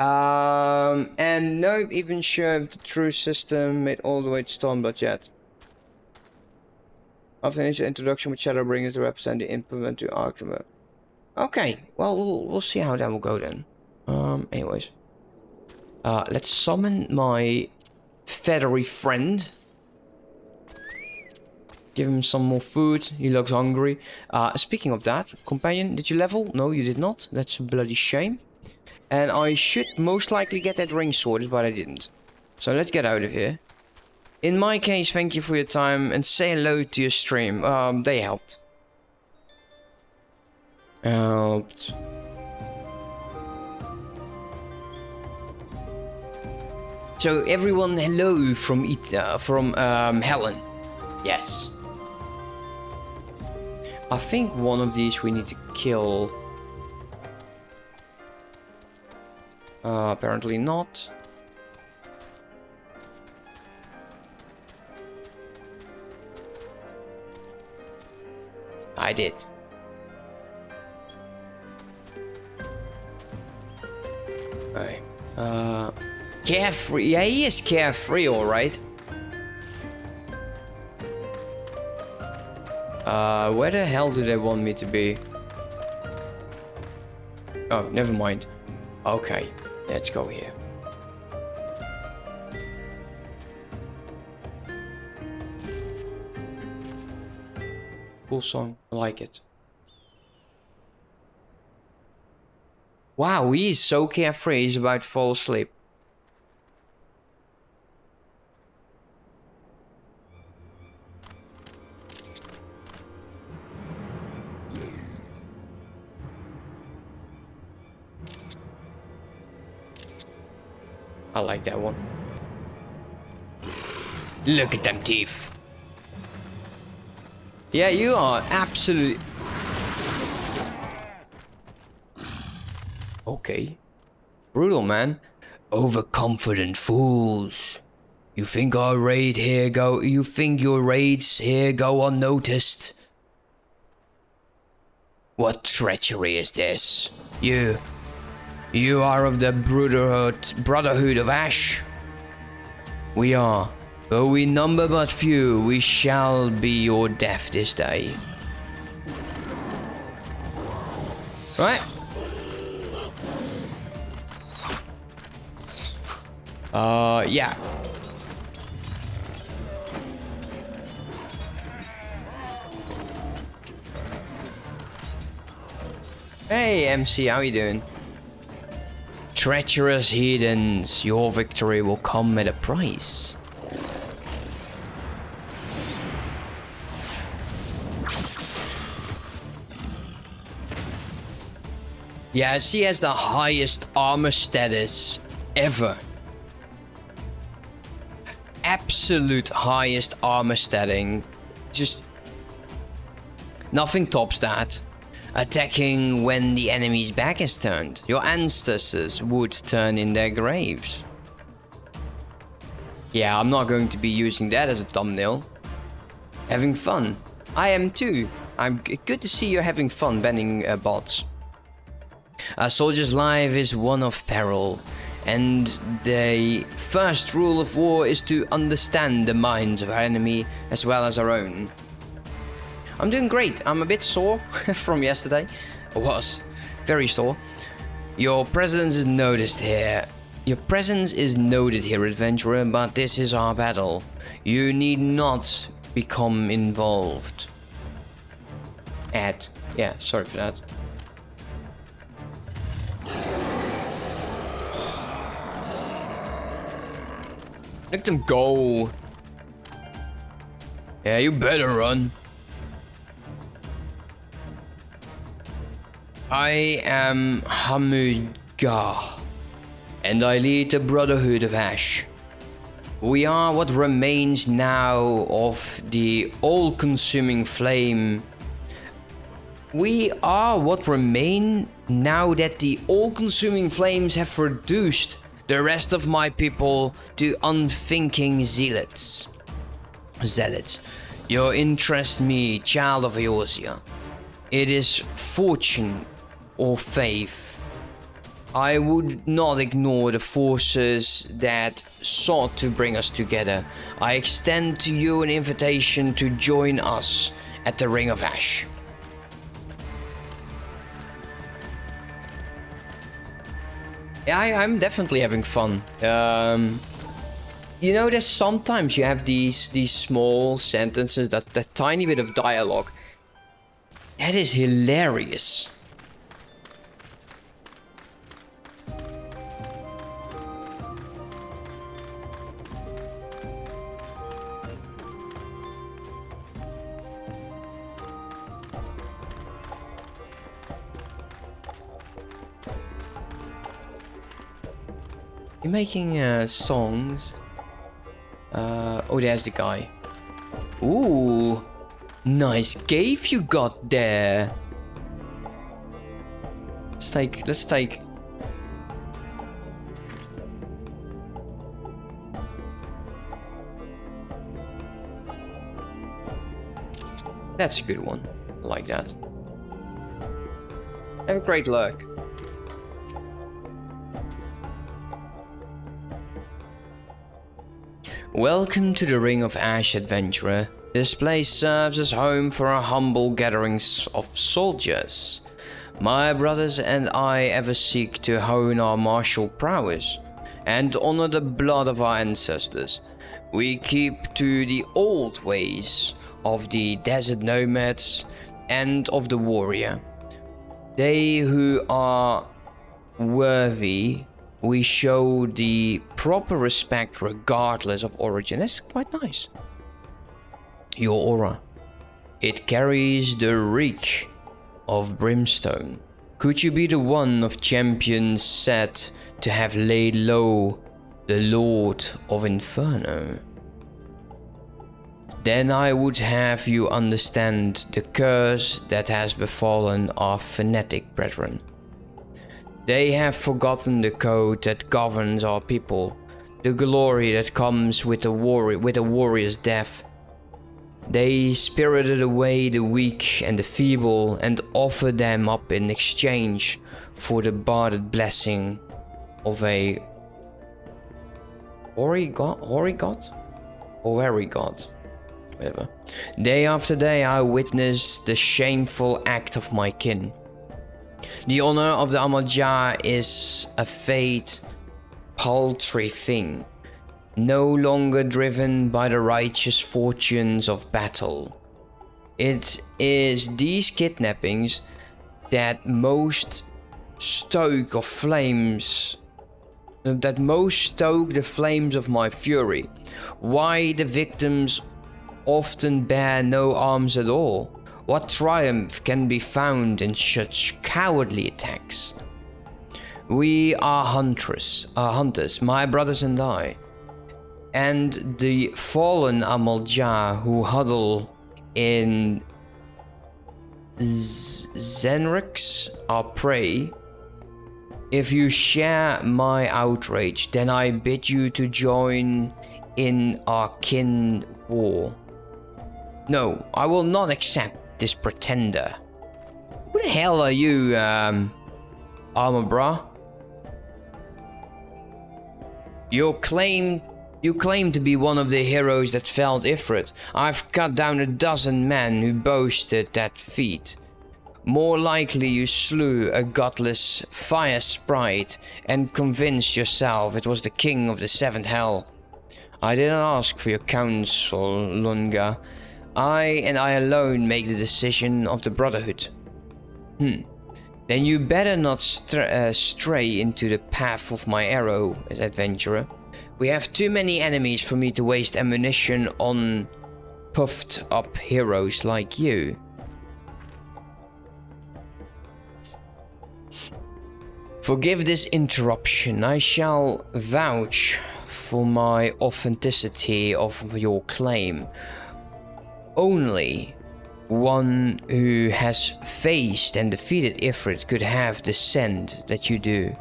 Speaker 1: Um, and not even sure if the true system made all the way to Stormblood yet. Finish the introduction with Shadowbringers to represent the implement to Arkham. Okay, well, well, we'll see how that will go then. Um, anyways. Uh, let's summon my feathery friend. Give him some more food. He looks hungry. Uh, speaking of that, companion, did you level? No, you did not. That's a bloody shame. And I should most likely get that ring sorted, but I didn't. So let's get out of here. In my case, thank you for your time and say hello to your stream. Um, they helped. Helped. So everyone, hello from Ita, from um, Helen. Yes. I think one of these we need to kill. Uh, apparently not. I did. Alright. Uh, carefree. Yeah, he is carefree, alright. Uh, where the hell do they want me to be? Oh, never mind. Okay, let's go here. Cool song, I like it. Wow, he is so carefree, he's about to fall asleep. I like that one. Look at them teeth. Yeah, you are absolutely... Okay. Brutal, man. Overconfident fools. You think our raid here go... You think your raids here go unnoticed? What treachery is this? You... You are of the Brotherhood, Brotherhood of Ash. We are. Though we number but few, we shall be your death this day. Right? Uh, yeah. Hey, MC, how you doing? Treacherous heathens, your victory will come at a price. Yeah, she has the highest armor status ever. Absolute highest armor statting. Just nothing tops that. Attacking when the enemy's back is turned. Your ancestors would turn in their graves. Yeah, I'm not going to be using that as a thumbnail. Having fun. I am too. I'm good to see you're having fun banning uh, bots. A soldier's life is one of peril, and the first rule of war is to understand the minds of our enemy as well as our own. I'm doing great. I'm a bit sore from yesterday. I was very sore. Your presence is noticed here. Your presence is noted here, adventurer, but this is our battle. You need not become involved. Add. Yeah, sorry for that. Let them go. Yeah, you better run. I am Hamujj Gah, and I lead the Brotherhood of Ash. We are what remains now of the all-consuming flame. We are what remain now that the all-consuming flames have reduced the rest of my people to unthinking zealots. Zealots, you interest me, child of Eorzea. It is fortune or faith. I would not ignore the forces that sought to bring us together. I extend to you an invitation to join us at the Ring of Ash. Yeah, I, I'm definitely having fun. Um, you know, there's sometimes you have these these small sentences, that that tiny bit of dialogue. That is hilarious. You're making uh, songs. Uh, oh, there's the guy. Ooh, nice cave you got there. Let's take. Let's take. That's a good one. I like that. Have a great luck. Welcome to the Ring of Ash, adventurer. This place serves as home for a humble gathering of soldiers. My brothers and I ever seek to hone our martial prowess and honor the blood of our ancestors. We keep to the old ways of the desert nomads and of the warrior. They who are worthy we show the proper respect regardless of origin. That's quite nice. Your aura. It carries the reek of brimstone. Could you be the one of champions said to have laid low the Lord of Inferno? Then I would have you understand the curse that has befallen our fanatic brethren. They have forgotten the code that governs our people, the glory that comes with a, warrior, with a warrior's death. They spirited away the weak and the feeble and offered them up in exchange for the barded blessing of a hoary god, hoary god, or hairy god, whatever. Day after day, I witnessed the shameful act of my kin. The honor of the Amalj'aa is a fate paltry thing, no longer driven by the righteous fortunes of battle. It is these kidnappings that most stoke of flames that most stoke the flames of my fury. Why the victims often bear no arms at all. What triumph can be found in such cowardly attacks? We are hunters, are hunters, my brothers and I, and the fallen Amalj'aa who huddle in Zenrix are prey. If you share my outrage, then I bid you to join in our kin war. No, I will not accept this pretender. Who the hell are you, um, armor bra? You claim you claim to be one of the heroes that felled Ifrit. I've cut down a dozen men who boasted that feat. More likely you slew a godless fire sprite and convinced yourself it was the king of the seventh hell. I didn't ask for your counsel, Lunga, I and I alone make the decision of the Brotherhood. Hmm. Then you better not uh, stray into the path of my arrow, adventurer. We have too many enemies for me to waste ammunition on puffed up heroes like you. Forgive this interruption. I shall vouch for my authenticity of your claim. Only one who has faced and defeated Ifrit could have the scent that you do.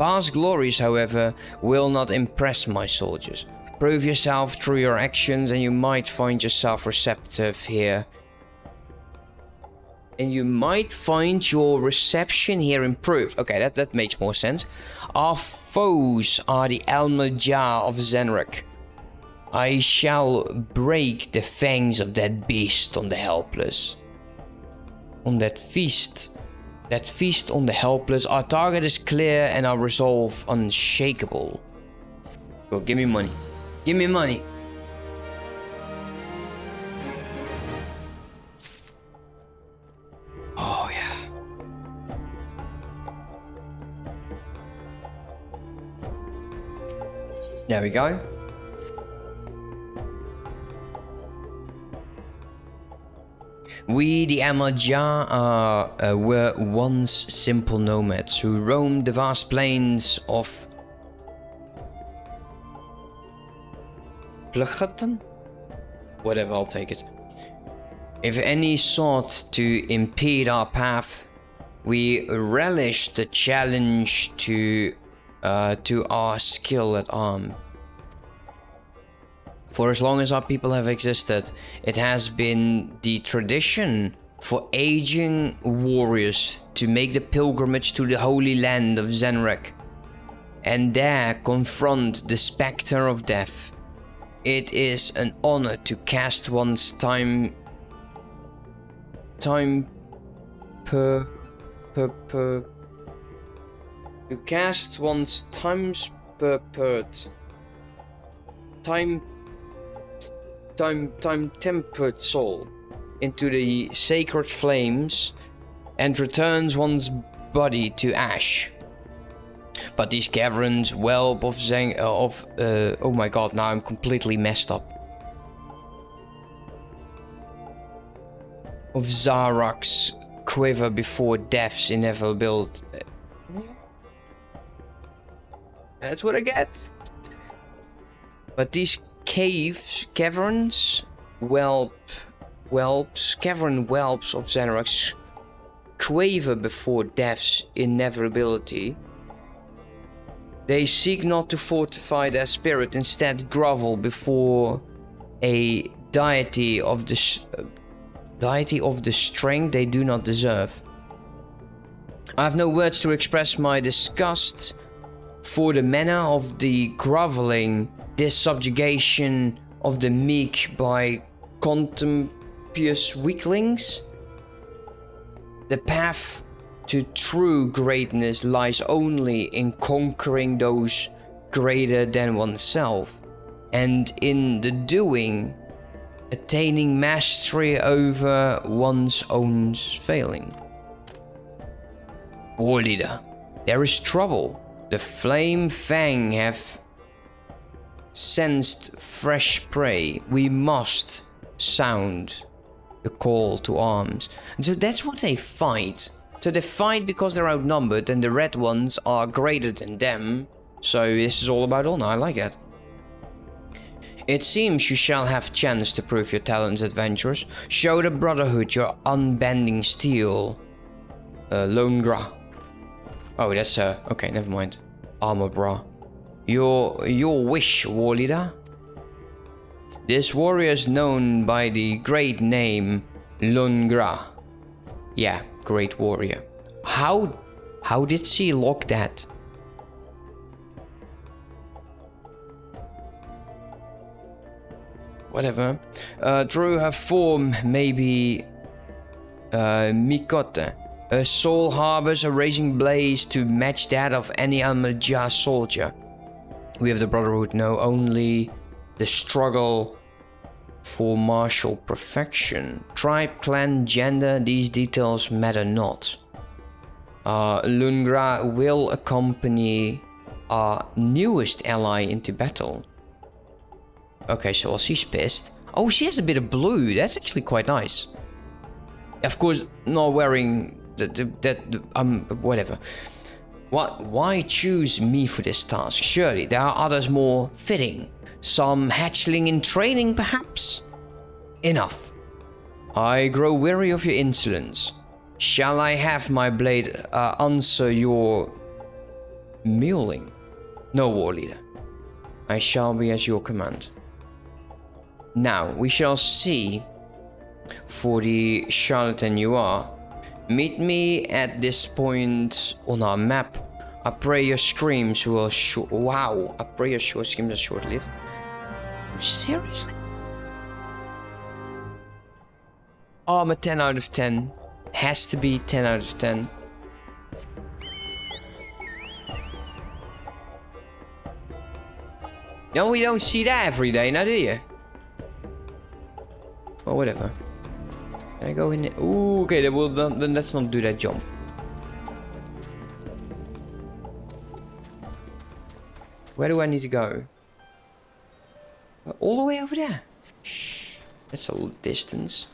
Speaker 1: Past glories, however, will not impress my soldiers. Prove yourself through your actions and you might find yourself receptive here. And you might find your reception here improved. Okay, that, that makes more sense. Our foes are the Amalj'aa of Zenrek. I shall break the fangs of that beast on the helpless. On that feast. That feast on the helpless. Our target is clear and our resolve unshakable. Go, give me money. Give me money. Oh, yeah. There we go. We, the Amalj'aa, uh, uh, were once simple nomads who roamed the vast plains of Plugatan? Whatever, I'll take it. If any sought to impede our path, we relish the challenge to uh, to our skill at arm. For as long as our people have existed, it has been the tradition for aging warriors to make the pilgrimage to the holy land of Zenrek and there confront the specter of death. It is an honor to cast one's time time per per per to cast one's times per per time time time tempered soul into the sacred flames and returns one's body to ash. But these caverns whelp of Zang uh, of uh, oh my god now I'm completely messed up. Of Zarak's quiver before death's inevitable. That's what I get. But these caves, caverns, whelp, whelps, cavern whelps of Xanax quaver before death's inevitability. They seek not to fortify their spirit, instead grovel before a deity of the uh, deity of the strength they do not deserve. I have no words to express my disgust for the manner of the groveling this subjugation of the meek by contemptuous weaklings? The path to true greatness lies only in conquering those greater than oneself, and in the doing, attaining mastery over one's own failing. War leader, there is trouble. The flame fang have sensed fresh prey, we must sound the call to arms. And so that's what they fight. So they fight because they're outnumbered and the red ones are greater than them. So this is all about honor, I like it. It seems you shall have chance to prove your talents, adventurers. Show the Brotherhood your unbending steel. Uh, Lone Gra. Oh, that's uh, okay, never mind. Armor Bra. Your, your wish, war leader? This warrior is known by the great name Lungra. Yeah, great warrior. How, how did she lock that? Whatever. Uh, through her form, maybe uh, Miqo'te. Her soul harbors a raging blaze to match that of any Amalj'aa soldier. We of the Brotherhood know only the struggle for martial perfection. Tribe, clan, gender, these details matter not. Uh, Lungra will accompany our newest ally into battle. Okay, so well, she's pissed. Oh, she has a bit of blue. That's actually quite nice. Of course, not wearing that. That um, whatever. What? Why choose me for this task? Surely there are others more fitting. Some hatchling in training, perhaps. Enough. I grow weary of your insolence. Shall I have my blade uh, answer your mewling? No, war leader. I shall be at your command. Now, we shall see for the charlatan you are. Meet me at this point on our map. I pray your screams will. Wow, I pray your short screams are short lived. Seriously? Oh, I'm a 10 out of 10. Has to be 10 out of 10. No, we don't see that every day, now do you? Well, whatever. Can I go in there? Ooh, okay, then, we'll, then let's not do that jump. Where do I need to go? Uh, all the way over there. Shh. That's a little distance.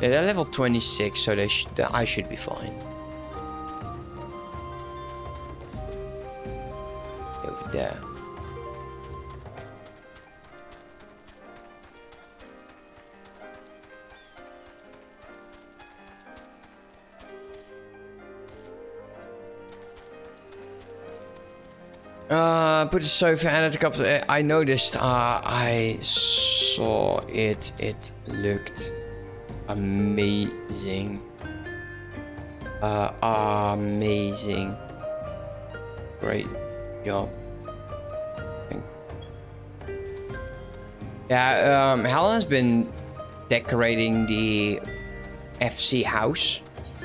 Speaker 1: Yeah, they're level 26, so they sh I should be fine. Over there. Uh, put the sofa and couple. Of, I noticed. Uh, I saw it. It looked amazing. Uh, amazing. Great job. Yeah, um, Helen has been decorating the FC house.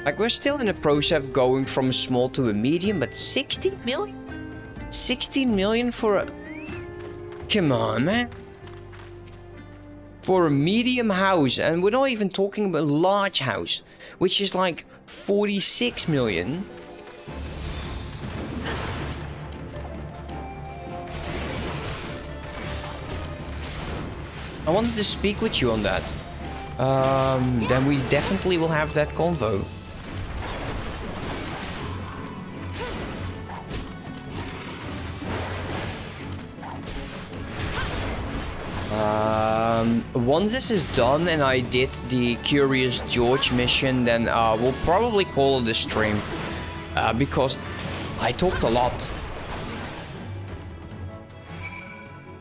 Speaker 1: Like, we're still in the process of going from a small to a medium, but 60 million? 16 million for a... Come on, man. For a medium house, and we're not even talking about a large house, which is like 46 million. I wanted to speak with you on that. Um, then we definitely will have that convo. Um, once this is done and I did the Curious Gorge mission, then uh, we'll probably call it a stream. Uh, because I talked a lot.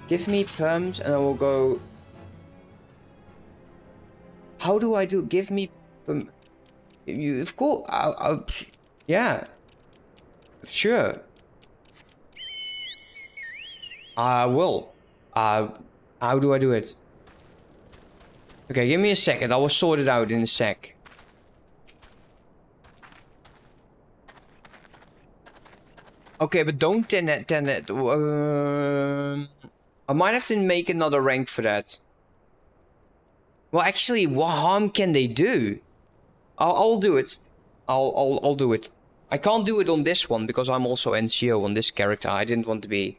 Speaker 1: Give me perms and I will go... How do I do? Give me... Um, you, of course, I, I, yeah. Sure. I will. Uh, how do I do it? Okay, give me a second. I will sort it out in a sec. Okay, but don't ten that, ten that. Uh, I might have to make another rank for that. Well, actually, what harm can they do? I'll, I'll do it. I'll, I'll, I'll do it. I can't do it on this one because I'm also NCO on this character. I didn't want to be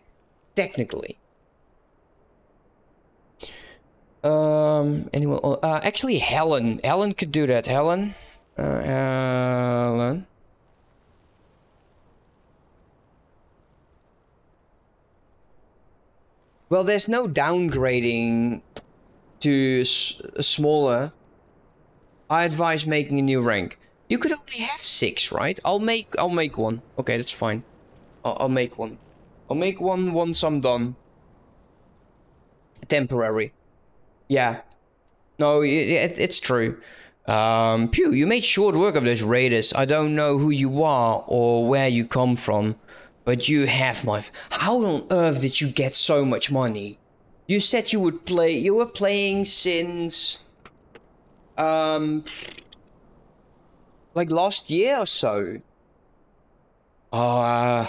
Speaker 1: technically. Um, anyone? Uh, actually, Helen. Helen could do that. Helen. Uh, Helen. Well, there's no downgrading to smaller. I advise making a new rank. You could only have six, right? I'll make I'll make one. Okay, that's fine. I'll, I'll make one. I'll make one once I'm done. Temporary. Yeah. No, it, it, it's true. Um, Pew, you made short work of those raiders. I don't know who you are or where you come from, but you have my... How on earth did you get so much money? You said you would play... You were playing since... Um... Like last year or so. Oh, uh,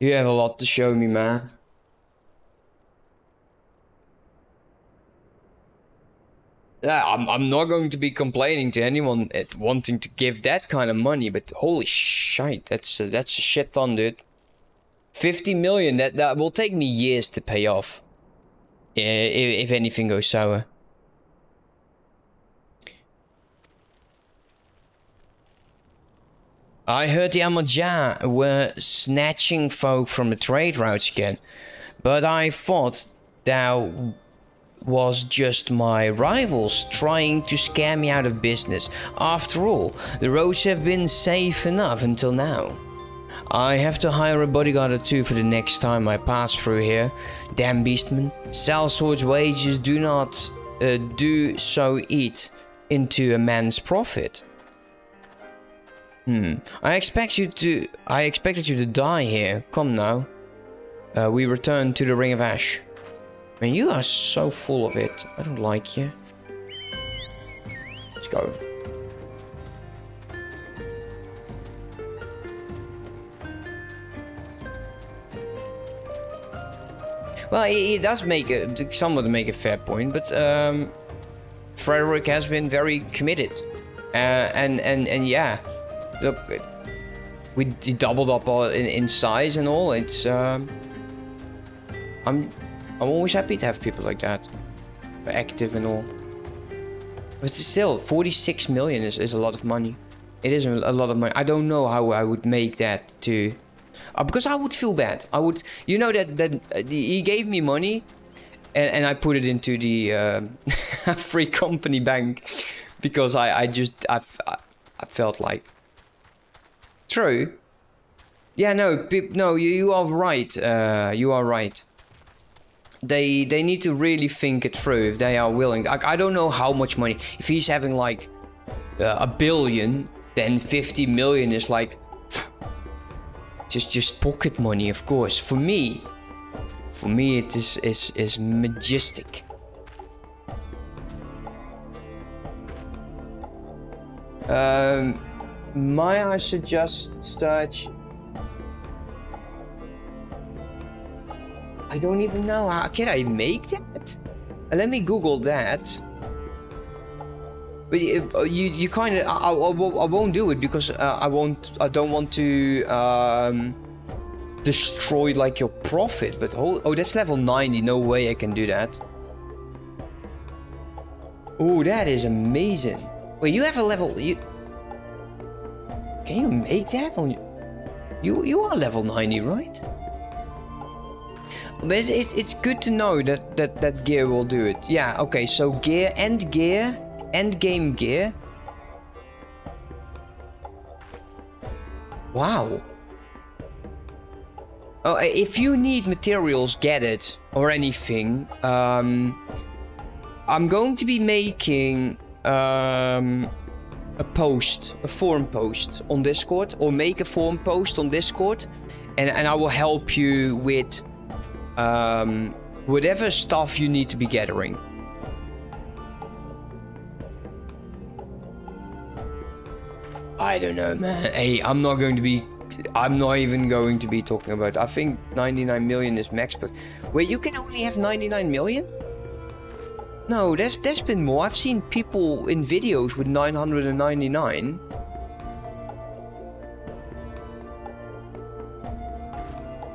Speaker 1: You have a lot to show me, man. Yeah, I'm, I'm not going to be complaining to anyone at wanting to give that kind of money, but holy shit, that's a, that's a shit ton, dude. 50 million, that, that will take me years to pay off. If, if anything goes sour. I heard the Amalj'aa were snatching folk from the trade routes again, but I thought that was just my rivals trying to scare me out of business. After all, the roads have been safe enough until now. I have to hire a bodyguard or two for the next time I pass through here. Damn beastmen. Sellsword's wages do not uh, do so eat into a man's profit. Hmm. I expect you to... I expected you to die here. Come now. Uh, we return to the Ring of Ash. Man, you are so full of it. I don't like you. Let's go. Well, he does make a, somewhat make a fair point, but um, Frederick has been very committed. Uh, and, and, and yeah, look, we doubled up in, in size and all. It's um, I'm I'm always happy to have people like that, active and all. But still, 46 million is, is a lot of money. It is a lot of money. I don't know how I would make that to, uh, because I would feel bad. I would, you know that that uh, he gave me money, and, and I put it into the uh, free company bank, because I I just I, I felt like True. Yeah, no, no, you, you are right. Uh, you are right. They they need to really think it through if they are willing. I, I don't know how much money. If he's having like uh, a billion, then 50 million is like just just pocket money, of course. For me, for me, it is is is majestic. Um, might I suggest search? I don't even know. How can I make that? Let me Google that. But you, uh, you, you kind of, I, I, I, won't do it because uh, I won't, I don't want to um, destroy like your profit. But hold, oh, that's level 90. No way I can do that. Oh, that is amazing. Wait, you have a level, you, can you make that on you? You are level 90, right? But it, it, it's good to know that, that that gear will do it. Yeah, okay, so gear, and gear, end game gear. Wow. Oh, if you need materials, get it, or anything. Um, I'm going to be making um, a post, a forum post on Discord, or make a forum post on Discord, and, and I will help you with um, whatever stuff you need to be gathering. I don't know, man. Hey, I'm not going to be... I'm not even going to be talking about... I think 99 million is max, but... Wait, you can only have 99 million? No, there's there's been more. I've seen people in videos with 999.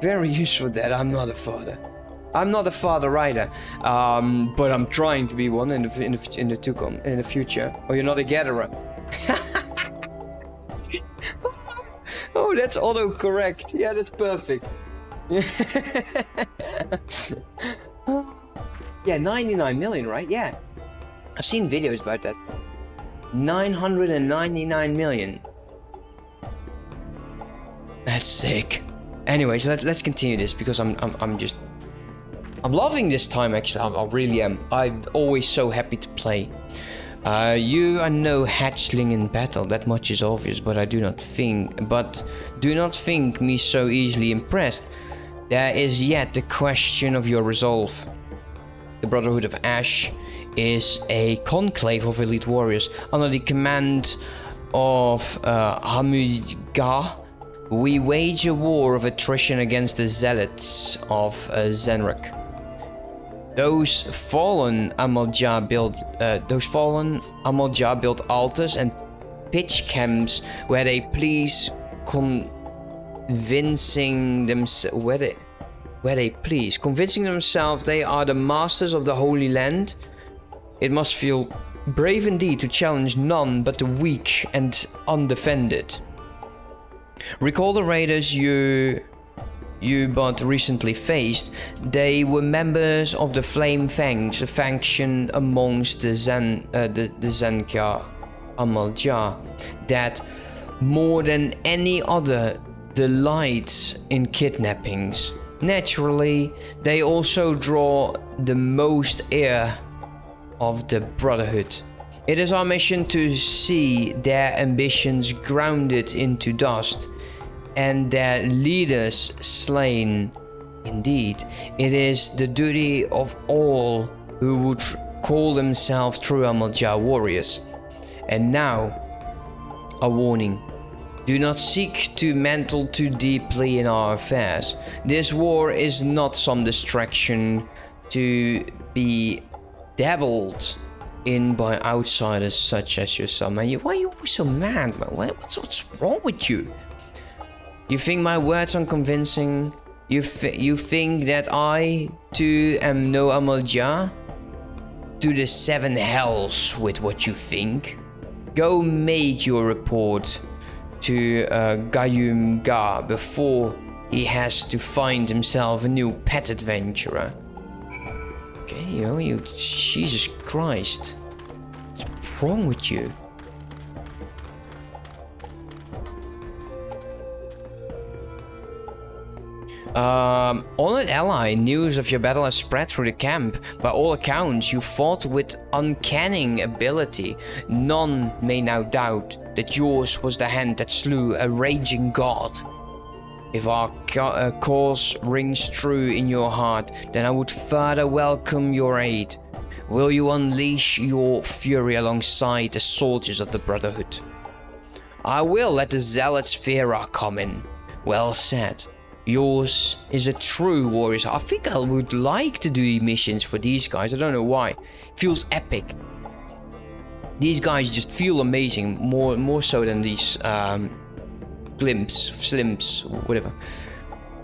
Speaker 1: Very useful that I'm not a father. I'm not a father either, um, but I'm trying to be one in the in the in the, to come, in the future. Oh, you're not a gatherer. oh, that's auto correct. Yeah, that's perfect. Yeah, 99 million, right? Yeah. I've seen videos about that. 999 million. That's sick. Anyways, let, let's continue this because I'm, I'm, I'm just... I'm loving this time actually, I, I really am. I'm always so happy to play. Uh, you are no hatchling in battle, that much is obvious, but I do not think, but do not think me so easily impressed. There is yet the question of your resolve. The Brotherhood of Ash is a conclave of elite warriors under the command of uh, Hamujj Gah, we wage a war of attrition against the zealots of uh. Those fallen Amalj'aa built uh, those fallen Amalj'aa built altars and pitch camps where they please convincing themselves where they where they please, convincing themselves they are the masters of the Holy Land. It must feel brave indeed to challenge none but the weak and undefended. Recall the raiders you you but recently faced. They were members of the Flame Fangs, a faction amongst the Zen uh, the, the Zenka Amalj'aa that more than any other delights in kidnappings. Naturally, they also draw the most ire of the Brotherhood. It is our mission to see their ambitions grounded into dust and their leaders slain. Indeed, it is the duty of all who would call themselves true Amalj'aa warriors. And now, a warning. Do not seek to meddle too deeply in our affairs. This war is not some distraction to be dabbled in by outsiders such as yourself. Man, why are you always so mad, man? What's, what's wrong with you? You think my words are convincing? You, you think that I, too, am no Amalj'aa? Do the seven hells with what you think. Go make your report to uh, Gayum Ga before he has to find himself a new pet adventurer. Okay, yo, you, Jesus Christ. What's wrong with you? Um, honored ally, news of your battle has spread through the camp. By all accounts, you fought with uncanny ability. None may now doubt that yours was the hand that slew a raging god. If our uh, cause rings true in your heart, then I would further welcome your aid. Will you unleash your fury alongside the soldiers of the Brotherhood? I will let the zealots Vera come in. Well said. Yours is a true warrior. I think I would like to do missions for these guys. I don't know why. Feels epic these guys just feel amazing more more so than these um, glimps, slimps, whatever.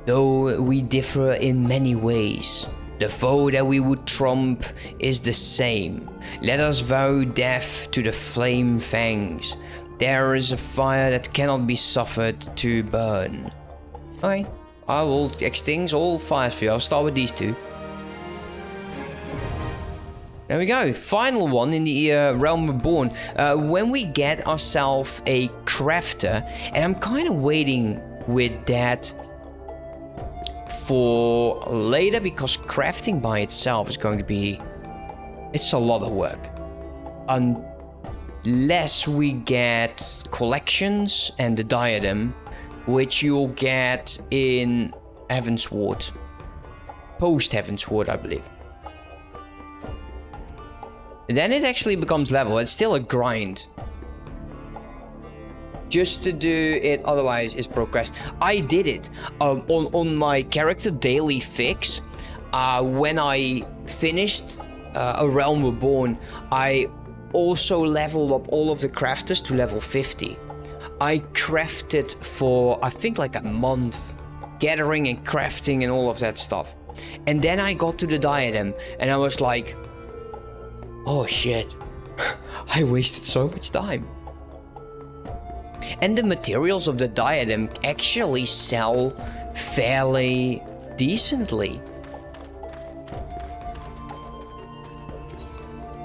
Speaker 1: Though we differ in many ways, the foe that we would trump is the same. Let us vow death to the flame fangs. There is a fire that cannot be suffered to burn. Okay, I will extinguish all fires for you. I'll start with these two. There we go. Final one in the uh, Realm Reborn. Uh, when we get ourselves a crafter, and I'm kind of waiting with that for later because crafting by itself is going to be... It's a lot of work. Unless we get collections and the diadem, which you'll get in Heavensward. Post Heavensward, I believe. Then it actually becomes level. It's still a grind. Just to do it, otherwise it's progress. I did it um, on, on my character Dailyfix. Uh, when I finished uh, A Realm Reborn, I also leveled up all of the crafters to level 50. I crafted for, I think like a month, gathering and crafting and all of that stuff. And then I got to the diadem and I was like, Oh shit. I wasted so much time. And the materials of the diadem actually sell fairly decently.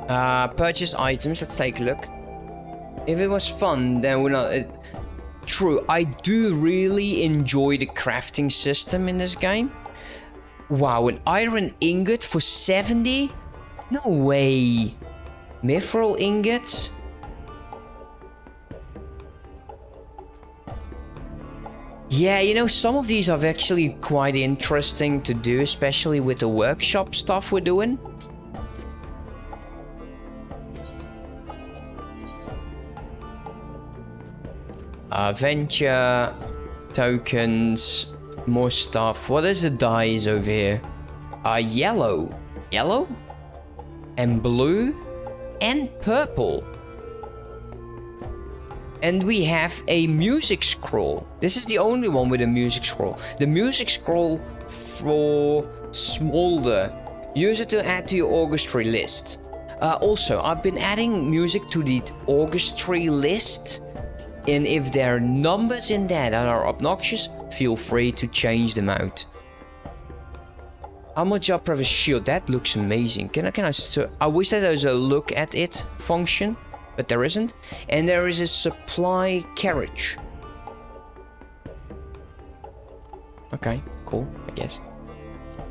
Speaker 1: Uh, purchase items, let's take a look. If it was fun, then we're not... Uh, true, I do really enjoy the crafting system in this game. Wow, an iron ingot for 70? No way. Mithril ingots? Yeah, you know, some of these are actually quite interesting to do, especially with the workshop stuff we're doing. Uh, venture. tokens, more stuff. What is the dyes over here? Uh, yellow. Yellow? And blue? And purple. And we have a music scroll. This is the only one with a music scroll. The music scroll for Smolder. Use it to add to your orchestra list. Uh, also, I've been adding music to the orchestra list. And if there are numbers in there that are obnoxious, feel free to change them out. Armor Job Previs Shield, that looks amazing. Can I, can I, I wish that there was a look at it function but there isn't. And there is a supply carriage. Okay, cool, I guess.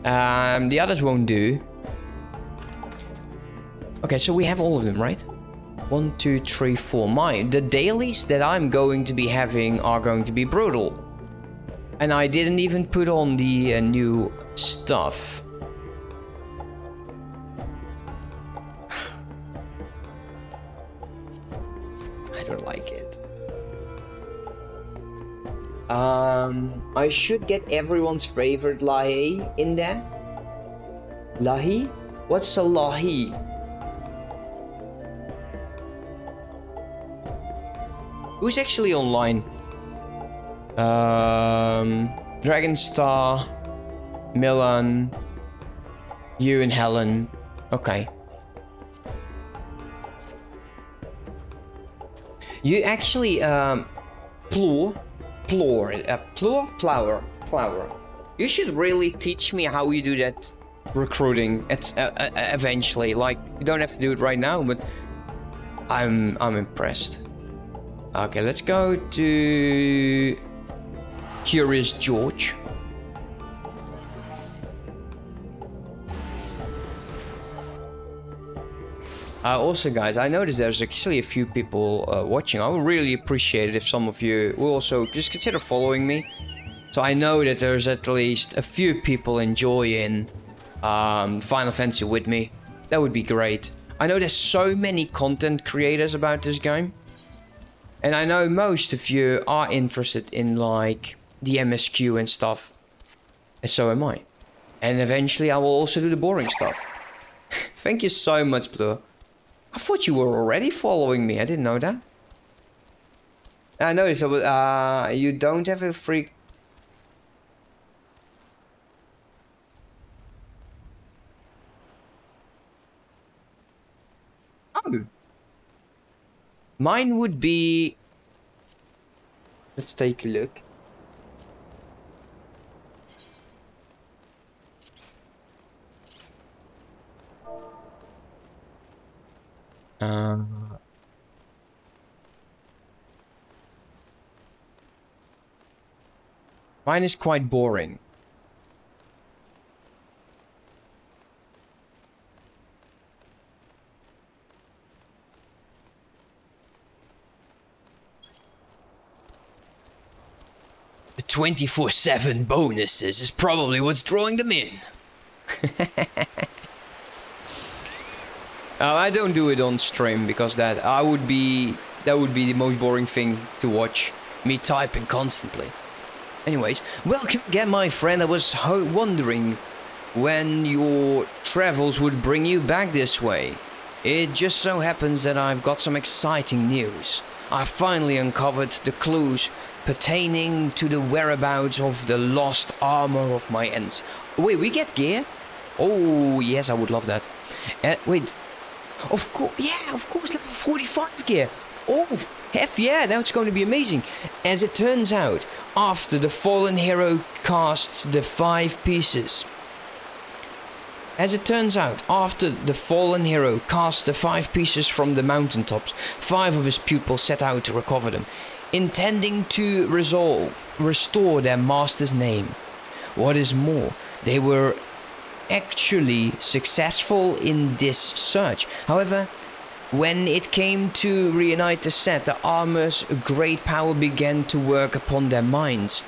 Speaker 1: Um, the others won't do. Okay, so we have all of them, right? One, two, three, four. My, the dailies that I'm going to be having are going to be brutal. And I didn't even put on the uh, new stuff. I don't like it. Um, I should get everyone's favorite lahi in there. Lahi? What's a lahi? Who's actually online? Um, Dragonstar, Milan, you and Helen. Okay. You actually, um, plur, plur, uh, plur, plower, plower. You should really teach me how you do that recruiting. It's uh, uh, eventually. Like you don't have to do it right now, but I'm I'm impressed. Okay, let's go to Curious Gorge. Uh, also, guys, I noticed there's actually a few people uh, watching. I would really appreciate it if some of you will also just consider following me. So I know that there's at least a few people enjoying um, Final Fantasy with me. That would be great. I know there's so many content creators about this game. And I know most of you are interested in like the MSQ and stuff. And so am I. And eventually I will also do the boring stuff. Thank you so much, Blue. I thought you were already following me. I didn't know that. I noticed uh, you don't have a free... Oh. Mine would be... Let's take a look. Uh, mine is quite boring. The 24-7 bonuses is probably what's drawing them in. Uh, I don't do it on stream because that I would be that would be the most boring thing to watch. Me typing constantly. Anyways, welcome again, my friend. I was wondering when your travels would bring you back this way. It just so happens that I've got some exciting news. I finally uncovered the clues pertaining to the whereabouts of the lost armor of my ends. Wait, we get gear? Oh, yes, I would love that. Uh, wait, of course, yeah, of course, level 45 gear. Oh, heck yeah, it's going to be amazing. As it turns out, after the fallen hero casts the five pieces. As it turns out, after the fallen hero cast the five pieces from the mountaintops, five of his pupils set out to recover them, intending to resolve, restore their master's name. What is more, they were actually successful in this search. However, when it came to reunite the set, the armor's great power began to work upon their minds,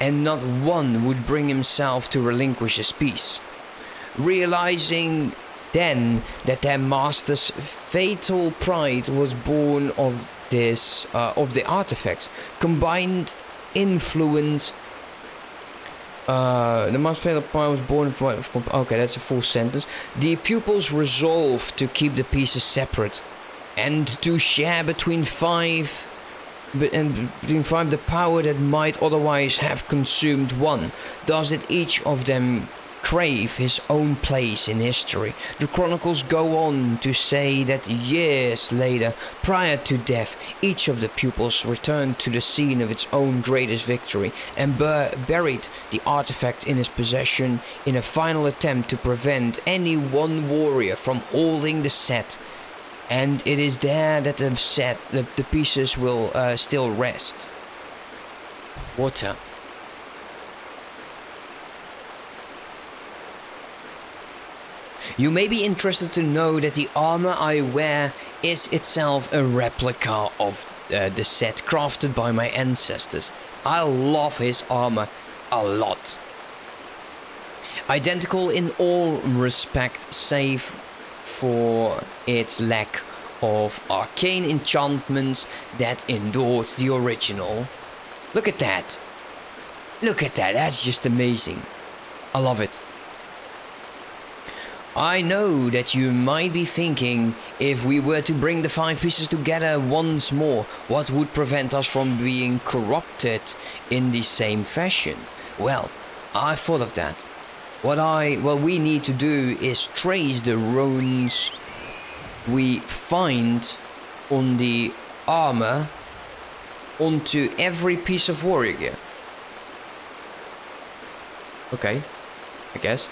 Speaker 1: and not one would bring himself to relinquish his peace. Realizing then that their master's fatal pride was born of this uh, of the artifacts, combined influence. Uh, the Marshmallow Pie was born from. Okay, that's a full sentence. The pupils resolve to keep the pieces separate and to share between five and between five the power that might otherwise have consumed one. Thus, it each of them crave his own place in history. The chronicles go on to say that years later, prior to death, each of the pupils returned to the scene of its own greatest victory and bur buried the artifact in his possession in a final attempt to prevent any one warrior from holding the set. And it is there that the set, the, the pieces will uh, still rest. Water. You may be interested to know that the armor I wear is itself a replica of uh, the set crafted by my ancestors. I love his armor a lot. Identical in all respect save for its lack of arcane enchantments that endured the original. Look at that. Look at that, that's just amazing. I love it. I know that you might be thinking, if we were to bring the five pieces together once more, what would prevent us from being corrupted in the same fashion? Well, I thought of that. What I, what we need to do is trace the runes we find on the armor onto every piece of warrior gear. Okay, I guess.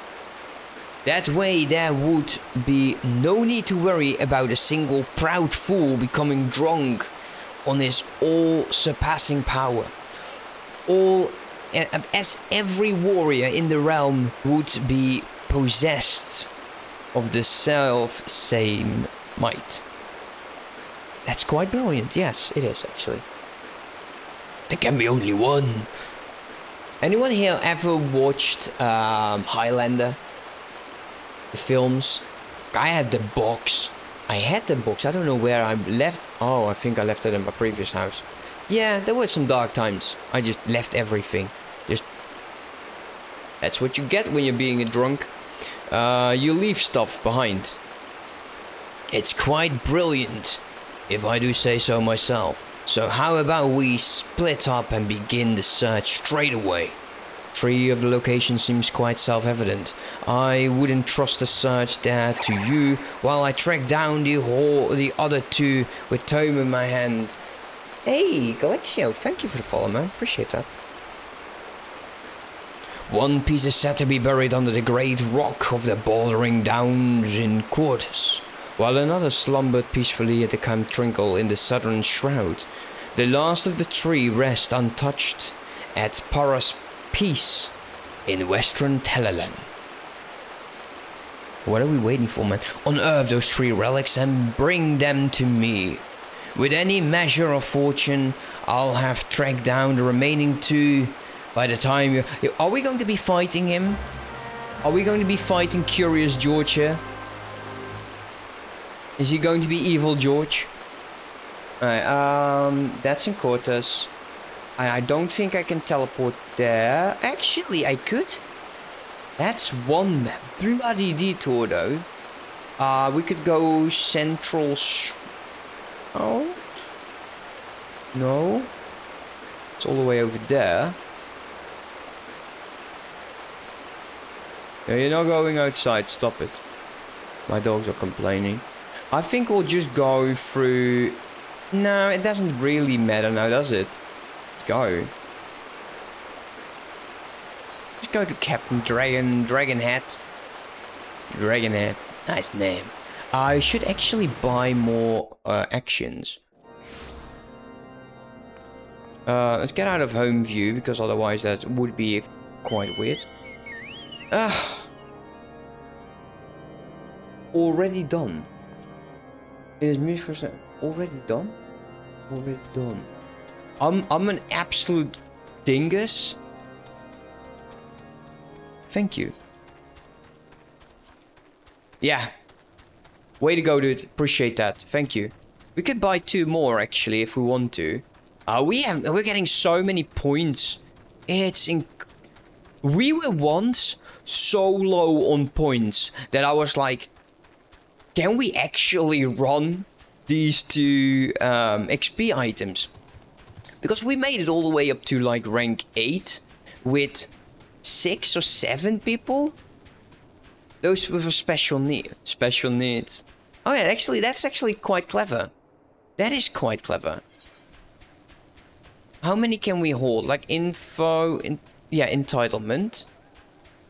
Speaker 1: That way there would be no need to worry about a single proud fool becoming drunk on his all-surpassing power. All as every warrior in the realm would be possessed of the self-same might. That's quite brilliant, yes, it is actually. There can be only one. Anyone here ever watched um, Highlander? The films. I had the box. I had the box. I don't know where I left. Oh, I think I left it in my previous house. Yeah, there were some dark times. I just left everything. Just that's what you get when you're being a drunk. Uh, you leave stuff behind. It's quite brilliant, if I do say so myself. So how about we split up and begin the search straight away? Tree of the location seems quite self-evident. I wouldn't trust a search there to you while I track down the whole, the other two with tome in my hand. Hey, Galexio, thank you for the follow, man. Appreciate that. One piece is said to be buried under the great rock of the Boulder Downs in Coerthas, while another slumbered peacefully at the Camp Tranquil in the southern shroud. The last of the three rest untouched at Parata's peace in Western Thanalan. What are we waiting for, man? Unearth those three relics and bring them to me. With any measure of fortune, I'll have tracked down the remaining two by the time you... Are we going to be fighting him? Are we going to be fighting Curious George here? Is he going to be Evil George? Alright, um, that's in Coerthas. I, I don't think I can teleport there. Actually, I could. That's one bloody detour, though. Uh, we could go central... Oh? No? It's all the way over there. Yeah, you're not going outside. Stop it. My dogs are complaining. I think we'll just go through... No, it doesn't really matter now, does it? Go. Let's go to Captain Dragon, Dragonhead. Dragon Hat, nice name. I should actually buy more uh, actions. Uh, let's get out of home view because otherwise that would be quite weird. Ah, already done. It is music for already done. Already done. I'm, I'm an absolute dingus. Thank you. Yeah. Way to go, dude. Appreciate that. Thank you. We could buy two more, actually, if we want to. Uh, we have we're getting so many points. It's in. We were once so low on points that I was like, can we actually run these two um, XP items? Because we made it all the way up to like rank 8 with 6 or 7 people. Those with a special need. Special needs. Oh yeah, actually, that's actually quite clever. That is quite clever. How many can we hold? Like info, in, yeah, entitlement.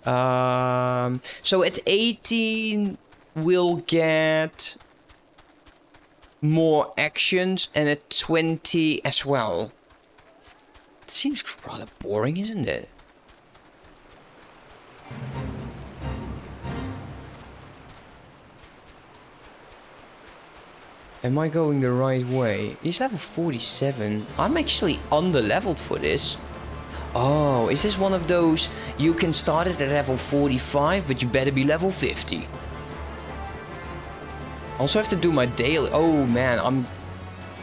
Speaker 1: Um, so at 18, we'll get more actions and at 20 as well. Seems rather boring, isn't it? Am I going the right way? He's level 47. I'm actually under-leveled for this. Oh, is this one of those you can start it at level 45, but you better be level 50? Also have to do my daily... Oh man, I'm...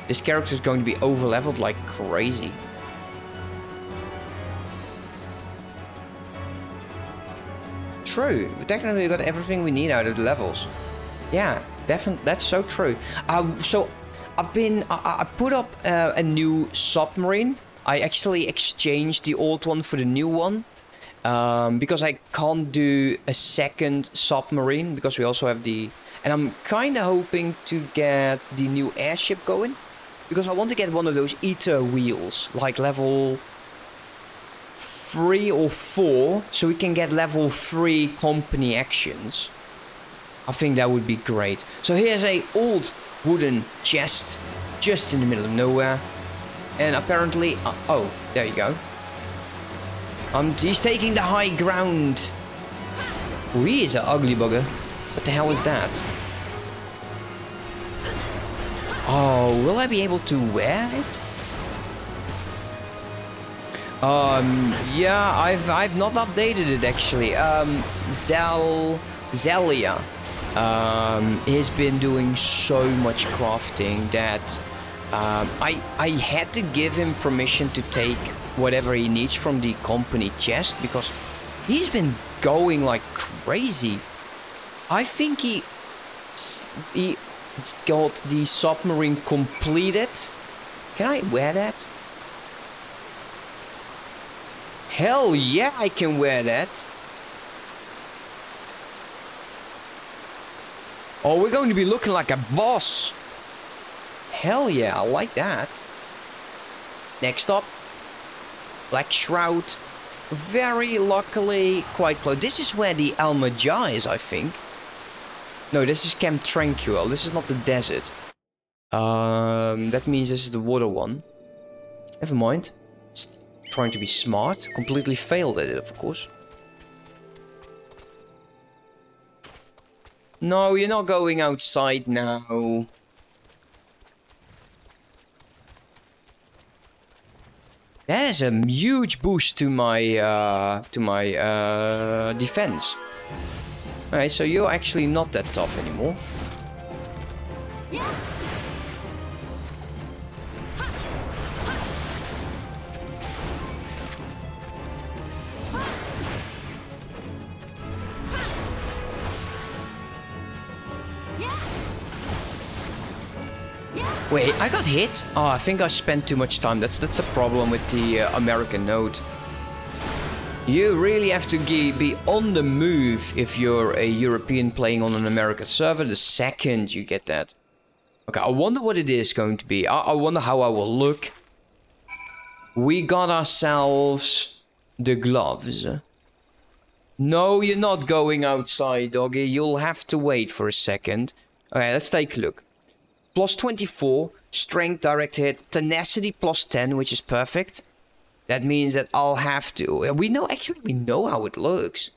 Speaker 1: This character is going to be over-leveled like crazy. True, technically we got everything we need out of the levels. Yeah, definitely, that's so true. Um, so, I've been... I, I put up uh, a new submarine. I actually exchanged the old one for the new one. Um, because I can't do a second submarine because we also have the and I'm kind of hoping to get the new airship going. Because I want to get one of those eater wheels. Like level 3 or 4. So we can get level 3 company actions. I think that would be great. So here's a old wooden chest. Just in the middle of nowhere. And apparently... Uh, oh, there you go. Um, he's taking the high ground. Ooh, he is an ugly bugger. What the hell is that? Oh, will I be able to wear it? Um, yeah, I've I've not updated it actually. Um, Zel Zelia um, has been doing so much crafting that um, I I had to give him permission to take whatever he needs from the company chest because he's been going like crazy. I think he he got the submarine completed. Can I wear that? Hell yeah, I can wear that. Oh, we're going to be looking like a boss. Hell yeah, I like that. Next up, Black Shroud. Very luckily quite close. This is where the Amalj'aa is, I think. No, this is Camp Tranquil. This is not the desert. Um, that means this is the water one. Never mind. Trying to be smart. Completely failed at it, of course. No, you're not going outside now. There's a huge boost to my uh, to my uh, defense. Alright, so you're actually not that tough anymore. Wait, I got hit? Oh, I think I spent too much time. That's that's a problem with the uh, American node. You really have to be on the move if you're a European playing on an American server the second you get that. Okay, I wonder what it is going to be. I, I wonder how I will look. We got ourselves the gloves. No, you're not going outside, doggy. You'll have to wait for a second. Okay, let's take a look. Plus 24, strength, direct hit, tenacity plus 10, which is perfect. That means that I'll have to. We know, actually, we know how it looks.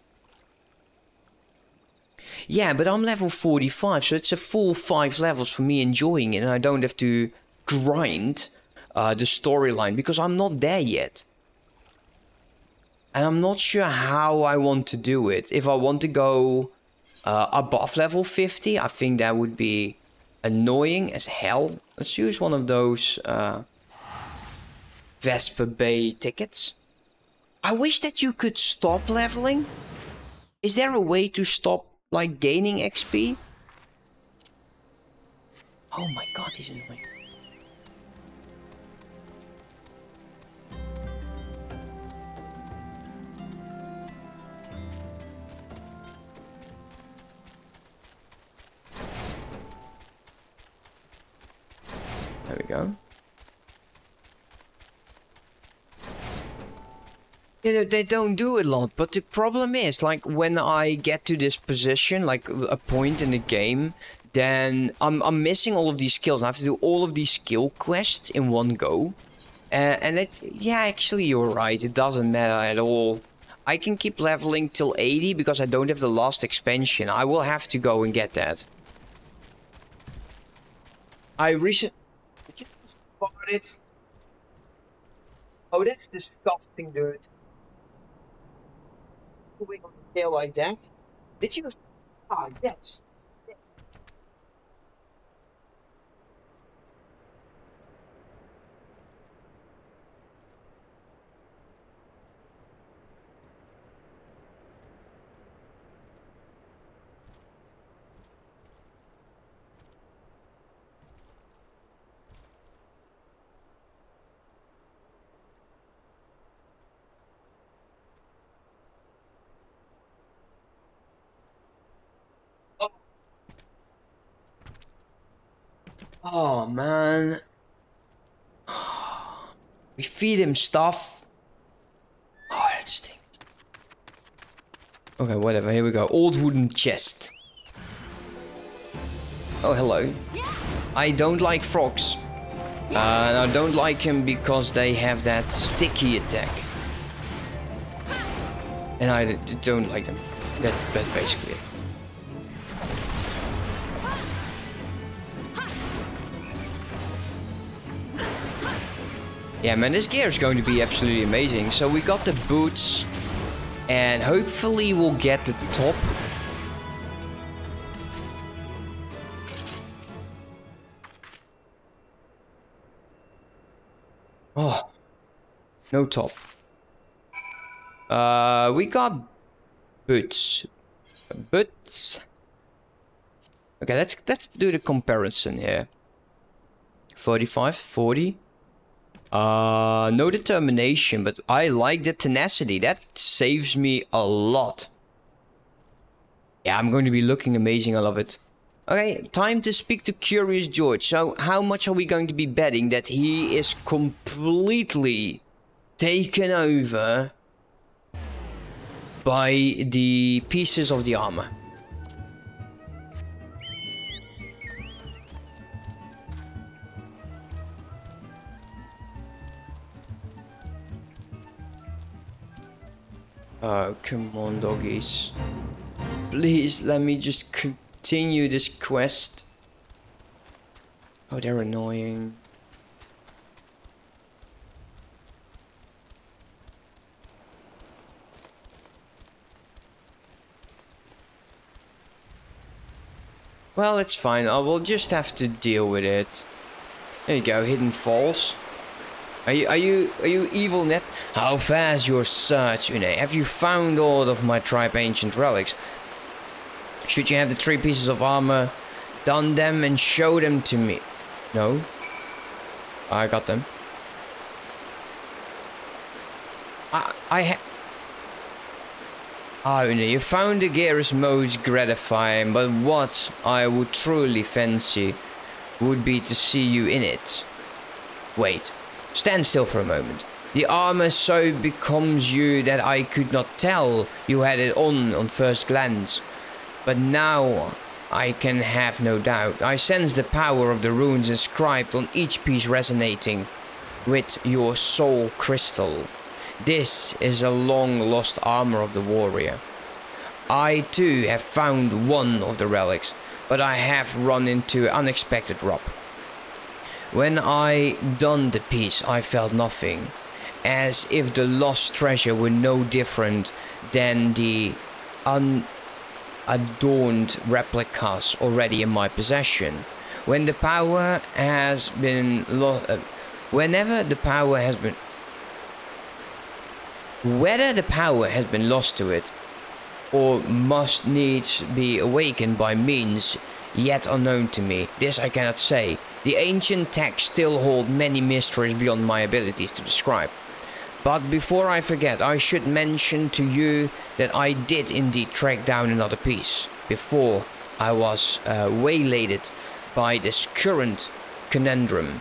Speaker 1: Yeah, but I'm level 45, so it's a full 5 levels for me enjoying it, and I don't have to grind uh, the storyline, because I'm not there yet. And I'm not sure how I want to do it. If I want to go uh, above level 50, I think that would be annoying as hell. Let's use one of those... Uh, Vesper Bay tickets. I wish that you could stop leveling. Is there a way to stop, like, gaining XP? Oh my god, he's annoying. There we go. You know, they don't do a lot, but the problem is, like, when I get to this position, like, a point in the game, then I'm, I'm missing all of these skills. I have to do all of these skill quests in one go. Uh, and it, yeah, actually, you're right. It doesn't matter at all. I can keep leveling till 80 because I don't have the last expansion. I will have to go and get that. I recently... Oh, that's disgusting, dude. Doing on the tail like that? Did you... Ah, yes. Oh man. We feed him stuff. Oh, that stinks. Okay, whatever. Here we go. Old wooden chest. Oh, hello. I don't like frogs. Uh, and I don't like him because they have that sticky attack. And I don't like them. That's, that's basically it. Yeah, man, this gear is going to be absolutely amazing. So we got the boots. And hopefully we'll get the top. Oh. No top. Uh, we got boots. Boots. Okay, let's let's do the comparison here. 45, 40. Uh, no determination, but I like the tenacity. That saves me a lot. Yeah, I'm going to be looking amazing. I love it. Okay, time to speak to Curious George. So, how much are we going to be betting that he is completely taken over by the pieces of the armor? Oh, come on, doggies. Please, let me just continue this quest. Oh, they're annoying. Well, it's fine. I will just have to deal with it. There you go, Hidden Falls. Are you, are you, are you evil net? How fast your search, Une? Have you found all of my tribe ancient relics? Should you have the three pieces of armor, done them and show them to me? No. I got them. I, I ha- Ah, you found the gear is most gratifying, but what I would truly fancy would be to see you in it. Wait, Stand still for a moment. The armor so becomes you that I could not tell you had it on on first glance. But now I can have no doubt. I sense the power of the runes inscribed on each piece resonating with your soul crystal. This is a long lost armor of the warrior. I too have found one of the relics, but I have run into unexpected rob. When I donned the piece, I felt nothing, as if the lost treasure were no different than the unadorned replicas already in my possession. When the power has been lost, uh, whenever the power has been, Whether the power has been lost to it, or must needs be awakened by means yet unknown to me, this I cannot say. The ancient texts still hold many mysteries beyond my abilities to describe. But before I forget, I should mention to you that I did indeed track down another piece before I was uh, waylaid by this current conundrum.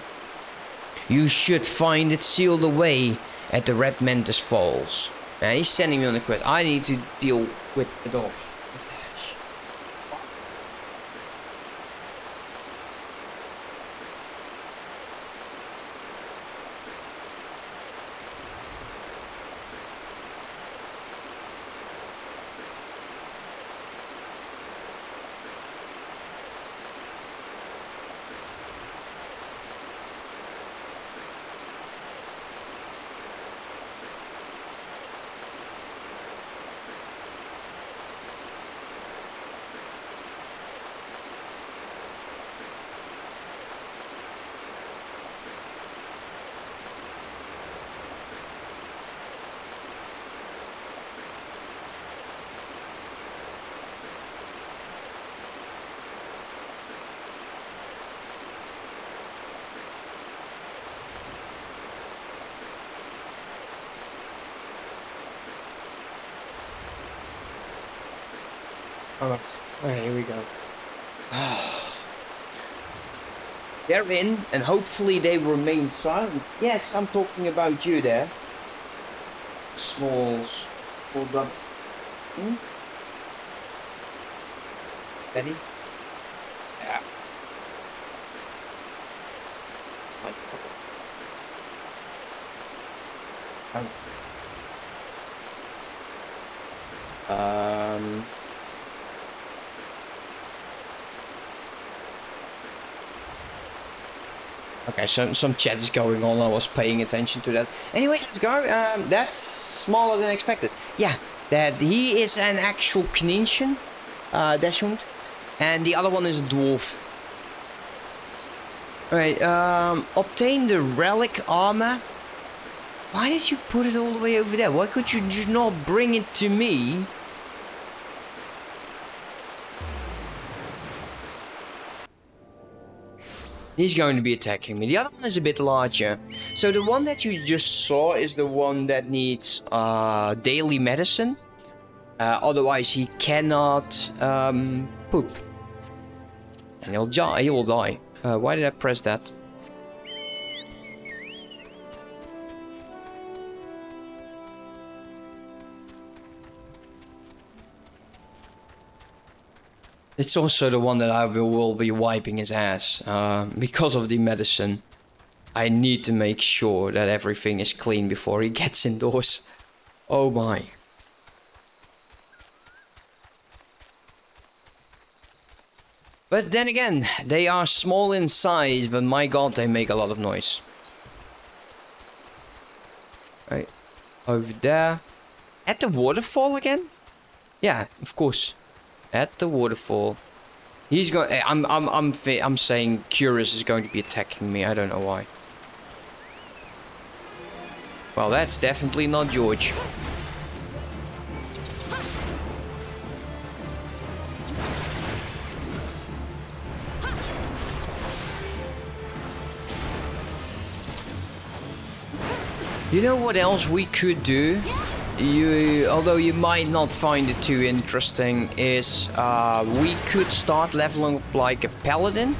Speaker 1: You should find it sealed away at the Red Mantis Falls. And he's sending me on a quest. I need to deal with the dogs. They're in, and hopefully they remain silent. Yes, I'm talking about you there. Smalls. Hold up. Hmm? Ready? Yeah. Um... Okay, so some chat is going on. I was paying attention to that. Anyways, let's go. Um, that's smaller than expected. Yeah, that he is an actual Kninshin, uh, Deshund, and the other one is a dwarf. Alright, um, obtain the relic armor. Why did you put it all the way over there? Why could you just not bring it to me? He's going to be attacking me. The other one is a bit larger. So the one that you just saw is the one that needs uh, daily medicine. Uh, otherwise he cannot um, poop. And he'll die. He will die. Uh, why did I press that? It's also the one that I will, be wiping his ass. Uh, because of the medicine. I need to make sure that everything is clean before he gets indoors. Oh my. But then again, they are small in size, but my god, they make a lot of noise. Right, over there. At the waterfall again? Yeah, of course at the waterfall. He's going. Eh, I'm. I'm. I'm. I'm saying Curious is going to be attacking me. I don't know why. Well, that's definitely not George. You know what else we could do? You although you might not find it too interesting is uh, we could start leveling up like a paladin.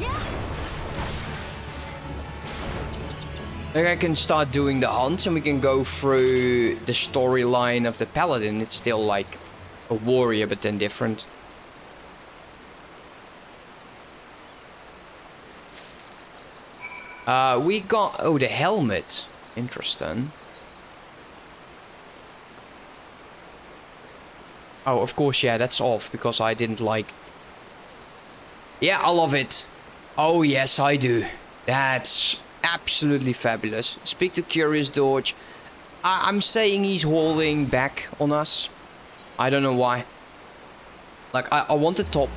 Speaker 1: Like I can start doing the hunts and we can go through the storyline of the paladin. It's still like a warrior but then different. Uh, we got oh the helmet. Interesting Oh, of course, yeah, that's off because I didn't like... Yeah, I love it. Oh, yes, I do. That's absolutely fabulous. Speak to Curious George. I I'm saying he's holding back on us. I don't know why. Like, I, I want the top.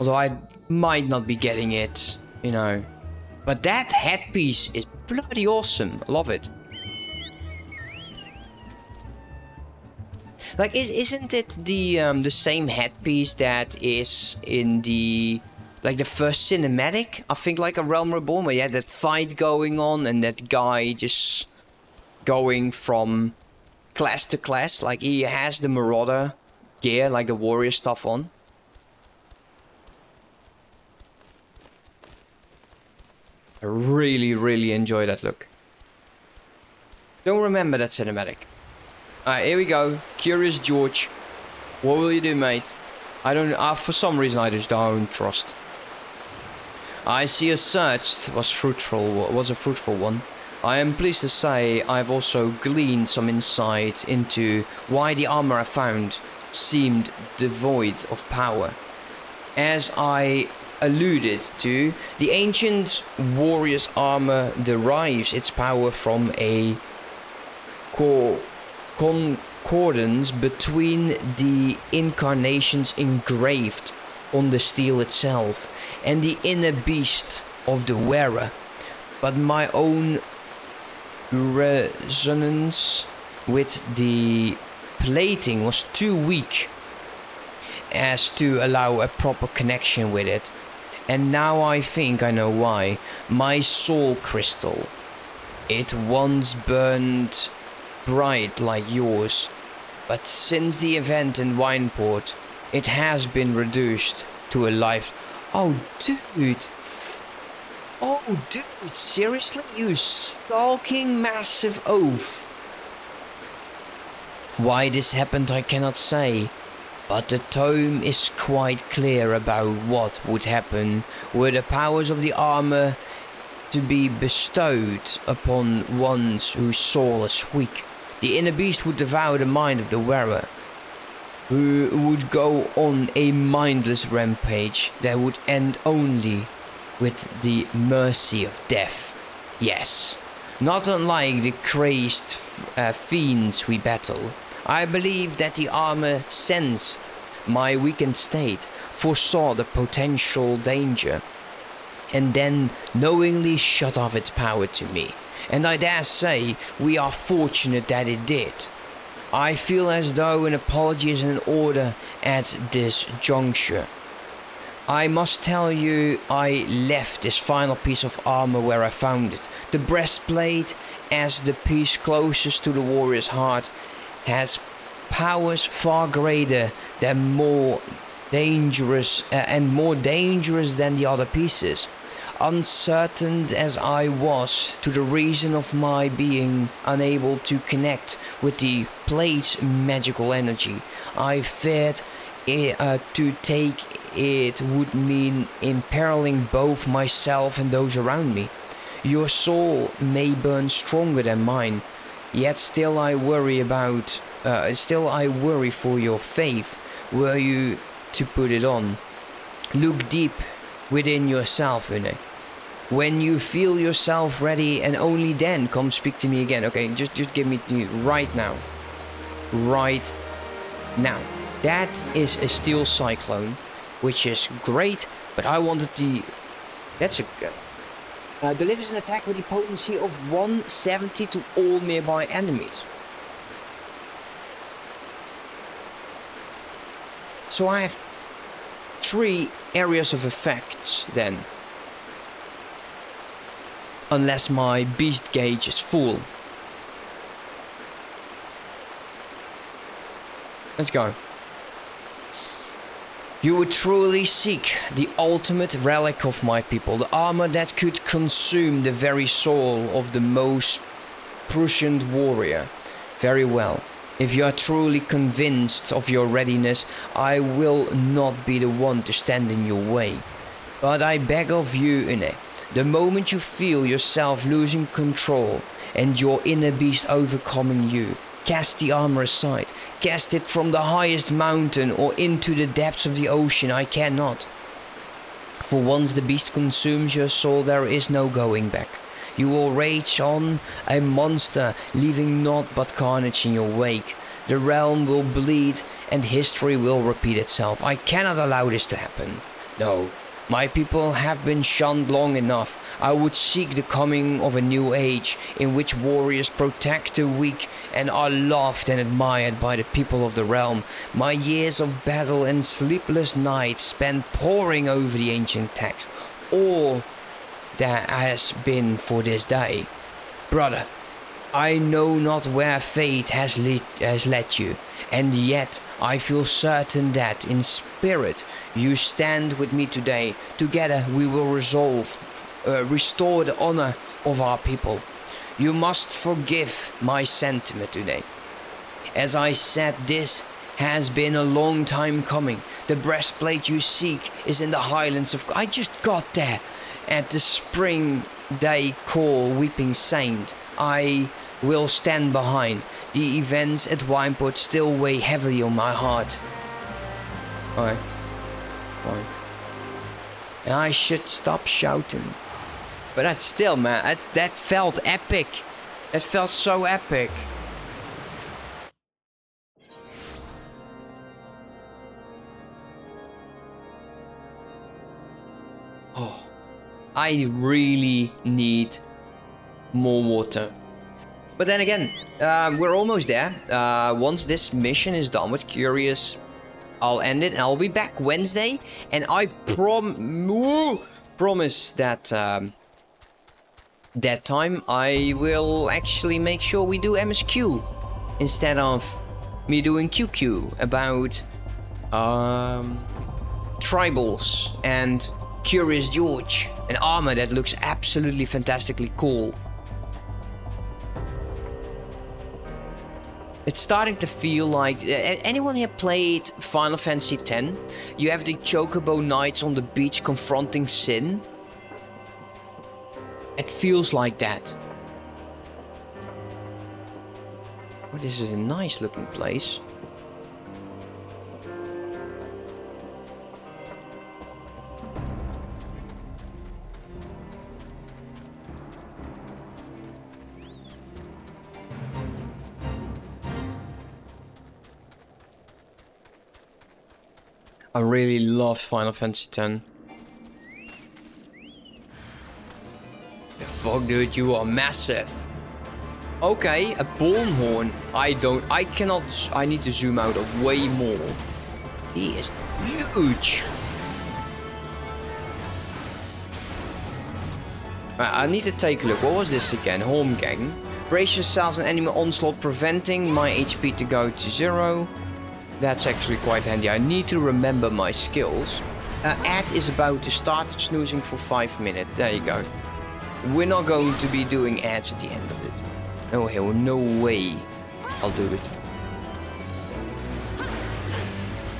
Speaker 1: Although I might not be getting it, you know. But that headpiece is bloody awesome. I love it. Like, is isn't it the um, the same headpiece that is in the like the first cinematic? I think like a Realm Reborn where you had that fight going on and that guy just going from class to class. Like he has the Marauder gear, like the warrior stuff on. I really, really enjoy that look. Don't remember that cinematic. Alright, here we go. Curious George. What will you do, mate? I don't... Uh, for some reason, I just don't trust. I see a search was fruitful. Was a fruitful one. I am pleased to say I've also gleaned some insight into why the armor I found seemed devoid of power. As I alluded to, the ancient warrior's armor derives its power from a co concordance between the incarnations engraved on the steel itself and the inner beast of the wearer. But my own resonance with the plating was too weak as to allow a proper connection with it. And now I think I know why. My soul crystal. It once burned bright like yours, but since the event in Wineport, it has been reduced to a life. Oh, dude. Oh, dude, seriously? You stalking massive oaf. Why this happened I cannot say, but the tome is quite clear about what would happen were the powers of the armor to be bestowed upon ones whose soul is weak. The inner beast would devour the mind of the wearer, who would go on a mindless rampage that would end only with the mercy of death. Yes, not unlike the crazed uh, fiends we battle. I believe that the armor sensed my weakened state, foresaw the potential danger, and then knowingly shut off its power to me and I dare say we are fortunate that it did. I feel as though an apology is in order at this juncture. I must tell you, I left this final piece of armor where I found it. The breastplate, as the piece closest to the warrior's heart, has powers far greater than more dangerous uh, and more dangerous than the other pieces uncertain as I was to the reason of my being unable to connect with the plate's magical energy. I feared it, uh, to take it would mean imperiling both myself and those around me. Your soul may burn stronger than mine, yet still I worry about, uh, still I worry for your faith, were you to put it on. Look deep within yourself, Une when you feel yourself ready and only then come speak to me again okay? Just just give me right now. Right now. That is a steel cyclone which is great but i wanted the that's a uh, delivers an attack with a potency of 170 to all nearby enemies. So i have three areas of effects then unless my beast gauge is full. Let's go. You would truly seek the ultimate relic of my people, the armor that could consume the very soul of the most prescient warrior. Very well. If you are truly convinced of your readiness, I will not be the one to stand in your way. But I beg of you, Une, the moment you feel yourself losing control and your inner beast overcoming you, cast the armor aside. Cast it from the highest mountain or into the depths of the ocean. I cannot. For once the beast consumes your soul, there is no going back. You will rage on, a monster, leaving naught but carnage in your wake. The realm will bleed and history will repeat itself. I cannot allow this to happen. No, My people have been shunned long enough. I would seek the coming of a new age in which warriors protect the weak and are loved and admired by the people of the realm. My years of battle and sleepless nights spent poring over the ancient text. All that has been for this day. Brother, I know not where fate has, has led you, and yet I feel certain that in spirit you stand with me today. Together we will resolve, uh, restore the honor of our people. You must forgive my sentiment today. As I said, this has been a long time coming. The breastplate you seek is in the highlands of. I just got there at the spring they call Weeping Saint. I will stand behind. The events at Wineport still weigh heavily on my heart. Alright. Fine. And I should stop shouting. But that still, man, that, that felt epic. That felt so epic. Oh, I really need more water. But then again, um, we're almost there. Uh, once this mission is done with Curious, I'll end it and I'll be back Wednesday. And I prom promise that um, that time I will actually make sure we do MSQ instead of me doing QQ about um, tribals and Curious George, an armor that looks absolutely fantastically cool. It's starting to feel like anyone here played Final Fantasy X? You have the Chocobo Knights on the beach confronting Sin. It feels like that. Oh, this is a nice looking place. I really love Final Fantasy X. The fuck, dude, you are massive. Okay, a horn. I don't, I cannot, I need to zoom out of way more. He is huge. I need to take a look. What was this again? Holmgang. Brace yourselves an enemy onslaught preventing my HP to go to zero. That's actually quite handy. I need to remember my skills. Uh, ad is about to start snoozing for 5 minutes. There you go. We're not going to be doing ads at the end of it. No hell, no way I'll do it.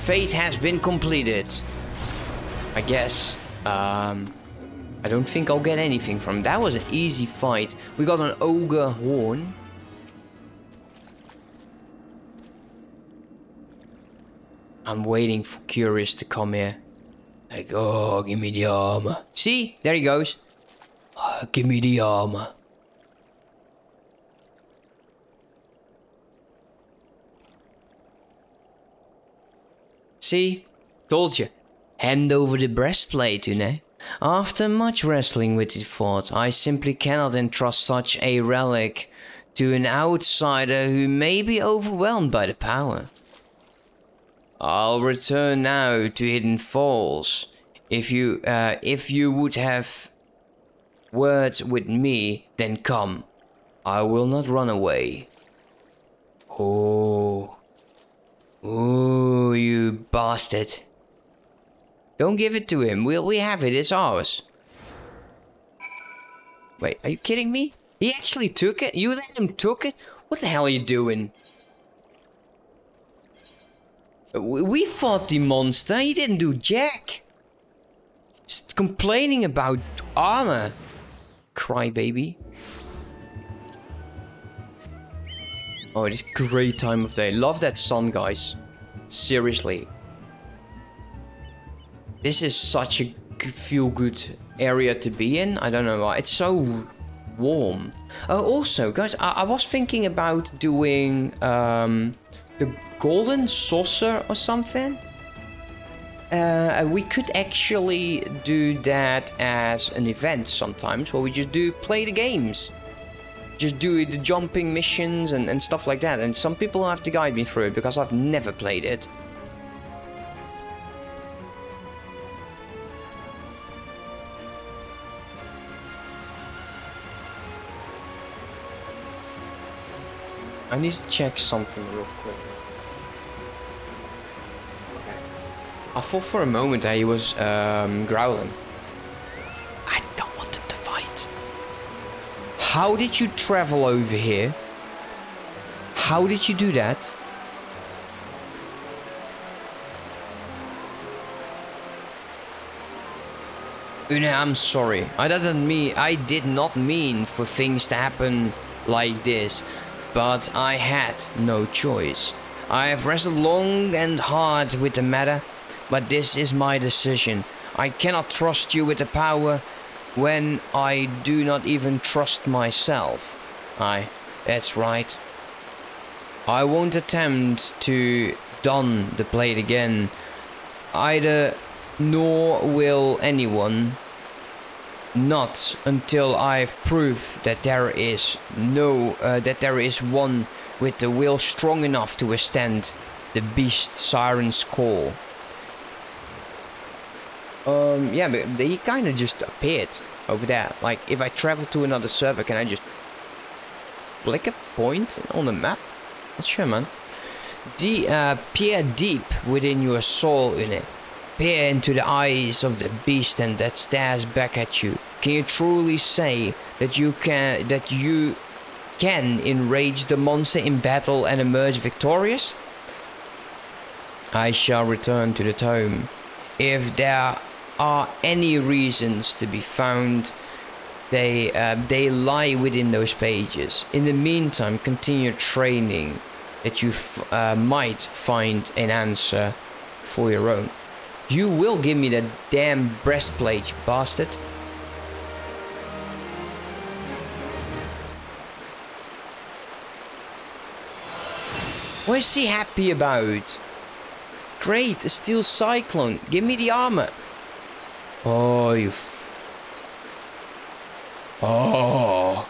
Speaker 1: Fate has been completed. I guess. Um, I don't think I'll get anything from that. was an easy fight. We got an ogre horn. I'm waiting for Curious to come here. Like, oh, give me the armor. See? There he goes. Oh, give me the armor. See? Told you. Hand over the breastplate, you know. After much wrestling with it thought, I simply cannot entrust such a relic to an outsider who may be overwhelmed by the power. I'll return now to Hidden Falls. If you, uh, if you would have words with me, then come. I will not run away. Oh. Oh, you bastard. Don't give it to him. We'll, we have it. It's ours. Wait, are you kidding me? He actually took it? You let him took it? What the hell are you doing? We fought the monster, he didn't do jack. Just complaining about armor. Crybaby. Oh, it is great time of day. Love that sun, guys. Seriously. This is such a feel-good area to be in. I don't know why. It's so warm. Oh, also, guys, I, I was thinking about doing um, the golden saucer or something. Uh, we could actually do that as an event sometimes, where we just do play the games. Just do the jumping missions and, and stuff like that. And some people have to guide me through it because I've never played it. I need to check something real quick. I thought for a moment that he was um, growling. I don't want him to fight. How did you travel over here? How did you do that? Une, I'm sorry. I didn't mean I did not mean for things to happen like this, but I had no choice. I have wrestled long and hard with the matter but this is my decision. I cannot trust you with the power when I do not even trust myself. Aye, that's right. I won't attempt to don the blade again, either, nor will anyone. Not until I've proved that there is no, uh, that there is one with the will strong enough to withstand the beast siren's call. Um, yeah, but they kind of just appeared over there. Like, if I travel to another server, can I just click a point on the map? Not sure, man. De uh, peer deep within your soul in it. Peer into the eyes of the beast and that stares back at you. Can you truly say that you can that you can enrage the monster in battle and emerge victorious? I shall return to the tome. If there are any reasons to be found, they uh, they lie within those pages. In the meantime, continue training that you uh, might find an answer for your own. You will give me that damn breastplate, you bastard. What is he happy about? Great, a steel cyclone. Give me the armor. Oh, you. oh.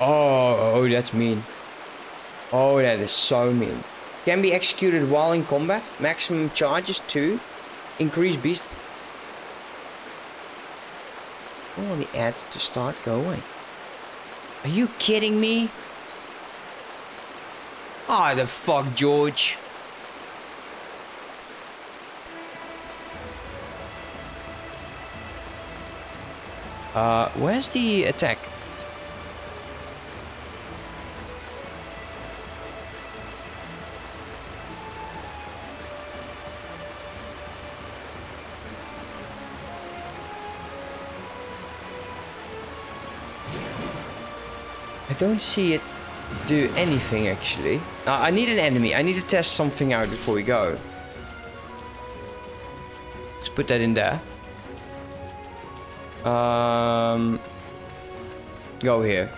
Speaker 1: Oh, oh, that's mean. Oh, that is so mean. Can be executed while in combat. Maximum charges 2. Increase beast. Oh, the ads to start going. Are you kidding me? Ah, oh, the fuck, George. Uh, where's the attack? I don't see it do anything actually. Uh, I need an enemy. I need to test something out before we go. Let's put that in there. Um, go here.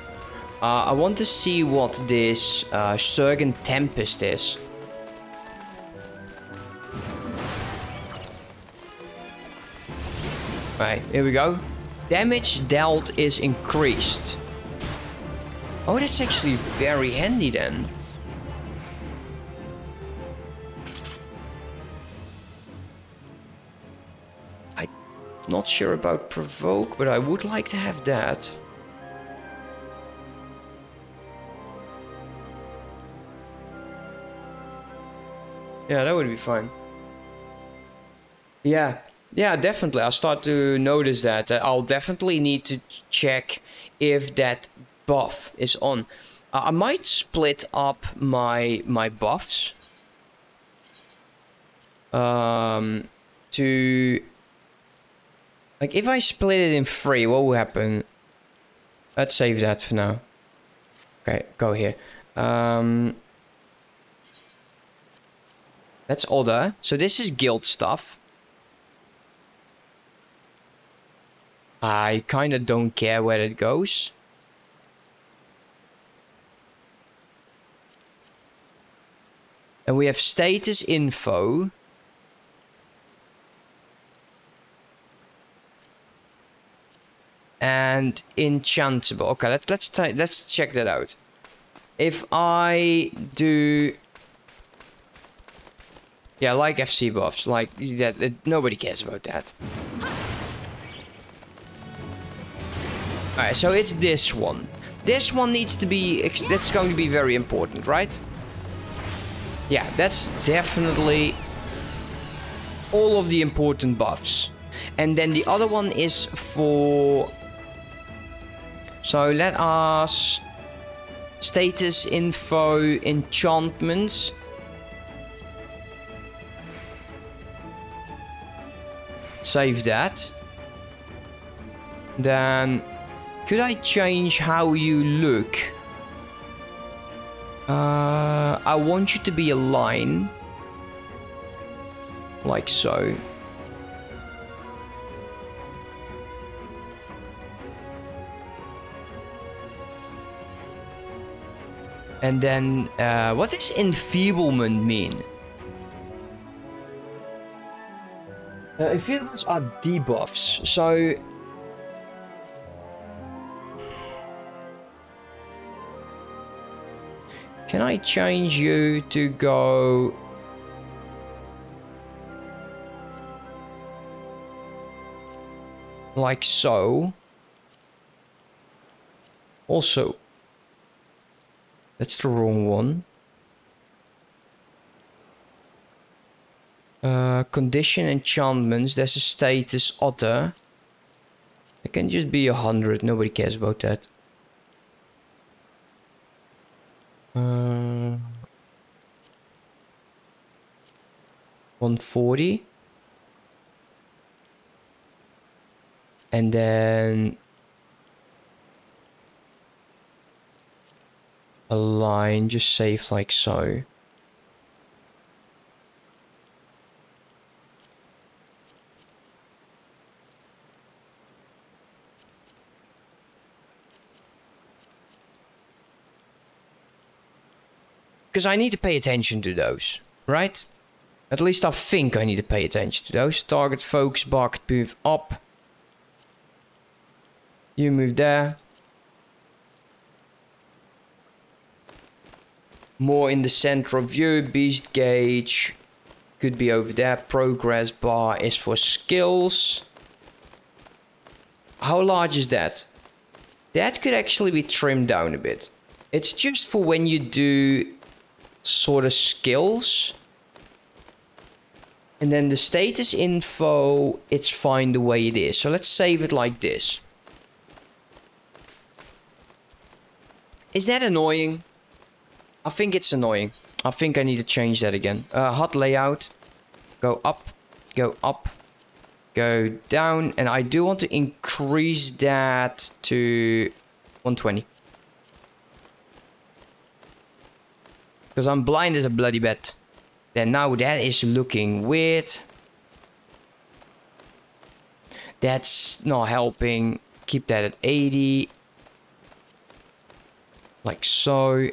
Speaker 1: Uh, I want to see what this uh, Surging Tempest is. Right, here we go. Damage dealt is increased. Oh, that's actually very handy then. Not sure about provoke, but I would like to have that. Yeah, that would be fine. Yeah, yeah, definitely. I'll start to notice that. Uh, I'll definitely need to check if that buff is on. Uh, I might split up my my buffs um, to like, if I split it in three, what will happen? Let's save that for now. Okay, go here. Um, that's order. So this is guild stuff. I kind of don't care where it goes. And we have status info. And enchantable. Okay, let, let's let's check that out. If I do, yeah, like FC buffs, like that, that nobody cares about that. Alright, so it's this one. This one needs to be, that's going to be very important, right? Yeah, that's definitely all of the important buffs. And then the other one is for... So let us... Status, info, enchantments. Save that. Then... Could I change how you look? Uh, I want you to be a line. Like so. And then, uh, what does enfeeblement mean? Uh, enfeeblements are debuffs, so... Can I change you to go... Like so. Also, that's the wrong one. Uh, condition enchantments, there's a status other. It can just be a hundred, nobody cares about that. Uh, 140. And then a line just safe like so. Because I need to pay attention to those, right? At least I think I need to pay attention to those. Target focus bar move up. You move there. More in the center of view. Beast gauge could be over there. Progress bar is for skills. How large is that? That could actually be trimmed down a bit. It's just for when you do sort of skills. And then the status info, it's fine the way it is. So let's save it like this. Is that annoying? I think it's annoying. I think I need to change that again. Uh, HUD layout. Go up. Go up. Go down. And I do want to increase that to 120. Because I'm blind as a bloody bat. Then now that is looking weird. That's not helping. Keep that at 80. Like so.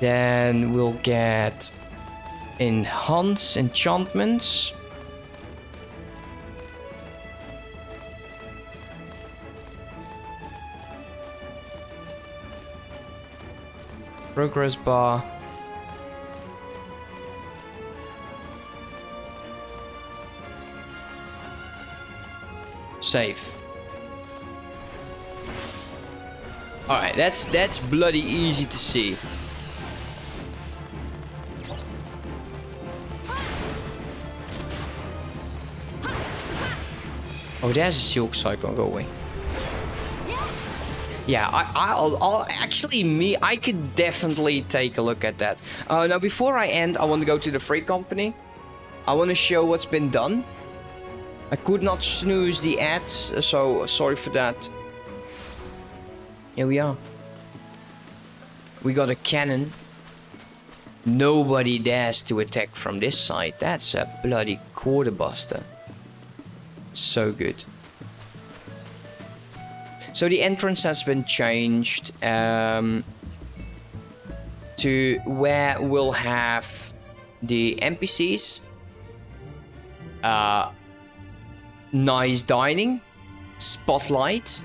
Speaker 1: Then we'll get enhance enchantments. Progress bar. Save. Alright, that's that's bloody easy to see. Oh, there's a silk cyclone. Go away. Yeah, I, will I'll actually me. I could definitely take a look at that. Uh, now, before I end, I want to go to the freight company. I want to show what's been done. I could not snooze the ad, so sorry for that. Here we are. We got a cannon. Nobody dares to attack from this side. That's a bloody quarterbuster. So good. So the entrance has been changed um, to where we'll have the NPCs. Uh, nice dining, spotlight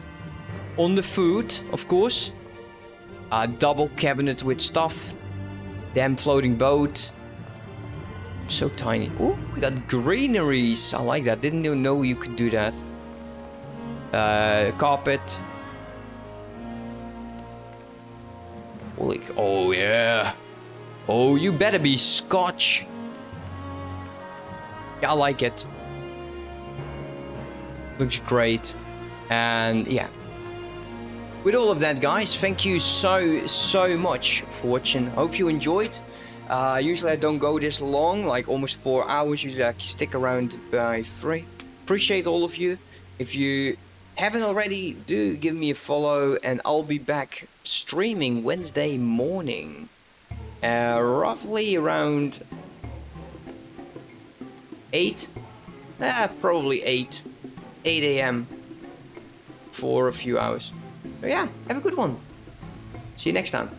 Speaker 1: on the food, of course. A double cabinet with stuff. Damn floating boat. So tiny. Oh, we got greeneries. I like that. Didn't even know you could do that. Uh, carpet. Holy, oh yeah. Oh, you better be Scotch. Yeah, I like it. Looks great. And yeah. With all of that, guys, thank you so, so much for watching. Hope you enjoyed. Uh, usually I don't go this long, like almost four hours. Usually I stick around by three. Appreciate all of you. If you haven't already, do give me a follow and I'll be back streaming Wednesday morning. Uh, roughly around 8? Eh, probably 8. 8 a.m. for a few hours. So yeah, have a good one. See you next time.